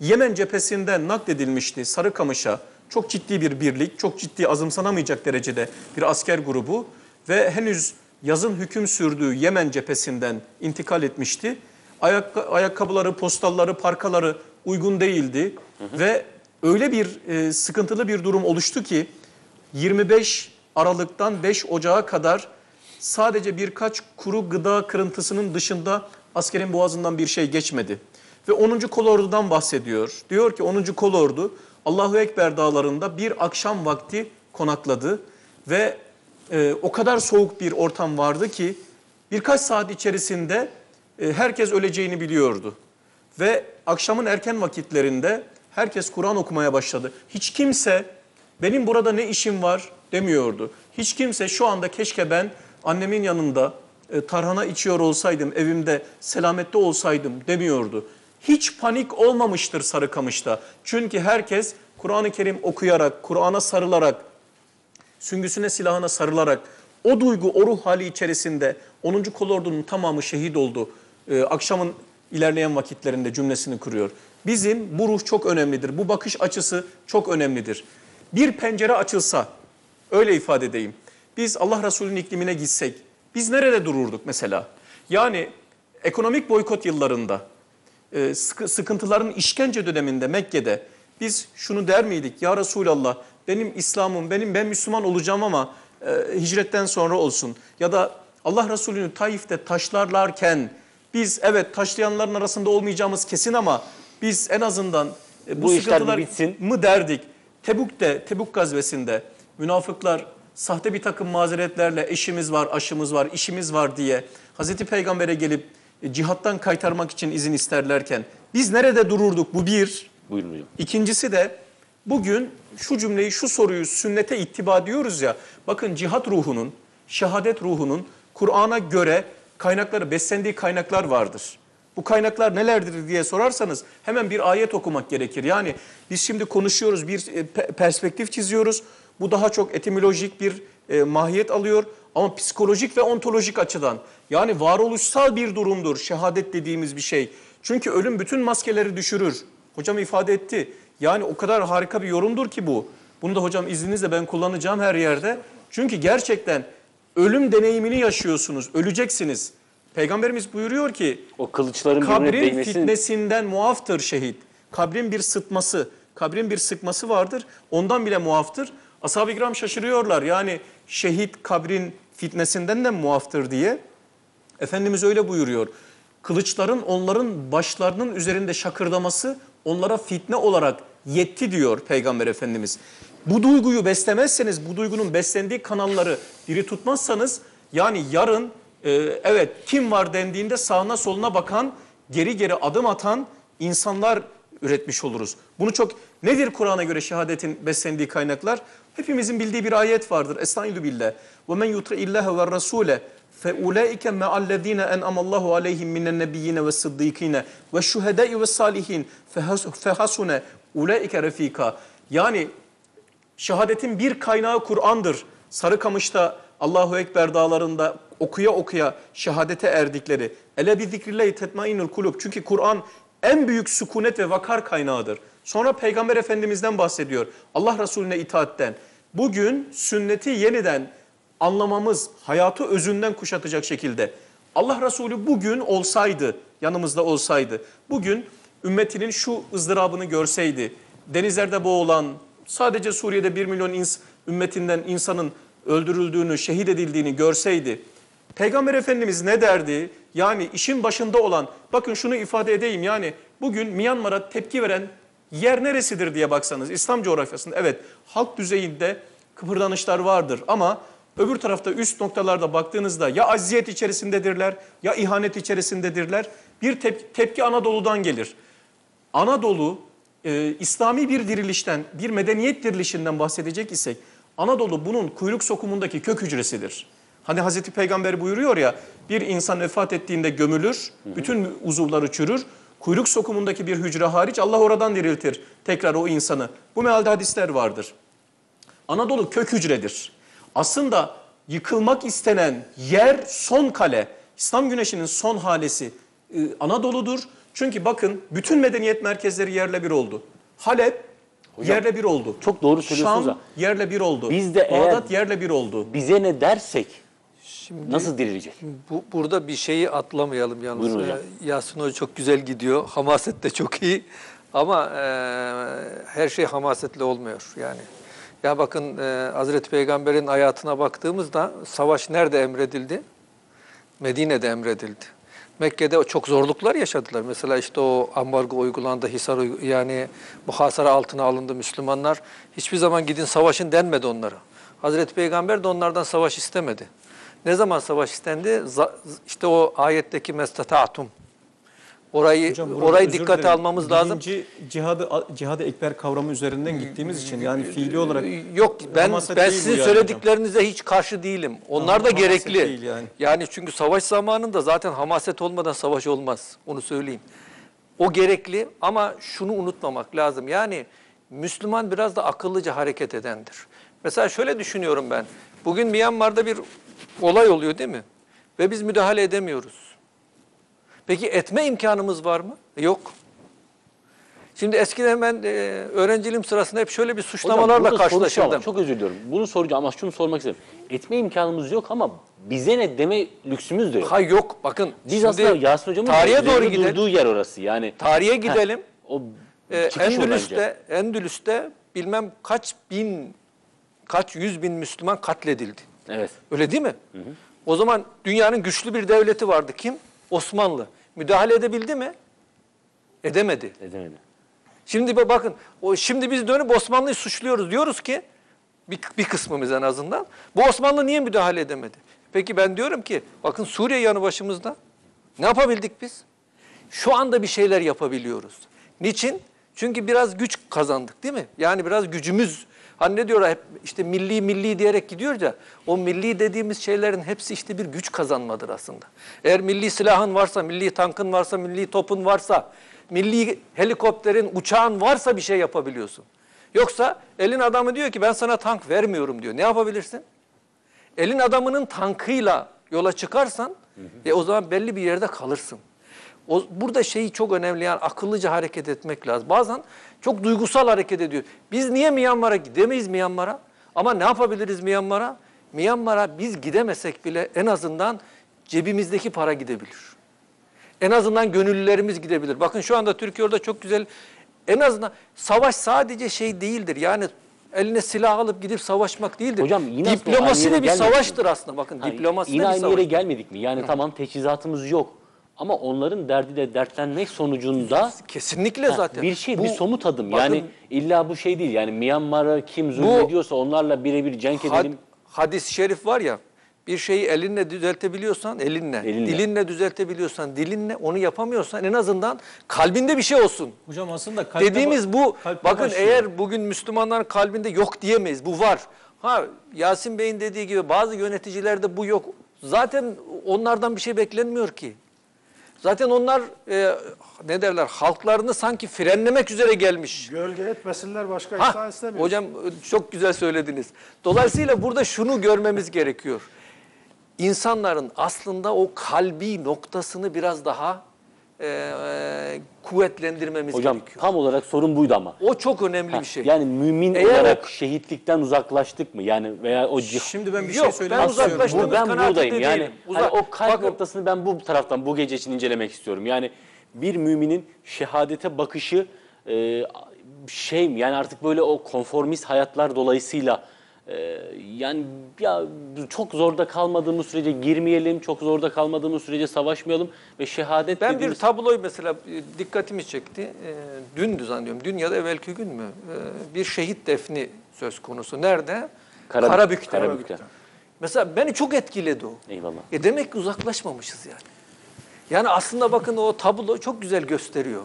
Yemen cephesinden nakledilmişti Sarıkamış'a çok ciddi bir birlik, çok ciddi azımsanamayacak derecede bir asker grubu ve henüz yazın hüküm sürdüğü Yemen cephesinden intikal etmişti. Ayak, ayakkabıları, postalları, parkaları uygun değildi ve öyle bir e, sıkıntılı bir durum oluştu ki 25 Aralık'tan 5 Ocağı kadar sadece birkaç kuru gıda kırıntısının dışında askerin boğazından bir şey geçmedi. Ve 10. kolordudan bahsediyor. Diyor ki 10. kolordu Allahu Ekber dağlarında bir akşam vakti konakladı ve e, o kadar soğuk bir ortam vardı ki birkaç saat içerisinde e, herkes öleceğini biliyordu. Ve akşamın erken vakitlerinde herkes Kur'an okumaya başladı. Hiç kimse benim burada ne işim var demiyordu. Hiç kimse şu anda keşke ben annemin yanında e, tarhana içiyor olsaydım, evimde selamette olsaydım demiyordu. Hiç panik olmamıştır Sarıkamış'ta. Çünkü herkes Kur'an-ı Kerim okuyarak, Kur'an'a sarılarak, süngüsüne silahına sarılarak o duygu, o ruh hali içerisinde 10. kolordunun tamamı şehit oldu. Ee, akşamın ilerleyen vakitlerinde cümlesini kuruyor. Bizim bu ruh çok önemlidir. Bu bakış açısı çok önemlidir. Bir pencere açılsa, öyle ifade edeyim. Biz Allah Resulü'nün iklimine gitsek, biz nerede dururduk mesela? Yani ekonomik boykot yıllarında, e, sıkı- sıkıntıların işkence döneminde Mekke'de biz şunu der miydik? Ya Resulallah benim İslam'ım, benim ben Müslüman olacağım ama e, hicretten sonra olsun. Ya da Allah Resulü'nü Taif'te taşlarlarken biz evet taşlayanların arasında olmayacağımız kesin ama biz en azından e, bu, Bu sıkıntılar bitsin. mı derdik? Tebuk'te, Tebuk gazvesinde münafıklar sahte bir takım mazeretlerle eşimiz var, aşımız var, işimiz var diye Hazreti Peygamber'e gelip e, cihattan kaytarmak için izin isterlerken biz nerede dururduk? Bu bir. Buyurun hocam. İkincisi de bugün şu cümleyi, şu soruyu sünnete ittiba diyoruz ya. Bakın cihat ruhunun, şehadet ruhunun Kur'an'a göre kaynakları, beslendiği kaynaklar vardır. Bu kaynaklar nelerdir diye sorarsanız hemen bir ayet okumak gerekir. Yani biz şimdi konuşuyoruz, bir e, pe- perspektif çiziyoruz. Bu daha çok etimolojik bir e, mahiyet alıyor ama psikolojik ve ontolojik açıdan yani varoluşsal bir durumdur şehadet dediğimiz bir şey. Çünkü ölüm bütün maskeleri düşürür. Hocam ifade etti. Yani o kadar harika bir yorumdur ki bu. Bunu da hocam izninizle ben kullanacağım her yerde. Çünkü gerçekten ölüm deneyimini yaşıyorsunuz, öleceksiniz. Peygamberimiz buyuruyor ki O kılıçların kabrin fitnesinden muaftır şehit. Kabrin bir sıtması, kabrin bir sıkması vardır. Ondan bile muaftır. Ashab-ı kiram şaşırıyorlar. Yani şehit kabrin fitnesinden de muaftır diye. Efendimiz öyle buyuruyor. Kılıçların onların başlarının üzerinde şakırdaması onlara fitne olarak yetti diyor Peygamber Efendimiz. Bu duyguyu beslemezseniz, bu duygunun beslendiği kanalları diri tutmazsanız yani yarın e, evet kim var dendiğinde sağına soluna bakan, geri geri adım atan insanlar üretmiş oluruz. Bunu çok nedir Kur'an'a göre şehadetin beslendiği kaynaklar? Hepimizin bildiği bir ayet vardır. Estaizu billah. Ve men yuti illaha ve rasule fe ulaike ma'allezine en'amallahu aleyhim minen nebiyyine ve sıddikine ve şuhedai ve salihin fe hasune ulaike refika. Yani Şehadetin bir kaynağı Kur'an'dır. Sarıkamış'ta Allahu Ekber dağlarında okuya okuya şehadete erdikleri. Ele bi zikrillahi tetmainul kulub. Çünkü Kur'an en büyük sükunet ve vakar kaynağıdır. Sonra Peygamber Efendimiz'den bahsediyor. Allah Resulüne itaatten. Bugün sünneti yeniden anlamamız, hayatı özünden kuşatacak şekilde. Allah Resulü bugün olsaydı, yanımızda olsaydı, bugün ümmetinin şu ızdırabını görseydi, denizlerde boğulan, sadece Suriye'de bir milyon ins ümmetinden insanın öldürüldüğünü, şehit edildiğini görseydi, Peygamber Efendimiz ne derdi? Yani işin başında olan, bakın şunu ifade edeyim yani bugün Myanmar'a tepki veren yer neresidir diye baksanız İslam coğrafyasında evet halk düzeyinde kıpırdanışlar vardır ama öbür tarafta üst noktalarda baktığınızda ya aziyet içerisindedirler ya ihanet içerisindedirler. Bir tep- tepki Anadolu'dan gelir. Anadolu e, İslami bir dirilişten, bir medeniyet dirilişinden bahsedecek isek Anadolu bunun kuyruk sokumundaki kök hücresidir. Hani Hazreti Peygamber buyuruyor ya bir insan vefat ettiğinde gömülür, bütün uzuvları çürür. Kuyruk sokumundaki bir hücre hariç Allah oradan diriltir tekrar o insanı. Bu mealde hadisler vardır. Anadolu kök hücredir. Aslında yıkılmak istenen yer son kale. İslam güneşinin son halesi e, Anadolu'dur. Çünkü bakın bütün medeniyet merkezleri yerle bir oldu. Halep yerle bir oldu. çok doğru söylüyorsunuz Şam da. yerle bir oldu. Biz de eğer- Bağdat yerle bir oldu. Bize ne dersek nasıl dirilecek? Bu, burada bir şeyi atlamayalım yalnız. Buyurun hocam. Ee, Yasin Hoca çok güzel gidiyor. <laughs> Hamaset de çok iyi. Ama e, her şey hamasetle olmuyor yani. Ya bakın e, Hazreti Peygamber'in hayatına baktığımızda savaş nerede emredildi? Medine'de emredildi. Mekke'de çok zorluklar yaşadılar. Mesela işte o ambargo uygulandı, hisar yani muhasara altına alındı Müslümanlar. Hiçbir zaman gidin savaşın denmedi onlara. Hazreti Peygamber de onlardan savaş istemedi. Ne zaman savaş istendi? İşte o ayetteki mestata'tum. Orayı Hocam orayı dikkate dilerim. almamız lazım. Birinci cihadı, cihadı ekber kavramı üzerinden gittiğimiz için yani fiili olarak Yok ben ben sizin yani söylediklerinize hiç karşı değilim. Onlar da hamaset gerekli. değil yani. çünkü savaş zamanında zaten hamaset olmadan savaş olmaz. Onu söyleyeyim. O gerekli ama şunu unutmamak lazım. Yani Müslüman biraz da akıllıca hareket edendir. Mesela şöyle düşünüyorum ben. Bugün Myanmar'da bir olay oluyor değil mi? Ve biz müdahale edemiyoruz. Peki etme imkanımız var mı? Yok. Şimdi eskiden ben e, öğrenciliğim sırasında hep şöyle bir Hocam, suçlamalarla ama, karşılaşırdım. Çok özür diliyorum. Bunu soracağım ama şunu sormak istedim. Etme imkanımız yok ama bize ne deme lüksümüz de yok. Ha yok bakın. Biz şimdi aslında Yasin Hocam'ın tarihe doğru gidelim. durduğu yer orası. Yani Tarihe gidelim. o Ee, çıkış o bence. Endülüs'te, Endülüs'te bilmem kaç bin, kaç yüz bin Müslüman katledildi. Evet. Öyle değil mi? O zaman dünyanın güçlü bir devleti vardı. Kim? Osmanlı. Müdahale edebildi mi? Edemedi. Edemedi. Şimdi ba- bakın, o şimdi biz dönüp Osmanlı'yı suçluyoruz. Diyoruz ki bir, bir kısmımız en azından. Bu Osmanlı niye müdahale edemedi? Peki ben diyorum ki bakın Suriye yanı başımızda. Ne yapabildik biz? Şu anda bir şeyler yapabiliyoruz. Niçin? Çünkü biraz güç kazandık değil mi? Yani biraz gücümüz Hani ne diyorlar hep işte milli milli diyerek gidiyor ya. O milli dediğimiz şeylerin hepsi işte bir güç kazanmadır aslında. Eğer milli silahın varsa, milli tankın varsa, milli topun varsa, milli helikopterin, uçağın varsa bir şey yapabiliyorsun. Yoksa elin adamı diyor ki ben sana tank vermiyorum diyor. Ne yapabilirsin? Elin adamının tankıyla yola çıkarsan e, o zaman belli bir yerde kalırsın. O, burada şeyi çok önemli yani akıllıca hareket etmek lazım. Bazen çok duygusal hareket ediyor. Biz niye Myanmar'a gidemeyiz Myanmar'a? Ama ne yapabiliriz Myanmar'a? Myanmar'a biz gidemesek bile en azından cebimizdeki para gidebilir. En azından gönüllülerimiz gidebilir. Bakın şu anda Türkiye orada çok güzel. En azından savaş sadece şey değildir. Yani eline silah alıp gidip savaşmak değildir. Hocam yine diplomasi de bir savaştır mi? aslında. Bakın Ha, diplomasi yine de bir aynı savaş. yere gelmedik mi? Yani tamam teçhizatımız yok. Ama onların derdiyle dertlenmek sonucunda Kesinlikle ha, zaten. bir şey, Bu- bir somut adım. bakın, yani illa bu şey değil. Yani Myanmar'a kim zulmediyorsa onlarla birebir cenk had- edelim. hadis-i şerif var ya, Bir şeyi elinle düzeltebiliyorsan elinle, Elinle. dilinle düzeltebiliyorsan dilinle, onu yapamıyorsan en azından kalbinde bir şey olsun. Hocam aslında kalpte Dediğimiz bu. kalpte Bakın başlıyor. eğer bugün Müslümanların kalbinde yok diyemeyiz. Bu var. Ha Yasin Bey'in dediği gibi bazı yöneticilerde bu yok. Zaten onlardan bir şey beklenmiyor ki. Zaten onlar e, ne derler halklarını sanki frenlemek üzere gelmiş. Gölge etmesinler başka Ha, insan istemiyor. hocam çok güzel söylediniz. Dolayısıyla burada şunu görmemiz gerekiyor. İnsanların aslında o kalbi noktasını biraz daha e, e, kuvvetlendirmemiz Hocam gerekiyor. tam olarak sorun buydu ama. O çok önemli Ha, bir şey. Yani mümin Eğer olarak o- şehitlikten uzaklaştık mı? Yani veya o cih- Şimdi ben bir Yok, şey söylemek ben istiyorum. uzaklaştım. bu, ben buradayım. Yani değilim. hani Uzak- o kalp Bakın- noktasını ben bu taraftan bu gece için incelemek istiyorum. Yani bir müminin şehadete bakışı e, şey mi? Yani artık böyle o konformist hayatlar dolayısıyla e, yani ya çok zorda kalmadığımız sürece girmeyelim, çok zorda kalmadığımız sürece savaşmayalım ve şehadet Ben bir dediğimiz... tabloyu mesela e, dikkatimi çekti. E, dündü zannediyorum. Dün ya da evvelki gün mü? E, bir şehit defni söz konusu. Nerede? Karabük- Karabük'te. Karabük'te. Mesela beni çok etkiledi o. Eyvallah. E demek ki uzaklaşmamışız yani. Yani aslında bakın o tablo çok güzel gösteriyor.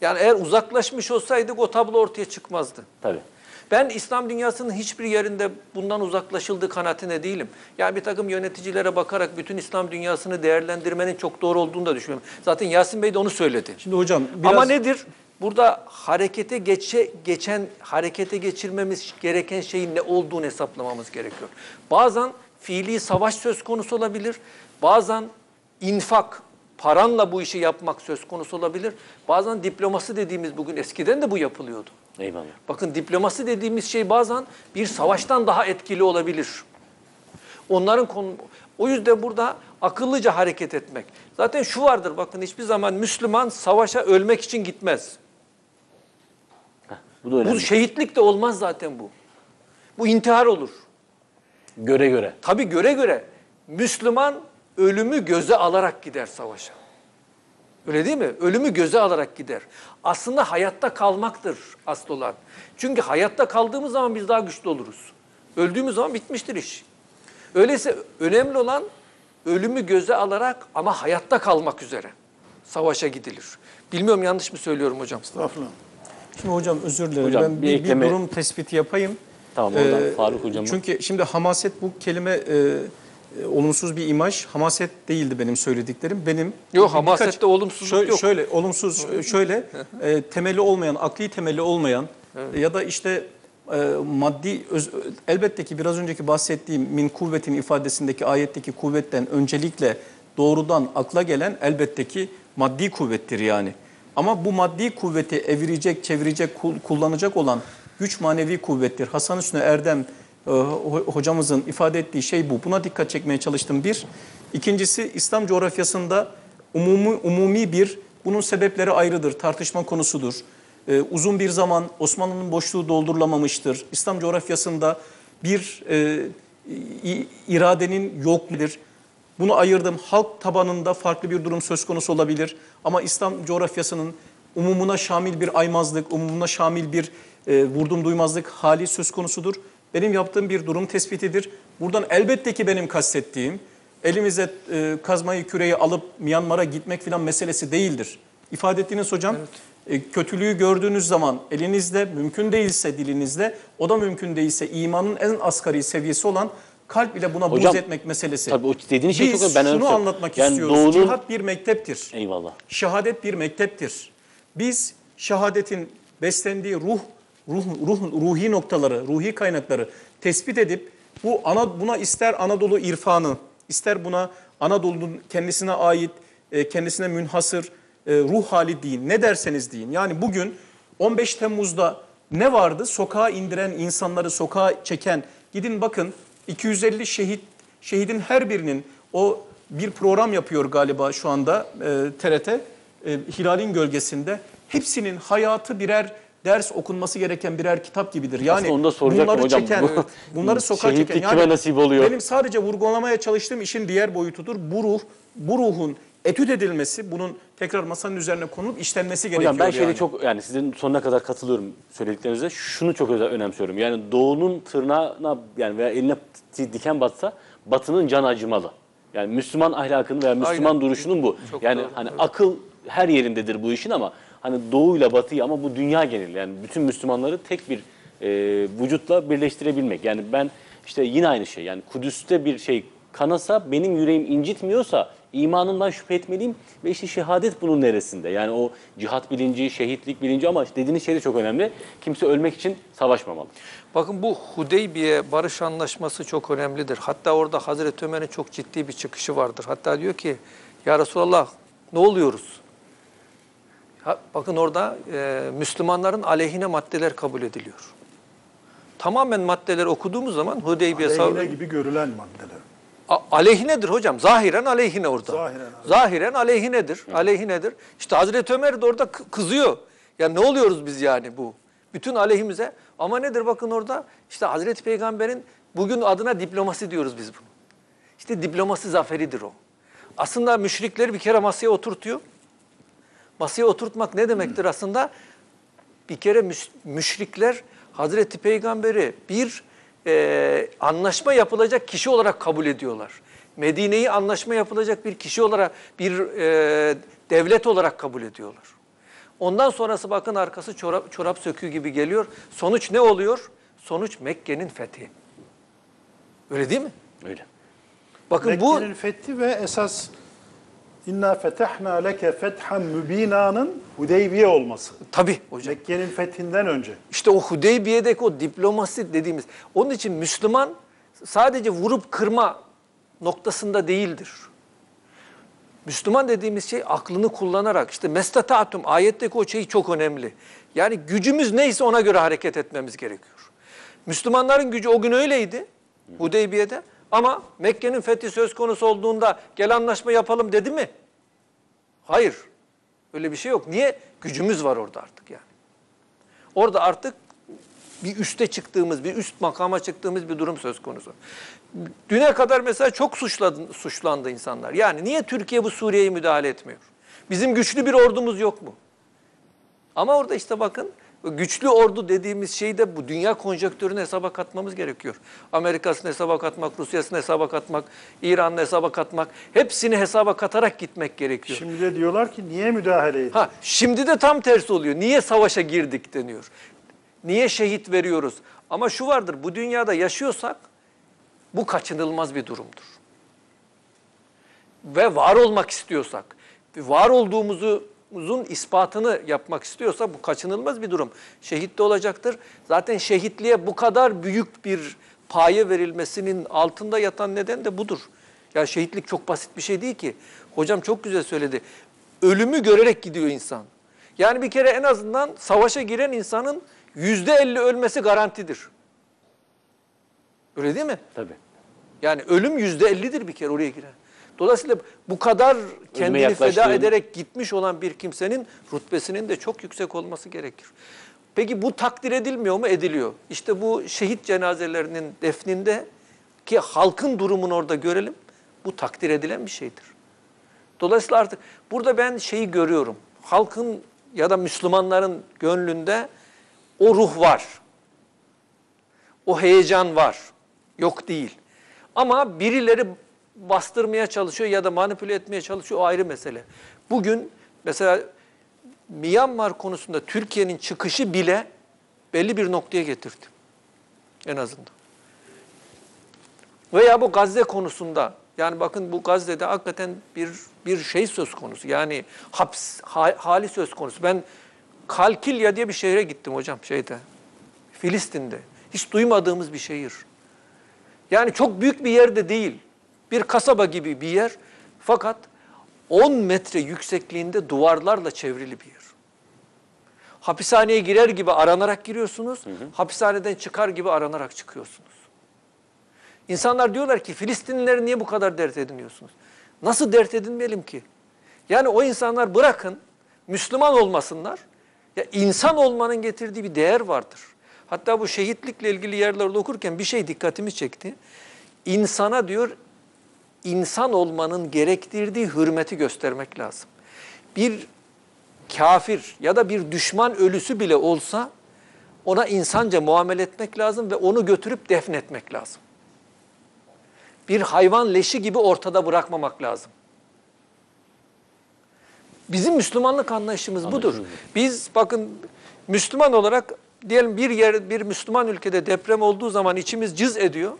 Yani eğer uzaklaşmış olsaydık o tablo ortaya çıkmazdı. Tabii. Ben İslam dünyasının hiçbir yerinde bundan uzaklaşıldığı kanaatine değilim. Yani bir takım yöneticilere bakarak bütün İslam dünyasını değerlendirmenin çok doğru olduğunu da düşünüyorum. Zaten Yasin Bey de onu söyledi. Şimdi hocam biraz Ama nedir? Burada harekete geçe, geçen, harekete geçirmemiz gereken şeyin ne olduğunu hesaplamamız gerekiyor. Bazen fiili savaş söz konusu olabilir. Bazen infak, paranla bu işi yapmak söz konusu olabilir. Bazen diplomasi dediğimiz bugün eskiden de bu yapılıyordu. Eyvallah. Bakın diplomasi dediğimiz şey bazen bir savaştan daha etkili olabilir. Onların konu o yüzden burada akıllıca hareket etmek. Zaten şu vardır bakın hiçbir zaman Müslüman savaşa ölmek için gitmez. Bu da önemli. Bu şehitlik de olmaz zaten bu. Bu intihar olur. Göre göre. Tabii göre göre Müslüman ölümü göze alarak gider savaşa. Öyle değil mi? Ölümü göze alarak gider. Aslında hayatta kalmaktır asıl olan. Çünkü hayatta kaldığımız zaman biz daha güçlü oluruz. Öldüğümüz zaman bitmiştir iş. Öyleyse önemli olan ölümü göze alarak ama hayatta kalmak üzere savaşa gidilir. Bilmiyorum yanlış mı söylüyorum hocam? Estağfurullah. Şimdi hocam özür dilerim. Hocam, ben bir bir, bir ekleme- durum tespiti yapayım. Tamam, oradan Ee, Faruk hocama. Çünkü şimdi hamaset bu kelime e, e, olumsuz bir imaj. Hamaset değildi benim söylediklerim. Benim Yok, birkaç- hamasette olumsuzluk şöyle, yok. Şöyle olumsuz şöyle e, temeli olmayan, akli temeli olmayan ya da işte e, maddi öz- elbette ki biraz önceki bahsettiğim min kuvvetin ifadesindeki ayetteki kuvvetten öncelikle doğrudan akla gelen elbette ki maddi kuvvettir yani. Ama bu maddi kuvveti evirecek, çevirecek, kul- kullanacak olan güç manevi kuvvettir. Hasan Hüsnü Erdem e, hocamızın ifade ettiği şey bu. Buna dikkat çekmeye çalıştım bir. İkincisi İslam coğrafyasında umumi, umumi bir, bunun sebepleri ayrıdır, tartışma konusudur. E, uzun bir zaman Osmanlı'nın boşluğu doldurulamamıştır. İslam coğrafyasında bir e, iradenin yokluğudur. Bunu ayırdım. Halk tabanında farklı bir durum söz konusu olabilir. Ama İslam coğrafyasının umumuna şamil bir aymazlık, umumuna şamil bir e, vurdum duymazlık hali söz konusudur. Benim yaptığım bir durum tespitidir. Buradan elbette ki benim kastettiğim elimize e, kazmayı küreği alıp Myanmar'a gitmek filan meselesi değildir. İfade ettiğiniz hocam e, kötülüğü gördüğünüz zaman elinizde mümkün değilse dilinizde o da mümkün değilse imanın en asgari seviyesi olan kalp ile buna Hocam, buğz etmek meselesi. tabii o dediğiniz şey Biz çok. Ben şunu anlatmak Yani istiyoruz. doğunun- Cihat bir mekteptir. Eyvallah. Şehadet bir mekteptir. Biz şehadetin beslendiği ruh, ruh, ruh ruhi noktaları, ruhi kaynakları tespit edip bu ana buna ister Anadolu irfanı, ister buna Anadolu'nun kendisine ait, e, kendisine münhasır e, ruh hali deyin. Ne derseniz deyin. Yani bugün 15 Temmuz'da ne vardı? Sokağa indiren insanları sokağa çeken. Gidin bakın 250 şehit şehidin her birinin o bir program yapıyor galiba şu anda TRT e, Hilal'in gölgesinde. Hepsinin hayatı birer ders okunması gereken birer kitap gibidir. Yani Aslında onu da soracaktım bunları hocam. çeken, Bu- <laughs> bunları sokağa çeken. kime nasip oluyor? Benim sadece vurgulamaya çalıştığım işin diğer boyutudur. Bu ruh, bu ruhun etüt edilmesi, bunun tekrar masanın üzerine konulup işlenmesi gerekiyor. Hocam ben şeyde yani. çok yani sizin sonuna kadar katılıyorum söylediklerinize. Şunu çok özel önemsiyorum. Yani doğunun tırnağına yani veya eline diken batsa Batı'nın can acımalı. Yani Müslüman ahlakının veya Müslüman Aynen. duruşunun bu. Çok yani doğru, hani evet. akıl her yerindedir bu işin ama hani doğuyla batıyı ama bu dünya geneli yani bütün Müslümanları tek bir e, vücutla birleştirebilmek. Yani ben işte yine aynı şey yani Kudüs'te bir şey kanasa benim yüreğim incitmiyorsa imanımdan şüphe etmeliyim ve işte şehadet bunun neresinde? Yani o cihat bilinci, şehitlik bilinci ama dediğiniz şey de çok önemli. Kimse ölmek için savaşmamalı. Bakın bu Hudeybiye barış anlaşması çok önemlidir. Hatta orada Hazreti Ömer'in çok ciddi bir çıkışı vardır. Hatta diyor ki ya Resulallah ne oluyoruz? Bakın orada e, Müslümanların aleyhine maddeler kabul ediliyor. Tamamen maddeleri okuduğumuz zaman Hudeybiye Aleyhine sav- gibi görülen maddeler. A- aleyhinedir hocam. Zahiren aleyhine orada. Zahiren, Zahiren aleyhinedir. Aleyhinedir. İşte Hazreti Ömer de orada kı- kızıyor. Ya ne oluyoruz biz yani bu? Bütün aleyhimize. Ama nedir bakın orada? İşte Hazreti Peygamber'in bugün adına diplomasi diyoruz biz bunu. İşte diplomasi zaferidir o. Aslında müşrikleri bir kere masaya oturtuyor. Masaya oturtmak ne demektir aslında? Bir kere müş- müşrikler Hazreti Peygamber'i bir e, anlaşma yapılacak kişi olarak kabul ediyorlar. Medine'yi anlaşma yapılacak bir kişi olarak, bir e, devlet olarak kabul ediyorlar. Ondan sonrası bakın arkası çorap, çorap söküğü gibi geliyor. Sonuç ne oluyor? Sonuç Mekke'nin fethi. Öyle değil mi? Öyle. Bakın bu Mekke'nin fethi ve esas inna fetahna leke fethan mübina'nın Hudeybiye olması. tabii hocam. Mekke'nin fethinden önce. İşte o Hudeybiye'deki o diplomasi dediğimiz. Onun için Müslüman sadece vurup kırma noktasında değildir. Müslüman dediğimiz şey aklını kullanarak işte mestataatum ayetteki o şey çok önemli. Yani gücümüz neyse ona göre hareket etmemiz gerekiyor. Müslümanların gücü o gün öyleydi Hudeybiye'de ama Mekke'nin fethi söz konusu olduğunda gel anlaşma yapalım dedi mi? Hayır. Öyle bir şey yok. Niye? Gücümüz var orada artık yani. Orada artık bir üste çıktığımız, bir üst makama çıktığımız bir durum söz konusu. Düne kadar mesela çok suçladı, suçlandı insanlar. Yani niye Türkiye bu Suriye'ye müdahale etmiyor? Bizim güçlü bir ordumuz yok mu? Ama orada işte bakın güçlü ordu dediğimiz şeyi de bu dünya konjonktürünü hesaba katmamız gerekiyor. Amerika'sını hesaba katmak, Rusya'sını hesaba katmak, İran'ını hesaba katmak, hepsini hesaba katarak gitmek gerekiyor. Şimdi de diyorlar ki niye müdahale ediyor? Ha, şimdi de tam tersi oluyor. Niye savaşa girdik deniyor. Niye şehit veriyoruz? Ama şu vardır, bu dünyada yaşıyorsak bu kaçınılmaz bir durumdur. Ve var olmak istiyorsak, var olduğumuzun ispatını yapmak istiyorsak bu kaçınılmaz bir durum. Şehit de olacaktır. Zaten şehitliğe bu kadar büyük bir paye verilmesinin altında yatan neden de budur. Ya şehitlik çok basit bir şey değil ki. Hocam çok güzel söyledi. Ölümü görerek gidiyor insan. Yani bir kere en azından savaşa giren insanın yüzde elli ölmesi garantidir. Öyle değil mi? Tabii. Yani ölüm yüzde ellidir bir kere oraya giren. Dolayısıyla bu kadar kendini feda ederek gitmiş olan bir kimsenin rütbesinin de çok yüksek olması gerekir. Peki bu takdir edilmiyor mu? Ediliyor. İşte bu şehit cenazelerinin defninde ki halkın durumunu orada görelim. Bu takdir edilen bir şeydir. Dolayısıyla artık burada ben şeyi görüyorum. Halkın ya da Müslümanların gönlünde o ruh var. O heyecan var. Yok değil. Ama birileri bastırmaya çalışıyor ya da manipüle etmeye çalışıyor o ayrı mesele. Bugün mesela Myanmar konusunda Türkiye'nin çıkışı bile belli bir noktaya getirdi. En azından. Veya bu Gazze konusunda yani bakın bu Gazze'de hakikaten bir bir şey söz konusu. Yani haps ha- hali söz konusu. Ben Kalkilya diye bir şehre gittim hocam şeyde. Filistin'de. Hiç duymadığımız bir şehir. Yani çok büyük bir yerde değil. Bir kasaba gibi bir yer. Fakat 10 metre yüksekliğinde duvarlarla çevrili bir yer. Hapishaneye girer gibi aranarak giriyorsunuz. Hapishaneden çıkar gibi aranarak çıkıyorsunuz. İnsanlar diyorlar ki Filistinlileri niye bu kadar dert ediniyorsunuz? Nasıl dert edinmeyelim ki? Yani o insanlar bırakın Müslüman olmasınlar. Ya insan olmanın getirdiği bir değer vardır. Hatta bu şehitlikle ilgili yerlerde okurken bir şey dikkatimi çekti. İnsana diyor insan olmanın gerektirdiği hürmeti göstermek lazım. Bir kafir ya da bir düşman ölüsü bile olsa ona insanca muamele etmek lazım ve onu götürüp defnetmek lazım. bir hayvan leşi gibi ortada bırakmamak lazım. Bizim Müslümanlık anlayışımız budur. Biz bakın Müslüman olarak diyelim bir yer bir Müslüman ülkede deprem olduğu zaman içimiz cız ediyor.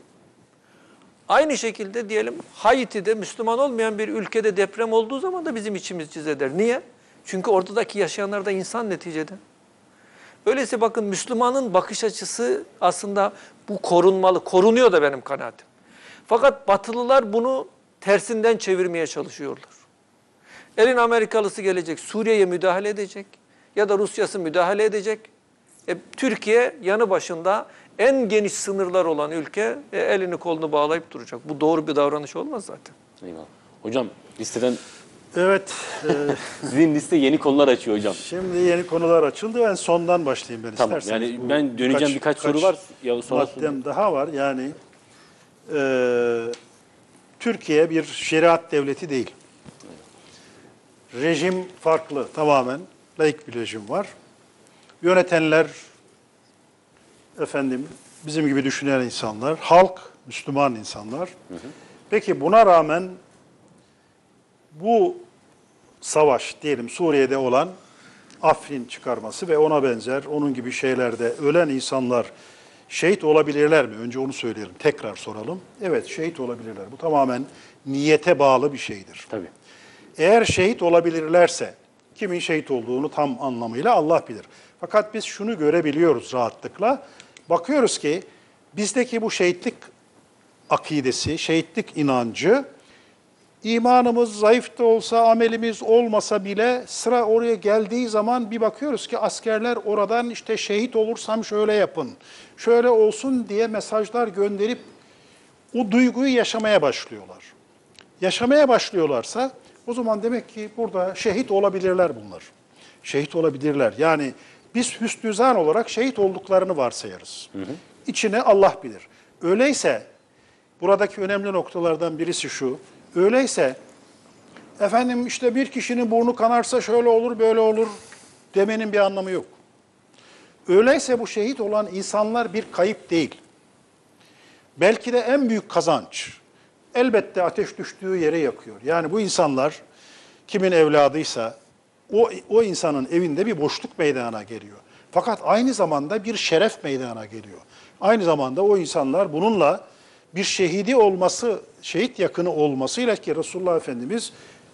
Aynı şekilde diyelim Haiti'de Müslüman olmayan bir ülkede deprem olduğu zaman da bizim içimiz cız eder. Niye? Çünkü oradaki yaşayanlar da insan neticede. Öyleyse bakın Müslümanın bakış açısı aslında bu korunmalı, korunuyor da benim kanaatim. Fakat Batılılar bunu tersinden çevirmeye çalışıyorlar. Elin Amerikalısı gelecek, Suriye'ye müdahale edecek ya da Rusya'sı müdahale edecek. E, Türkiye yanı başında en geniş sınırlar olan ülke e, elini kolunu bağlayıp duracak. Bu doğru bir davranış olmaz zaten. Eyvallah. Hocam listeden Evet. e, <laughs> sizin liste yeni konular açıyor hocam. şimdi yeni konular açıldı. Ben sondan başlayayım ben Tamam. isterseniz. Yani Bu ben döneceğim birkaç soru var. Ya sonra maddem daha var. Yani e, Türkiye bir şeriat devleti değil. Rejim farklı tamamen. Laik bir rejim var. Yönetenler efendim bizim gibi düşünen insanlar, halk Müslüman insanlar. Peki buna rağmen bu savaş diyelim Suriye'de olan Afrin çıkarması ve ona benzer onun gibi şeylerde ölen insanlar şehit olabilirler mi? Önce onu söyleyelim. Tekrar soralım. Evet şehit olabilirler. Bu tamamen niyete bağlı bir şeydir. tabii. Eğer şehit olabilirlerse kimin şehit olduğunu tam anlamıyla Allah bilir. Fakat biz şunu görebiliyoruz rahatlıkla. Bakıyoruz ki bizdeki bu şehitlik akidesi, şehitlik inancı imanımız zayıf da olsa, amelimiz olmasa bile sıra oraya geldiği zaman bir bakıyoruz ki askerler oradan işte şehit olursam şöyle yapın, şöyle olsun diye mesajlar gönderip o duyguyu yaşamaya başlıyorlar. Yaşamaya başlıyorlarsa o zaman demek ki burada şehit olabilirler bunlar. Şehit olabilirler. Yani biz hüsnü zan olarak şehit olduklarını varsayarız. İçine Allah bilir. Öyleyse buradaki önemli noktalardan birisi şu. Öyleyse efendim işte bir kişinin burnu kanarsa şöyle olur böyle olur demenin bir anlamı yok. Öyleyse bu şehit olan insanlar bir kayıp değil. Belki de en büyük kazanç. Elbette ateş düştüğü yere yakıyor. Yani bu insanlar kimin evladıysa o, o insanın evinde bir boşluk meydana geliyor. Fakat aynı zamanda bir şeref meydana geliyor. Aynı zamanda o insanlar bununla bir şehidi olması, şehit yakını olmasıyla ki Resulullah Efendimiz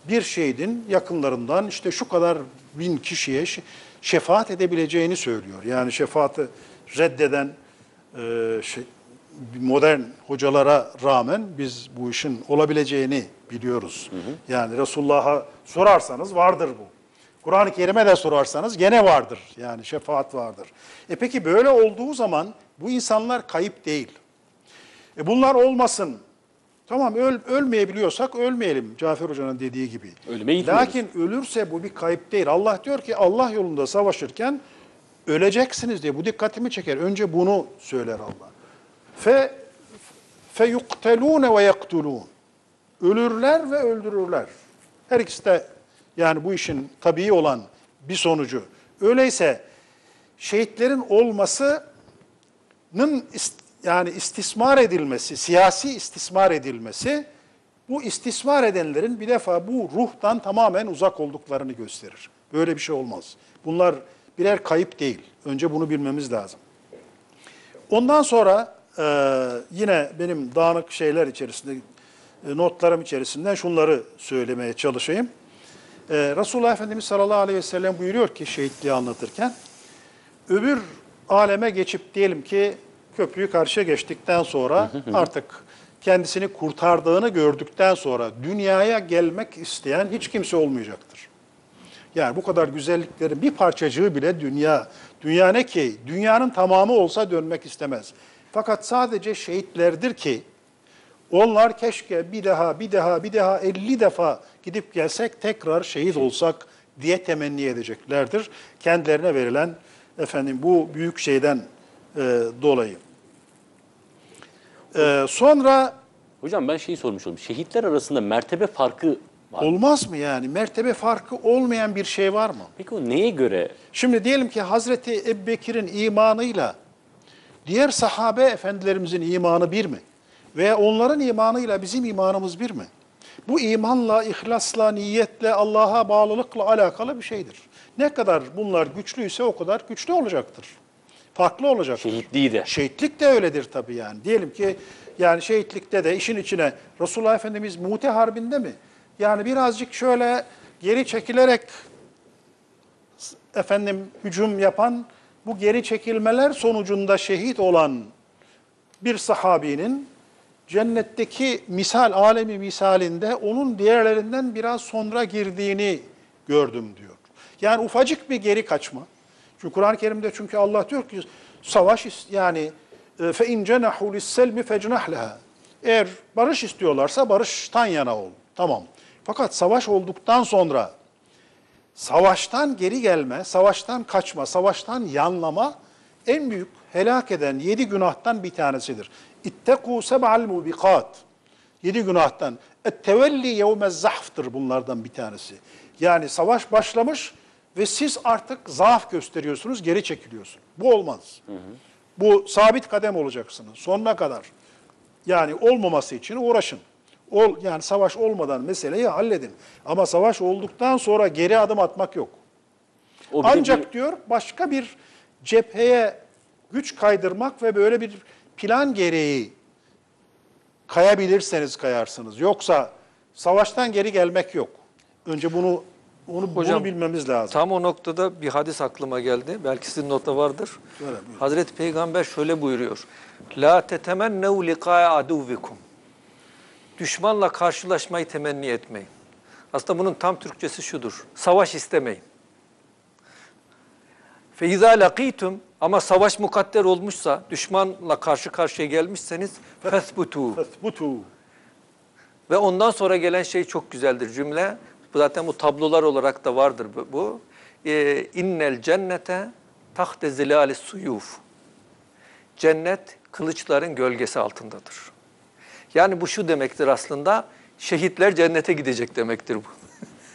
bir şehidin yakınlarından işte şu kadar bin kişiye şe- şefaat edebileceğini söylüyor. Yani şefaati reddeden e, şey, modern hocalara rağmen biz bu işin olabileceğini biliyoruz. Yani Resulullah'a sorarsanız vardır bu. Kur'an-ı Kerim'e de sorarsanız gene vardır. Yani şefaat vardır. E peki böyle olduğu zaman bu insanlar kayıp değil. E bunlar olmasın. Tamam öl, ölmeyebiliyorsak ölmeyelim Cafer Hoca'nın dediği gibi. Gitmiyoruz. Lakin ölürse bu bir kayıp değil. Allah diyor ki Allah yolunda savaşırken öleceksiniz diye. Bu dikkatimi çeker. Önce bunu söyler Allah. Fe fe yuktelune ve yaktulun. Ölürler ve öldürürler. Her ikisi de yani bu işin tabii olan bir sonucu. Öyleyse şehitlerin olmasının yani istismar edilmesi, siyasi istismar edilmesi bu istismar edenlerin bir defa bu ruhtan tamamen uzak olduklarını gösterir. Böyle bir şey olmaz. Bunlar birer kayıp değil. Önce bunu bilmemiz lazım. Ondan sonra e, yine benim dağınık şeyler içerisinde, e, notlarım içerisinden şunları söylemeye çalışayım. E, Resulullah Efendimiz sallallahu aleyhi ve sellem buyuruyor ki şehitliği anlatırken, öbür aleme geçip diyelim ki köprüyü karşıya geçtikten sonra <laughs> artık kendisini kurtardığını gördükten sonra dünyaya gelmek isteyen hiç kimse olmayacaktır. Yani bu kadar güzelliklerin bir parçacığı bile dünya. Dünya ne ki? Dünyanın tamamı olsa dönmek istemez. Fakat sadece şehitlerdir ki onlar keşke bir daha, bir daha, bir daha 50 defa gidip gelsek tekrar şehit olsak diye temenni edeceklerdir. Kendilerine verilen efendim bu büyük şeyden e, dolayı. E, sonra Hocam ben şeyi sormuş oldum. Şehitler arasında mertebe farkı var. olmaz mı yani? Mertebe farkı olmayan bir şey var mı? Peki o neye göre? Şimdi diyelim ki Hazreti Ebubekir'in imanıyla diğer sahabe efendilerimizin imanı bir mi? Ve onların imanıyla bizim imanımız bir mi? Bu imanla, ihlasla, niyetle, Allah'a bağlılıkla alakalı bir şeydir. Ne kadar bunlar güçlüyse o kadar güçlü olacaktır. Farklı olacaktır. Şehitliği de. Şehitlik de öyledir tabii yani. Diyelim ki yani şehitlikte de işin içine Resulullah Efendimiz Mute Harbi'nde mi? Yani birazcık şöyle geri çekilerek efendim hücum yapan bu geri çekilmeler sonucunda şehit olan bir sahabinin cennetteki misal, alemi misalinde onun diğerlerinden biraz sonra girdiğini gördüm diyor. Yani ufacık bir geri kaçma. Çünkü Kur'an-ı Kerim'de çünkü Allah diyor ki savaş yani fe in cenahu lis-selmi. Eğer barış istiyorlarsa barıştan yana ol. Tamam. Fakat savaş olduktan sonra savaştan geri gelme, savaştan kaçma, savaştan yanlama en büyük helak eden yedi günahtan bir tanesidir. İttekû seb'al mubikat. Yedi günahtan. Ettevelli yevmez zahftır bunlardan bir tanesi. Yani savaş başlamış ve siz artık zaaf gösteriyorsunuz, geri çekiliyorsunuz. Bu olmaz. Bu sabit kadem olacaksınız sonuna kadar. Yani olmaması için uğraşın. Ol, yani savaş olmadan meseleyi halledin. Ama savaş olduktan sonra geri adım atmak yok. O Ancak bir- diyor başka bir cepheye güç kaydırmak ve böyle bir plan gereği kayabilirseniz kayarsınız. Yoksa savaştan geri gelmek yok. Önce bunu onu Hocam, bunu bilmemiz lazım. Tam o noktada bir hadis aklıma geldi. Belki sizin notta vardır. Buyurun. Hazreti Peygamber şöyle buyuruyor. La tetemennev liqa'a aduvikum. Düşmanla karşılaşmayı temenni etmeyin. Aslında bunun tam Türkçesi şudur. Savaş istemeyin. Fe izâ lakîtum ama savaş mukadder olmuşsa, düşmanla karşı karşıya gelmişseniz fesbutu. Fesbutu. Ve ondan sonra gelen şey çok güzeldir cümle. Bu Zaten bu tablolar olarak da vardır bu. bu. Ee, İnnel cennete tahte zilali suyuf. Cennet kılıçların gölgesi altındadır. Yani bu şu demektir aslında. Şehitler cennete gidecek demektir bu.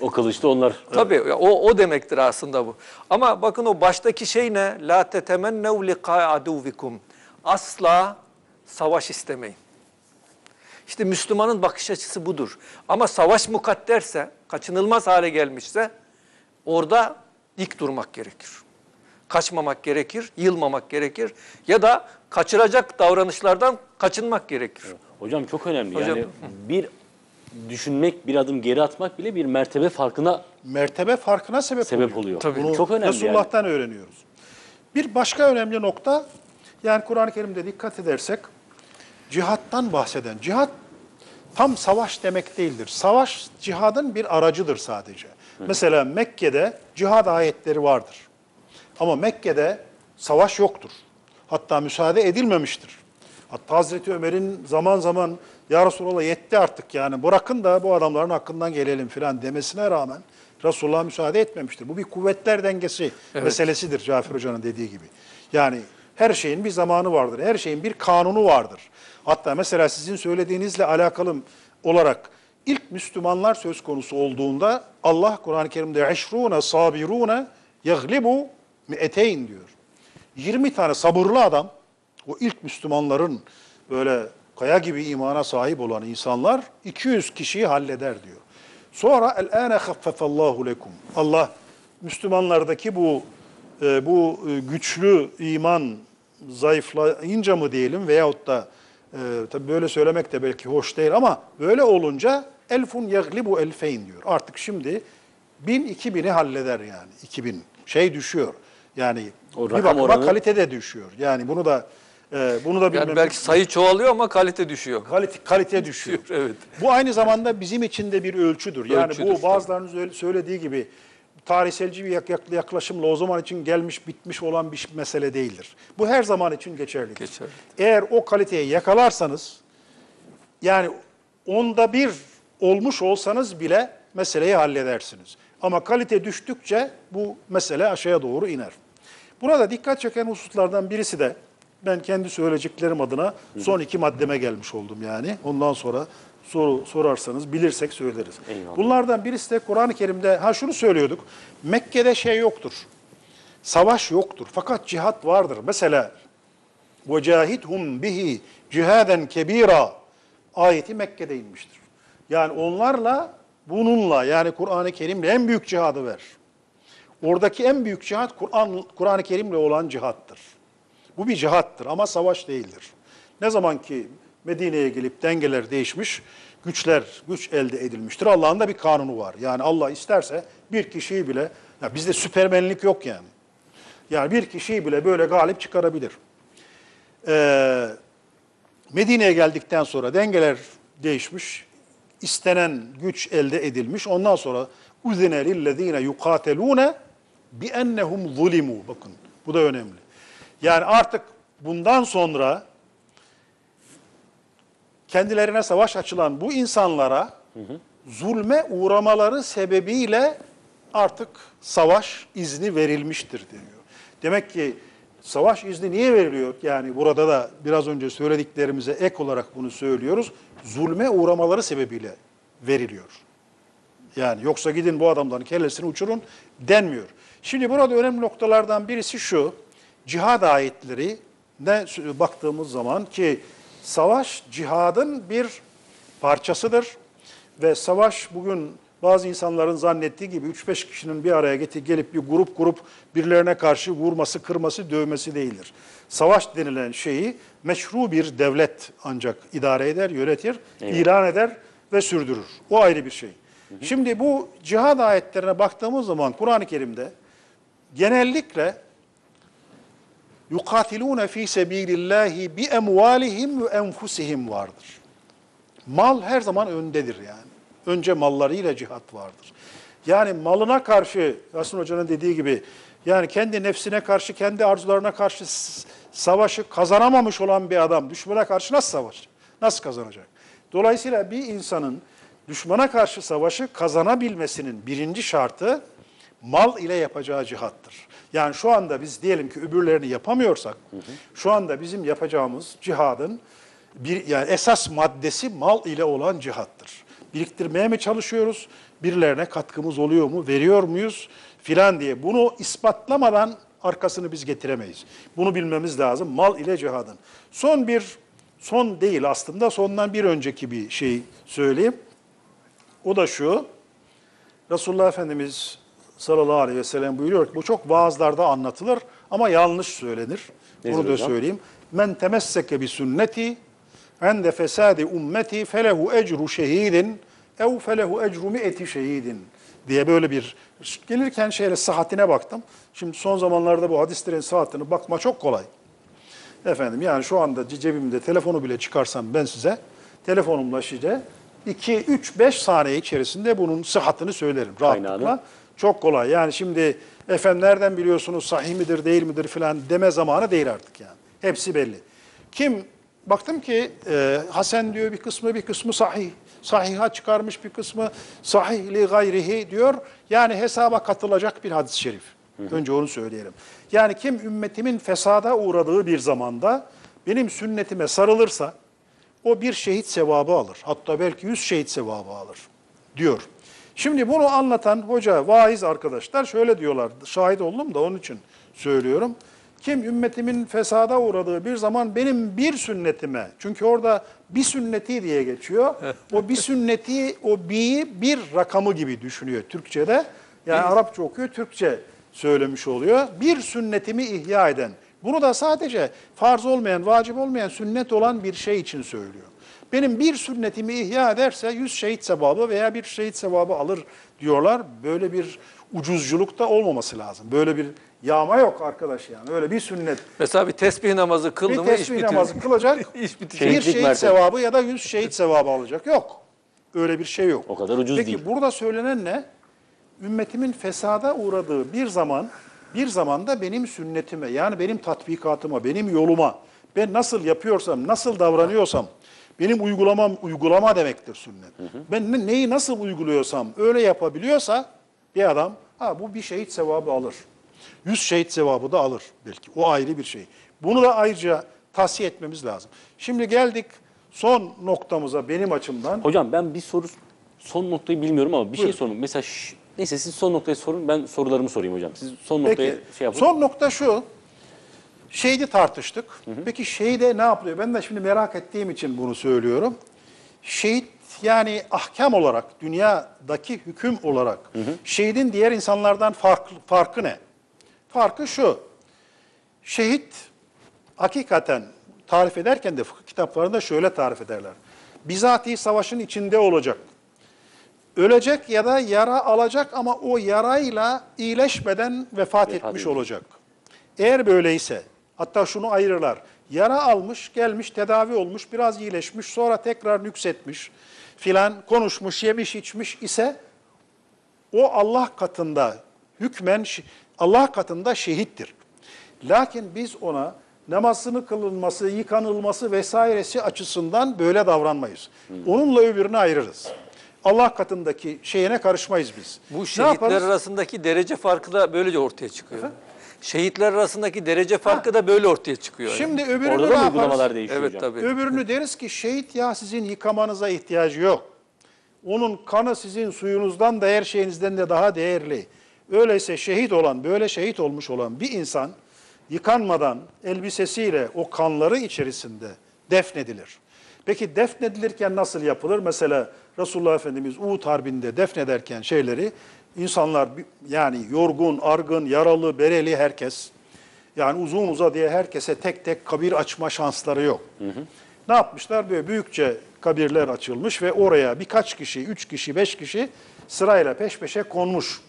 O kılıçta onlar Tabii o, o demektir aslında bu. Ama bakın o baştaki şey ne? La tetemennev liqa aduvikum. Asla savaş istemeyin. İşte Müslümanın bakış açısı budur. Ama savaş mukadderse, kaçınılmaz hale gelmişse orada dik durmak gerekir. Kaçmamak gerekir, yılmamak gerekir ya da kaçıracak davranışlardan kaçınmak gerekir. Hocam çok önemli. Hocam- Yani bir düşünmek, bir adım geri atmak bile bir mertebe farkına Mertebe farkına sebep, sebep oluyor. Tabii. Bunu Çok önemli yani. Resulullah'tan öğreniyoruz. Bir başka önemli nokta, yani Kur'an-ı Kerim'de dikkat edersek, cihattan bahseden, cihat tam savaş demek değildir. Savaş cihadın bir aracıdır sadece. Mesela Mekke'de cihad ayetleri vardır. Ama Mekke'de savaş yoktur. Hatta müsaade edilmemiştir. Hatta Hazreti Ömer'in zaman zaman ya Resulallah yetti artık yani bırakın da bu adamların hakkından gelelim filan demesine rağmen Resulullah müsaade etmemiştir. Bu bir kuvvetler dengesi meselesidir Cafer Hoca'nın dediği gibi. Yani her şeyin bir zamanı vardır. Her şeyin bir kanunu vardır. Hatta mesela sizin söylediğinizle alakalı olarak ilk Müslümanlar söz konusu olduğunda Allah Kur'an-ı Kerim'de eşrûne sabirûne yaglibu mi'eteyn diyor. 20 tane sabırlı adam, o ilk Müslümanların böyle kaya gibi imana sahip olan insanlar 200 kişiyi halleder diyor. Sonra el-âne haffefallahu lekum. Allah Müslümanlardaki bu e, bu e, güçlü iman zayıflayınca mı diyelim veyahut da e, tabii böyle söylemek de belki hoş değil ama böyle olunca elfun yaglibu elfeyn diyor. Artık şimdi bin iki bini halleder yani. iki bin şey düşüyor. Yani O bir bakıma oranı- kalite de düşüyor. Yani bunu da e, bunu da Yani bilmemiz belki sayı çoğalıyor ama kalite düşüyor. kalite, kalite düşüyor. Evet. Bu aynı zamanda bizim için de bir ölçüdür. Yani Ölçüdür, bu bazılarınız öyle söylediği gibi tarihselci bir yak- yak- yaklaşımla o zaman için gelmiş bitmiş olan bir mesele değildir. Bu her zaman için geçerlidir. Geçerli. Eğer o kaliteyi yakalarsanız yani onda bir olmuş olsanız bile meseleyi halledersiniz. Ama kalite düştükçe bu mesele aşağıya doğru iner. Burada dikkat çeken hususlardan birisi de ben kendi söyleyeceklerim adına son iki maddeme gelmiş oldum yani. Ondan sonra soru sorarsanız bilirsek söyleriz. Eyvallah. Bunlardan birisi de Kur'an-ı Kerim'de ha şunu söylüyorduk. Mekke'de şey yoktur. Savaş yoktur. Fakat cihat vardır. Mesela وَجَاهِدْهُمْ bihi cihaden kebira ayeti Mekke'de inmiştir. Yani onlarla bununla yani Kur'an-ı Kerim'le en büyük cihadı ver. Oradaki en büyük cihat Kur'an Kur'an-ı Kerim'le olan cihattır. Bu bir cihattır ama savaş değildir. Ne zaman ki Medine'ye gelip dengeler değişmiş, güçler güç elde edilmiştir. Allah'ın da bir kanunu var. Yani Allah isterse bir kişiyi bile, ya bizde süpermenlik yok yani. Yani bir kişiyi bile böyle galip çıkarabilir. Ee, Medine'ye geldikten sonra dengeler değişmiş, istenen güç elde edilmiş. Ondan sonra uzine lillezine yukatelune bi ennehum zulimu. Bakın bu da önemli. Yani artık bundan sonra kendilerine savaş açılan bu insanlara zulme uğramaları sebebiyle artık savaş izni verilmiştir deniyor. Demek ki savaş izni niye veriliyor? Yani burada da biraz önce söylediklerimize ek olarak bunu söylüyoruz. Zulme uğramaları sebebiyle veriliyor. Yani yoksa gidin bu adamların kellesini uçurun denmiyor. Şimdi burada önemli noktalardan birisi şu. Cihad ayetleri ne baktığımız zaman ki savaş cihadın bir parçasıdır. Ve savaş bugün bazı insanların zannettiği gibi 3-5 kişinin bir araya gelip bir grup grup birilerine karşı vurması, kırması, dövmesi değildir. Savaş denilen şeyi meşru bir devlet ancak idare eder, yönetir, ilan eder ve sürdürür. O ayrı bir şey. Şimdi bu cihad ayetlerine baktığımız zaman Kur'an-ı Kerim'de genellikle yukatilune fi sebilillahi bi emvalihim ve enfusihim vardır. Mal her zaman öndedir yani. Önce mallarıyla cihat vardır. Yani malına karşı Yasin Hoca'nın dediği gibi yani kendi nefsine karşı, kendi arzularına karşı savaşı kazanamamış olan bir adam düşmana karşı nasıl savaşacak? Nasıl kazanacak? Dolayısıyla bir insanın düşmana karşı savaşı kazanabilmesinin birinci şartı mal ile yapacağı cihattır. Yani şu anda biz diyelim ki öbürlerini yapamıyorsak, şu anda bizim yapacağımız cihadın bir yani esas maddesi mal ile olan cihattır. Biriktirmeye mi çalışıyoruz? Birilerine katkımız oluyor mu? Veriyor muyuz? Filan diye. Bunu ispatlamadan arkasını biz getiremeyiz. Bunu bilmemiz lazım. Mal ile cihadın. Son bir, son değil aslında sondan bir önceki bir şey söyleyeyim. O da şu. Resulullah Efendimiz sallallahu aleyhi ve sellem buyuruyor ki bu çok vaazlarda anlatılır ama yanlış söylenir. Nedir Bunu da hocam? söyleyeyim. Men temesseke bi sünneti ende fesadi ummeti felehu ecru şehidin ev felehu ecru mi'eti şehidin diye böyle bir gelirken şeyle sıhhatine baktım. Şimdi son zamanlarda bu hadislerin sıhhatine bakma çok kolay. Efendim yani şu anda cebimde telefonu bile çıkarsam ben size telefonumla size 2, 3, 5 saniye içerisinde bunun sıhhatini söylerim rahatlıkla. Kaynağını. Çok kolay. Yani şimdi efendim nereden biliyorsunuz sahih midir değil midir filan deme zamanı değil artık yani. Hepsi belli. Kim baktım ki e, Hasan diyor bir kısmı bir kısmı sahih. Sahiha çıkarmış bir kısmı sahih li gayrihi diyor. Yani hesaba katılacak bir hadis-i şerif. Önce onu söyleyelim. Yani kim ümmetimin fesada uğradığı bir zamanda benim sünnetime sarılırsa o bir şehit sevabı alır. Hatta belki yüz şehit sevabı alır diyor. Şimdi bunu anlatan hoca, vaiz arkadaşlar şöyle diyorlar. Şahit oldum da onun için söylüyorum. Kim ümmetimin fesada uğradığı bir zaman benim bir sünnetime, çünkü orada bir sünneti diye geçiyor. O bir sünneti, o bir bir rakamı gibi düşünüyor Türkçe'de. Yani Arapça okuyor, Türkçe söylemiş oluyor. Bir sünnetimi ihya eden. Bunu da sadece farz olmayan, vacip olmayan sünnet olan bir şey için söylüyor. Benim bir sünnetimi ihya ederse yüz şehit sevabı veya bir şehit sevabı alır diyorlar. Böyle bir ucuzculuk da olmaması lazım. Böyle bir yağma yok arkadaş yani. Öyle bir sünnet. Mesela bir tesbih namazı kıldı Bir mı iş tesbih bitiyor. namazı kılacak, <laughs> İş bitiyor. bir Şehitlik şehit mertebe. sevabı ya da yüz şehit sevabı alacak. Yok. Öyle bir şey yok. O kadar ucuz Peki, değil. burada söylenen ne? Ümmetimin fesada uğradığı bir zaman, bir zamanda benim sünnetime, yani benim tatbikatıma, benim yoluma, ben nasıl yapıyorsam, nasıl davranıyorsam, benim uygulamam, uygulama demektir sünnet. Ben ne- neyi nasıl uyguluyorsam, öyle yapabiliyorsa bir adam, ha bu bir şehit sevabı alır. Yüz şehit sevabı da alır belki. O ayrı bir şey. Bunu da ayrıca tavsiye etmemiz lazım. Şimdi geldik son noktamıza benim açımdan. Hocam ben bir soru son noktayı bilmiyorum ama bir şey Buyurun. sorun. Mesela ş- neyse siz son noktayı sorun ben sorularımı sorayım hocam. Siz son noktayı Peki, şey yapın. son nokta şu. Şehidi tartıştık. Peki şehide ne yapılıyor? Ben de şimdi merak ettiğim için bunu söylüyorum. şehit yani ahkam olarak, dünyadaki hüküm olarak şehidin diğer insanlardan farklı, farkı ne? Farkı şu, şehit hakikaten tarif ederken de fıkıh kitaplarında şöyle tarif ederler. Bizatihi savaşın içinde olacak. Ölecek ya da yara alacak ama o yarayla iyileşmeden vefat, Vefat etmiş edecek. olacak. Eğer böyleyse, hatta şunu ayırırlar. Yara almış, gelmiş, tedavi olmuş, biraz iyileşmiş, sonra tekrar nüksetmiş filan, konuşmuş, yemiş, içmiş ise o Allah katında hükmen Allah katında şehittir. Lakin biz ona namazını kılınması, yıkanılması vesairesi açısından böyle davranmayız. Onunla öbürünü ayırırız. Allah katındaki şeyine karışmayız biz. Bu şehitler arasındaki derece farkı da böylece ortaya çıkıyor. Şehitler arasındaki derece farkı da böyle ortaya çıkıyor. yani. Şimdi öbürünü Orada da uygulamalar değişiyor Evet hocam? tabii. Öbürünü <laughs> deriz ki şehit ya sizin yıkamanıza ihtiyacı yok. Onun kanı sizin suyunuzdan da her şeyinizden de daha değerli. Öyleyse şehit olan, böyle şehit olmuş olan bir insan yıkanmadan elbisesiyle o kanları içerisinde defnedilir. Peki defnedilirken nasıl yapılır? Mesela Resulullah Efendimiz Uhud Harbi'nde defnederken şeyleri insanlar yani yorgun, argın, yaralı, bereli herkes yani uzun uza diye herkese tek tek kabir açma şansları yok. Ne yapmışlar? Böyle büyükçe kabirler açılmış ve oraya birkaç kişi, üç kişi, beş kişi sırayla peş peşe konmuş.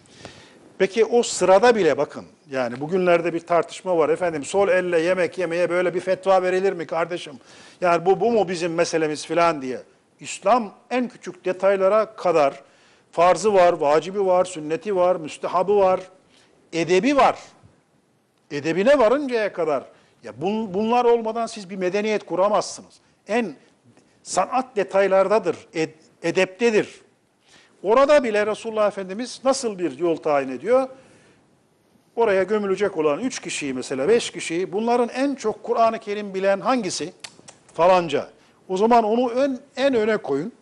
Peki o sırada bile bakın, yani bugünlerde bir tartışma var efendim, sol elle yemek yemeye böyle bir fetva verilir mi kardeşim? Yani bu, bu mu bizim meselemiz filan diye. İslam en küçük detaylara kadar farzı var, vacibi var, sünneti var, müstehabı var, edebi var edebine varıncaya kadar ya bun- bunlar olmadan siz bir medeniyet kuramazsınız. En sanat detaylardadır, ed- edeptedir. Orada bile Resulullah Efendimiz nasıl bir yol tayin ediyor? Oraya gömülecek olan üç kişiyi mesela, beş kişiyi, bunların en çok Kur'an-ı Kerim bilen hangisi? Falanca. O zaman onu ön, en öne koyun.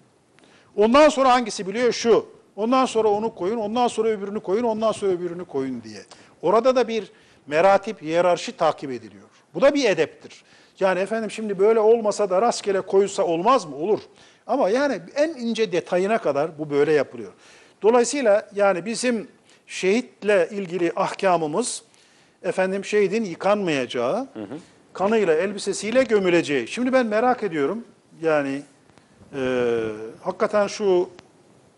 Ondan sonra hangisi biliyor? Şu. Ondan sonra onu koyun, ondan sonra öbürünü koyun, ondan sonra öbürünü koyun diye. Orada da bir meratip, hiyerarşi takip ediliyor. Bu da bir edeptir. Yani efendim şimdi böyle olmasa da rastgele koyulsa olmaz mı? Olur. Ama yani en ince detayına kadar bu böyle yapılıyor. Dolayısıyla yani bizim şehitle ilgili ahkamımız efendim şehidin yıkanmayacağı, kanıyla, elbisesiyle gömüleceği. Şimdi ben merak ediyorum. Yani ee, hakikaten şu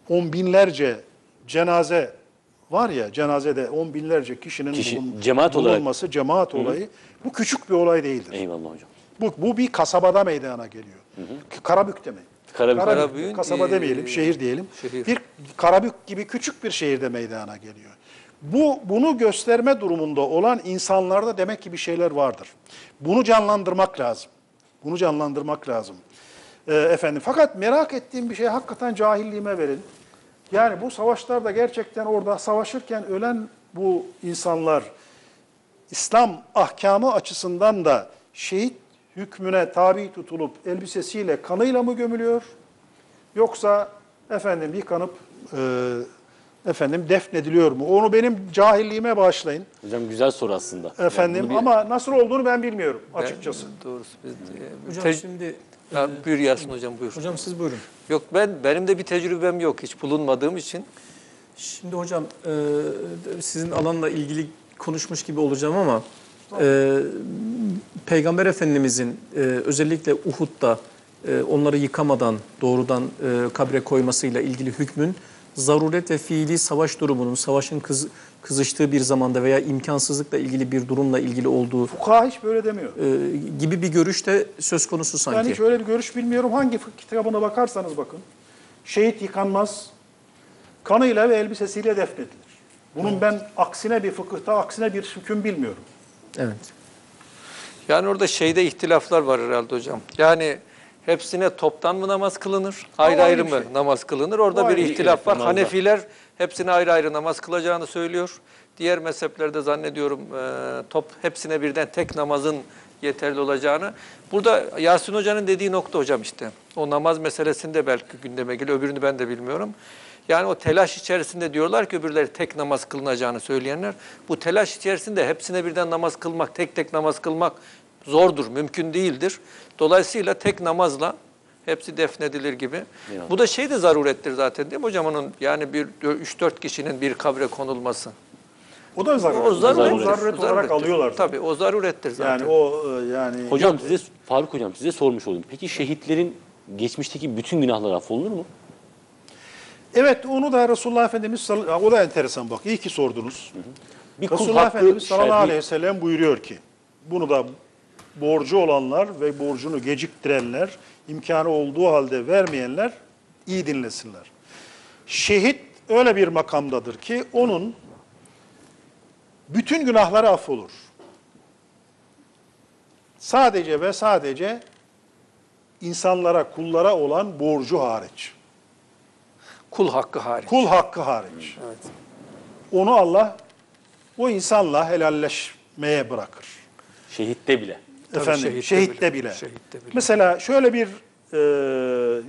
on binlerce cenaze var ya cenazede on binlerce kişinin Kişi, bulun- cemaat olarak. bulunması cemaat olayı bu küçük bir olay değildir. Eyvallah hocam. Bu, bu bir kasabada meydana geliyor. Karabük'te mi? Karabük. Karabük'ün, kasaba e, demeyelim, şehir diyelim. şehir. Bir Karabük gibi küçük bir şehirde meydana geliyor. Bu bunu gösterme durumunda olan insanlarda demek ki bir şeyler vardır. Bunu canlandırmak lazım. Bunu canlandırmak lazım. Ee, efendim fakat merak ettiğim bir şey hakikaten cahilliğime verin. Yani bu savaşlarda gerçekten orada savaşırken ölen bu insanlar İslam ahkamı açısından da şehit hükmüne tabi tutulup elbisesiyle kanıyla mı gömülüyor? Yoksa efendim yıkanıp e, efendim defnediliyor mu? Onu benim cahilliğime bağışlayın Hocam güzel soru aslında. Yani efendim bunu bir- ama nasıl olduğunu ben bilmiyorum Ben- açıkçası. doğrusu biz, e, Hocam te- şimdi Ya, buyur Yasin hocam buyur. hocam siz buyurun. Yok ben benim de bir tecrübem yok hiç bulunmadığım için. Şimdi hocam e, sizin alanla ilgili konuşmuş gibi olacağım ama e, Peygamber Efendimizin e, özellikle Uhud'da e, onları yıkamadan doğrudan e, kabre koymasıyla ilgili hükmün zaruret ve fiili savaş durumunun, savaşın kız, kızıştığı bir zamanda veya imkansızlıkla ilgili bir durumla ilgili olduğu Fukaha hiç böyle demiyor. e, gibi bir görüş de söz konusu sanki. Ben hiç öyle bir görüş bilmiyorum. Hangi fıkıh kitabına bakarsanız bakın. Şehit yıkanmaz, kanıyla ve elbisesiyle defnedilir. Bunun ben aksine bir fıkıhta, aksine bir hüküm bilmiyorum. Evet. Yani orada şeyde ihtilaflar var herhalde hocam. Yani hepsine toptan mı namaz kılınır? Ayrı ayrı ayrı bir mı şey. namaz kılınır? Orada O bir ayrı bir ihtilaf var. Hanefiler hepsine ayrı ayrı namaz kılacağını söylüyor. Diğer mezheplerde zannediyorum e, top hepsine birden tek namazın yeterli olacağını. Burada Yasin Hoca'nın dediği nokta hocam işte. O namaz meselesinde belki gündeme geliyor. Öbürünü ben de bilmiyorum. Yani o telaş içerisinde diyorlar ki öbürleri tek namaz kılınacağını söyleyenler. Bu telaş içerisinde hepsine birden namaz kılmak, tek tek namaz kılmak zordur, mümkün değildir. Dolayısıyla tek namazla Hepsi defnedilir gibi. Ya. Bu da şey de zarurettir zaten değil mi hocam onun yani bir 3-4 kişinin bir kabre konulması. O da zaruret. O zaruret, O zaruret olarak alıyorlar. Tabii o zarurettir zaten. Yani o e, yani Hocam size Faruk hocam size sormuş olayım. Peki şehitlerin geçmişteki bütün günahları affolunur mu? Evet onu da Resulullah Efendimiz o da enteresan bak. İyi ki sordunuz. Bir kul Resulullah hakkı Efendimiz sallallahu aleyhi ve sellem buyuruyor ki bunu da borcu olanlar ve borcunu geciktirenler, imkanı olduğu halde vermeyenler iyi dinlesinler. Şehit öyle bir makamdadır ki onun bütün günahları affolur. Sadece ve sadece insanlara, kullara olan borcu hariç. Kul hakkı hariç. Kul hakkı hariç. Evet. Onu Allah o insanla helalleşmeye bırakır. Şehitte bile. Tabii Efendim şehitte şehitte, bile. bile. Şehitte bile. Mesela şöyle bir e,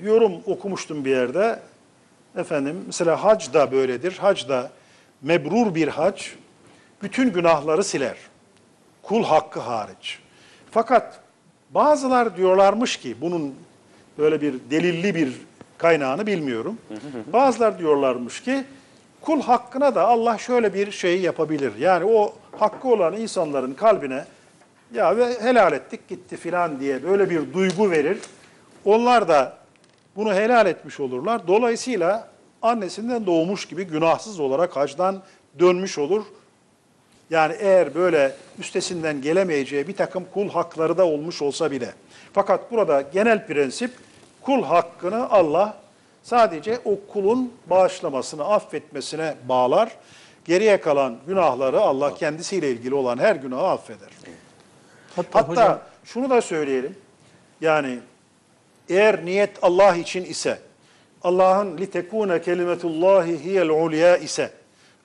yorum okumuştum bir yerde. Efendim mesela hac da böyledir. Hac da mebrur bir hac bütün günahları siler. Kul hakkı hariç. Fakat bazılar diyorlarmış ki bunun böyle bir delilli bir kaynağını bilmiyorum. Bazılar diyorlarmış ki kul hakkına da Allah şöyle bir şey yapabilir. Yani o hakkı olan insanların kalbine ya ve helal ettik gitti filan diye böyle bir duygu verir. Onlar da bunu helal etmiş olurlar. Dolayısıyla annesinden doğmuş gibi günahsız olarak hacdan dönmüş olur. Yani eğer böyle üstesinden gelemeyeceği bir takım kul hakları da olmuş olsa bile. Fakat burada genel prensip kul hakkını Allah sadece o kulun bağışlamasını, affetmesine bağlar. Geriye kalan günahları Allah kendisiyle ilgili olan her günahı affeder. Hatta, Hatta hocam şunu da söyleyelim. Yani eğer niyet Allah için ise, Allah'ın litekune kelimetullahi hiyel ulya ise,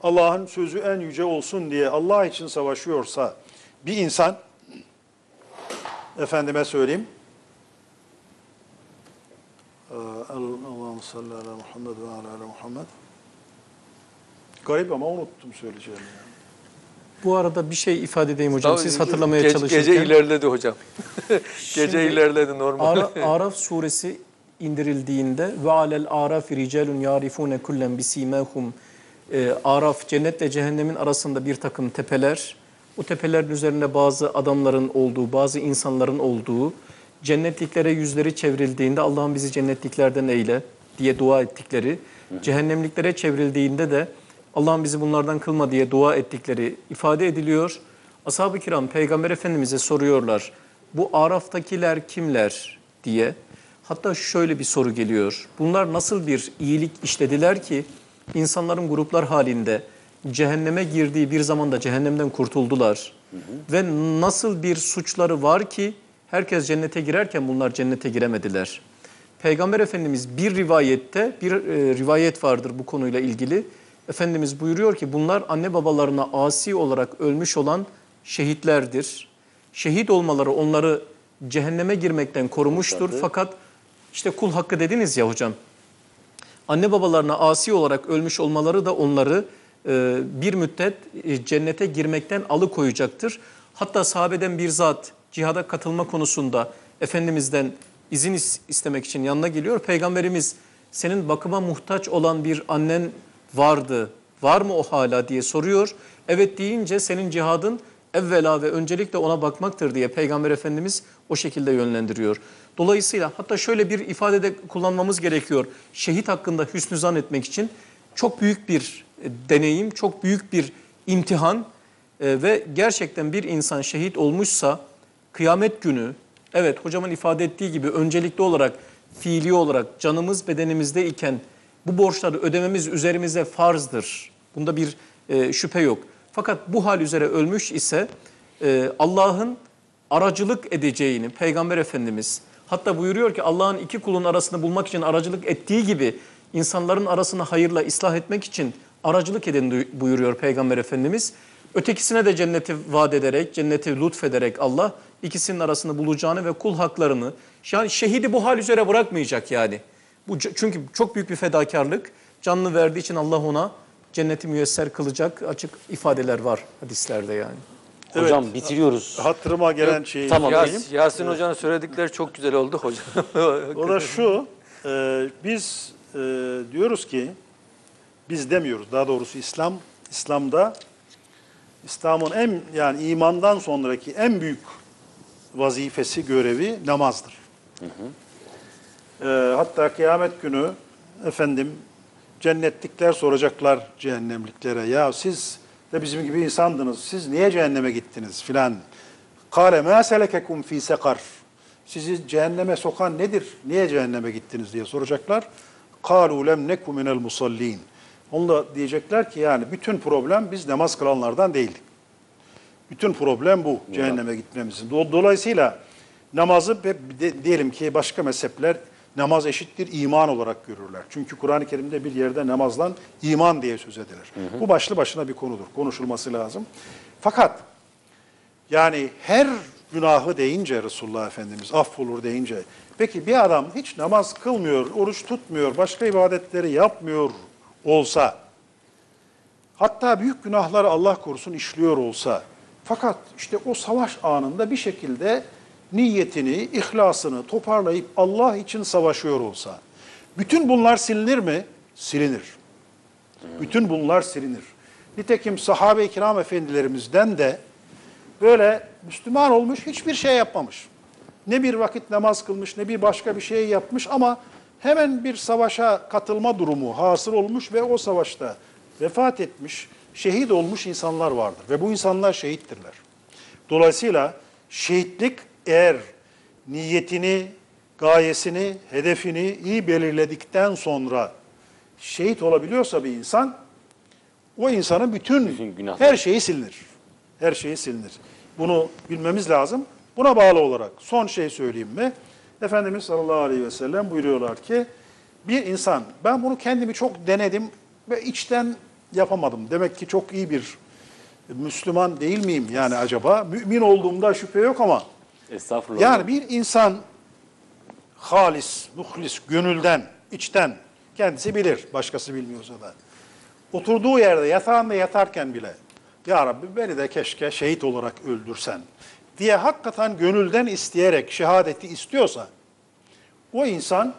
Allah'ın sözü en yüce olsun diye Allah için savaşıyorsa bir insan, efendime söyleyeyim, Ee, Allah'ım salli ala Muhammed ve ala ala Muhammed. Garip ama unuttum söyleyeceğimi. yani. Bu arada bir şey ifade edeyim hocam. Tabii, Siz hatırlamaya gece, çalışırken. Gece ilerledi hocam. <laughs> gece Şimdi ilerledi normal. Ara- <laughs> Araf suresi indirildiğinde ve alel araf ricalun yarifune kullen bisimahum e, Araf cennetle cehennemin arasında bir takım tepeler. O tepelerin üzerinde bazı adamların olduğu, bazı insanların olduğu, cennetliklere yüzleri çevrildiğinde Allah'ım bizi cennetliklerden eyle diye dua ettikleri, cehennemliklere çevrildiğinde de Allah'ım bizi bunlardan kılma diye dua ettikleri ifade ediliyor. Ashab-ı kiram Peygamber Efendimiz'e soruyorlar. Bu Araf'takiler kimler diye. Hatta şöyle bir soru geliyor. Bunlar nasıl bir iyilik işlediler ki insanların gruplar halinde cehenneme girdiği bir zamanda cehennemden kurtuldular. Ve nasıl bir suçları var ki herkes cennete girerken bunlar cennete giremediler. Peygamber Efendimiz bir rivayette, bir e, rivayet vardır bu konuyla ilgili. Efendimiz buyuruyor ki bunlar anne babalarına asi olarak ölmüş olan şehitlerdir. Şehit olmaları onları cehenneme girmekten korumuştur. Fakat işte kul hakkı dediniz ya hocam. Anne babalarına asi olarak ölmüş olmaları da onları e, bir müddet e, cennete girmekten alıkoyacaktır. Hatta sahabeden bir zat cihada katılma konusunda Efendimiz'den izin is- istemek için yanına geliyor. Peygamberimiz senin bakıma muhtaç olan bir annen vardı, var mı o hala diye soruyor. Evet deyince senin cihadın evvela ve öncelikle ona bakmaktır diye Peygamber Efendimiz o şekilde yönlendiriyor. Dolayısıyla hatta şöyle bir ifadede kullanmamız gerekiyor. Şehit hakkında hüsnü zan etmek için çok büyük bir e, deneyim, çok büyük bir imtihan e, ve gerçekten bir insan şehit olmuşsa kıyamet günü evet hocamın ifade ettiği gibi öncelikli olarak fiili olarak canımız bedenimizde iken bu borçları ödememiz üzerimize farzdır. Bunda bir e, şüphe yok. Fakat bu hal üzere ölmüş ise e, Allah'ın aracılık edeceğini Peygamber Efendimiz hatta buyuruyor ki Allah'ın iki kulun arasını bulmak için aracılık ettiği gibi insanların arasını hayırla ıslah etmek için aracılık edin buyuruyor Peygamber Efendimiz. Ötekisine de cenneti vaat ederek, cenneti lütfederek Allah ikisinin arasını bulacağını ve kul haklarını yani şehidi bu hal üzere bırakmayacak yani. Bu çünkü çok büyük bir fedakarlık. Canını verdiği için Allah ona cenneti müyesser kılacak açık ifadeler var hadislerde yani. Evet. Hocam bitiriyoruz. Hatırıma gelen şeyi Tamam. Yas- Yasin Hoca'nın söyledikleri çok güzel oldu hocam. <laughs> O da şu, e, biz e, diyoruz ki, biz demiyoruz, daha doğrusu İslam, İslam'da İslam'ın en yani imandan sonraki en büyük vazifesi, görevi namazdır. E, hatta kıyamet günü efendim cennetlikler soracaklar cehennemliklere. Ya siz de bizim gibi insandınız. Siz niye cehenneme gittiniz filan. Kale ma selekekum fi sekar. Sizi cehenneme sokan nedir? Niye cehenneme gittiniz diye soracaklar. Kalu lem neku minel musallin. Onda diyecekler ki yani bütün problem biz namaz kılanlardan değildik. Bütün problem bu cehenneme gitmemizin. Do- Dolayısıyla namazı diyelim ki başka mezhepler namaz eşittir iman olarak görürler. Çünkü Kur'an-ı Kerim'de bir yerde namazdan iman diye söz edilir. Bu başlı başına bir konudur. Konuşulması lazım. Fakat yani her günahı deyince Resulullah Efendimiz affolur deyince peki bir adam hiç namaz kılmıyor, oruç tutmuyor, başka ibadetleri yapmıyor olsa hatta büyük günahları Allah korusun işliyor olsa fakat işte o savaş anında bir şekilde niyetini, ihlasını toparlayıp Allah için savaşıyor olsa bütün bunlar silinir mi? Silinir. Bütün bunlar silinir. Nitekim sahabe-i kiram efendilerimizden de böyle Müslüman olmuş hiçbir şey yapmamış. Ne bir vakit namaz kılmış ne bir başka bir şey yapmış ama hemen bir savaşa katılma durumu hasıl olmuş ve o savaşta vefat etmiş, şehit olmuş insanlar vardır. Ve bu insanlar şehittirler. Dolayısıyla şehitlik eğer niyetini, gayesini, hedefini iyi belirledikten sonra şehit olabiliyorsa bir insan, o insanın bütün, Bütün her şeyi silinir. Her şeyi silinir. Bunu bilmemiz lazım. Buna bağlı olarak son şey söyleyeyim mi? Efendimiz sallallahu aleyhi ve sellem buyuruyorlar ki bir insan ben bunu kendimi çok denedim ve içten yapamadım. Demek ki çok iyi bir Müslüman değil miyim yani acaba? Mümin olduğumda şüphe yok ama Estağfurullah. yani bir insan halis, muhlis, gönülden, içten kendisi bilir, başkası bilmiyorsa da. Oturduğu yerde, yatağında yatarken bile Ya Rabbi beni de keşke şehit olarak öldürsen diye hakikaten gönülden isteyerek şehadeti istiyorsa o insan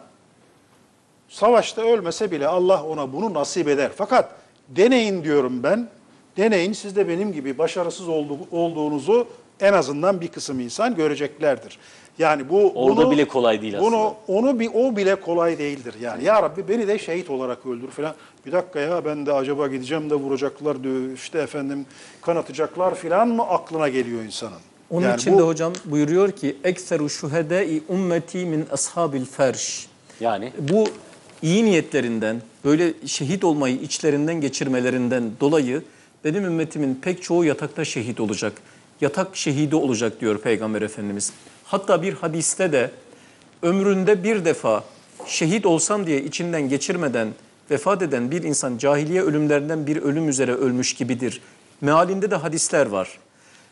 savaşta ölmese bile Allah ona bunu nasip eder. Fakat deneyin diyorum ben. Deneyin siz de benim gibi başarısız oldu- olduğunuzu en azından bir kısım insan göreceklerdir. Yani bu Orada bunu- bile kolay değil Bunu aslında. onu bir o bile kolay değildir. Yani ya Rabbi beni de şehit olarak öldür falan. Bir dakika ya ben de acaba gideceğim de vuracaklar diyor. işte efendim kanatacaklar filan mı aklına geliyor insanın. Onun Yani için bu- de hocam buyuruyor ki ekseru şuhedai ummeti min ashabil ferş. Yani Bu iyi niyetlerinden, böyle şehit olmayı içlerinden geçirmelerinden dolayı benim ümmetimin pek çoğu yatakta şehit olacak. Yatak şehidi olacak diyor Peygamber Efendimiz. Hatta bir hadiste de ömründe bir defa şehit olsam diye içinden geçirmeden vefat eden bir insan cahiliye ölümlerinden bir ölüm üzere ölmüş gibidir. Mealinde de hadisler var.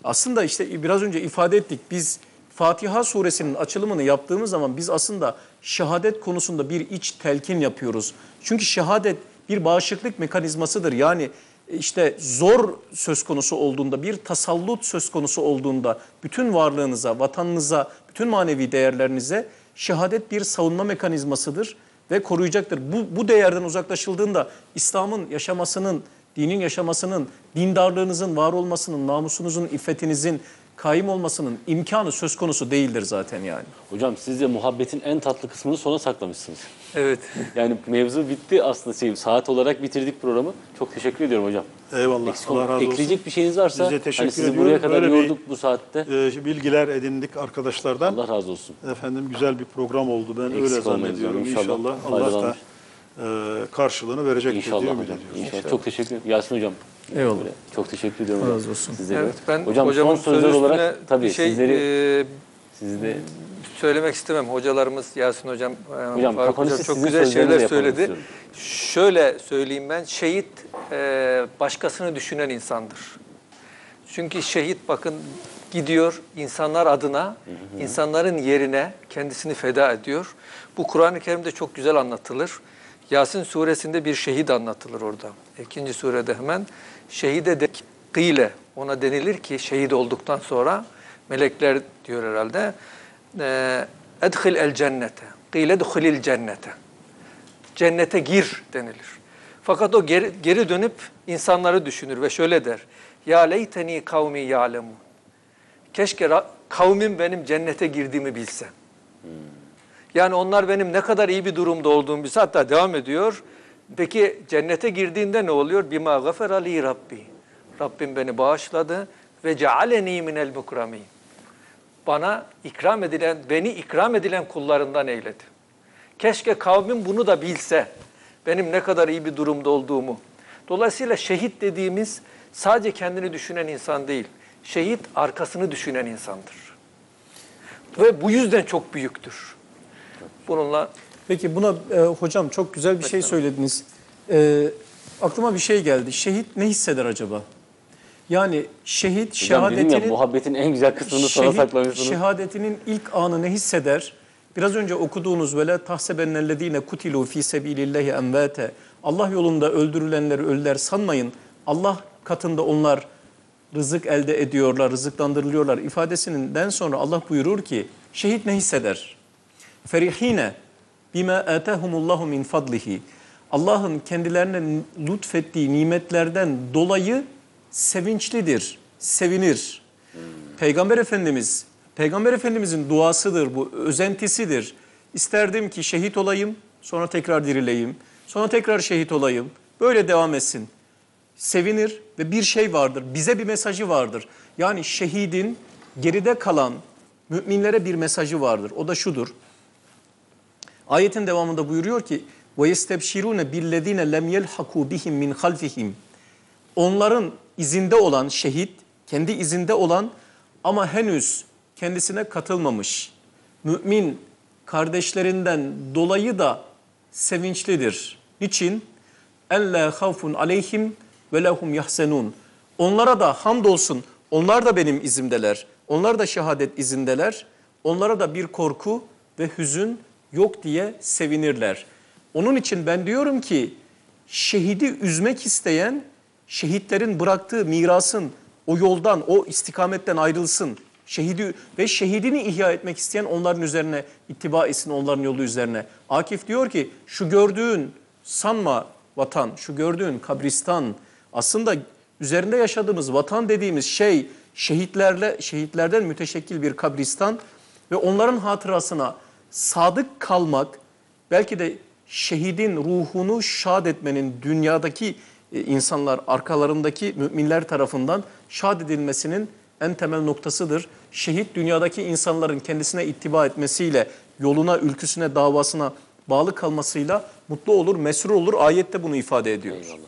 Aslında işte biraz önce ifade ettik biz Fatiha suresinin açılımını yaptığımız zaman biz aslında şehadet konusunda bir iç telkin yapıyoruz. Çünkü şehadet bir bağışıklık mekanizmasıdır. Yani işte zor söz konusu olduğunda, bir tasallut söz konusu olduğunda bütün varlığınıza, vatanınıza, bütün manevi değerlerinize şehadet bir savunma mekanizmasıdır ve koruyacaktır. Bu, bu değerden uzaklaşıldığında İslam'ın yaşamasının, dinin yaşamasının, dindarlığınızın var olmasının, namusunuzun, iffetinizin kaim olmasının imkanı söz konusu değildir zaten yani. hocam siz de muhabbetin en tatlı kısmını sona saklamışsınız. evet. Yani mevzu bitti aslında şey, saat olarak bitirdik programı. Çok teşekkür ediyorum hocam. Eyvallah. Eksik Allah razı olsun. Ekleyecek bir şeyiniz varsa Size teşekkür hani sizi ediyorum. buraya kadar Böyle bir- yorduk bu saatte. Ee, bilgiler edindik arkadaşlardan. Allah razı olsun. Efendim güzel bir program oldu. Ben Eksik öyle zannediyorum. inşallah. İnşallah, Allah da e, karşılığını verecektir İnşallah diye hocam. ediyoruz. İnşallah. Çok teşekkür ederim. Yasin hocam. Eyvallah. Böyle Çok teşekkür ediyorum. Hocam. razı olsun. Sizlere. Evet ben hocam hocamın son sözler olarak tabii şey sizleri e, sizi de söylemek istemem. Hocalarımız Yasin hocam, e, Hocam, Faruk hocam çok güzel şeyler söyledi. istiyorum. Şöyle söyleyeyim ben, şehit e, başkasını düşünen insandır. Çünkü şehit bakın gidiyor insanlar adına, insanların yerine kendisini feda ediyor. Bu Kur'an-ı Kerim'de çok güzel anlatılır. Yasin suresinde bir şehit anlatılır orada. İkinci surede hemen şehide de kıyle ona denilir ki şehit olduktan sonra melekler diyor herhalde e, edhil el cennete qile edhilil cennete cennete gir denilir. Fakat o geri, geri dönüp insanları düşünür ve şöyle der. Ya leyteni kavmi ya'lemun. Keşke kavmim benim cennete girdiğimi bilse. Yani onlar benim ne kadar iyi bir durumda olduğumu bilse hatta devam ediyor. Peki cennete girdiğinde ne oluyor? Bima gafera li rabbi. Rabbim beni bağışladı ve cealeni minel mukramin. Bana ikram edilen, beni ikram edilen kullarından eyledi. Keşke kavmim bunu da bilse. Benim ne kadar iyi bir durumda olduğumu. Dolayısıyla şehit dediğimiz sadece kendini düşünen insan değil. Şehit arkasını düşünen insandır. Ve bu yüzden çok büyüktür. Bununla Peki buna e, hocam çok güzel bir şey söylediniz. E, aklıma bir şey geldi. Şehit ne hisseder acaba? Yani şehit Hocam dedim ya şehadetinin muhabbetin en güzel kısmını şehit saklamışsınız. şehadetinin ilk anı ne hisseder? Biraz önce okuduğunuz böyle tahsebennellezine kutilu fi sebilillahi envate. Allah yolunda öldürülenleri ölüler sanmayın. Allah katında onlar rızık elde ediyorlar, rızıklandırılıyorlar ifadesinden sonra Allah buyurur ki şehit ne hisseder? Ferihine bima atahumullahu min fadlihi. Allah'ın kendilerine lütfettiği nimetlerden dolayı sevinçlidir, sevinir. Peygamber Efendimiz, Peygamber Efendimizin duasıdır bu, özentisidir. İsterdim ki şehit olayım, sonra tekrar dirileyim, sonra tekrar şehit olayım. Böyle devam etsin. Sevinir ve bir şey vardır, bize bir mesajı vardır. Yani şehidin geride kalan müminlere bir mesajı vardır. O da şudur. Ayetin devamında buyuruyor ki وَيَسْتَبْشِرُونَ بِالَّذ۪ينَ لَمْ يَلْحَقُوا بِهِمْ مِنْ خَلْفِهِمْ Onların izinde olan şehit, kendi izinde olan ama henüz kendisine katılmamış mümin kardeşlerinden dolayı da sevinçlidir. Niçin? اَلَّا خَوْفٌ عَلَيْهِمْ وَلَهُمْ يَحْسَنُونَ Onlara da hamdolsun, onlar da benim izimdeler. Onlar da şehadet izindeler. Onlara da bir korku ve hüzün yok diye sevinirler. Onun için ben diyorum ki şehidi üzmek isteyen şehitlerin bıraktığı mirasın o yoldan, o istikametten ayrılsın. Şehidi ve şehidini ihya etmek isteyen onların üzerine ittiba etsin, onların yolu üzerine. Akif diyor ki şu gördüğün sanma vatan, şu gördüğün kabristan aslında üzerinde yaşadığımız vatan dediğimiz şey şehitlerle şehitlerden müteşekkil bir kabristan ve onların hatırasına sadık kalmak belki de şehidin ruhunu şad etmenin dünyadaki e, insanlar arkalarındaki müminler tarafından şad edilmesinin en temel noktasıdır. Şehit dünyadaki insanların kendisine ittiba etmesiyle, yoluna, ülküsüne, davasına bağlı kalmasıyla mutlu olur, mesrur olur. Ayette bunu ifade ediyor. Eyvallah.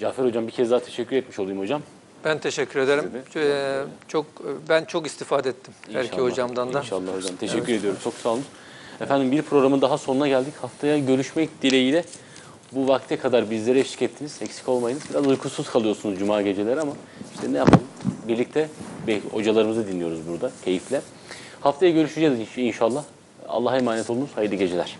Cafer hocam bir kez daha teşekkür etmiş olayım hocam. ben teşekkür ederim. Ee, çok ben çok istifade ettim İnşallah. hocamdan da. İnşallah hocam. Teşekkür ediyorum. Çok sağ olun. Efendim bir programın daha sonuna geldik. Haftaya görüşmek dileğiyle bu vakte kadar bizlere eşlik ettiniz. Eksik olmayınız. Biraz uykusuz kalıyorsunuz cuma geceleri ama işte ne yapalım? Birlikte hocalarımızı dinliyoruz burada keyifle. Haftaya görüşeceğiz inşallah. Allah'a emanet olunuz. Hayırlı geceler.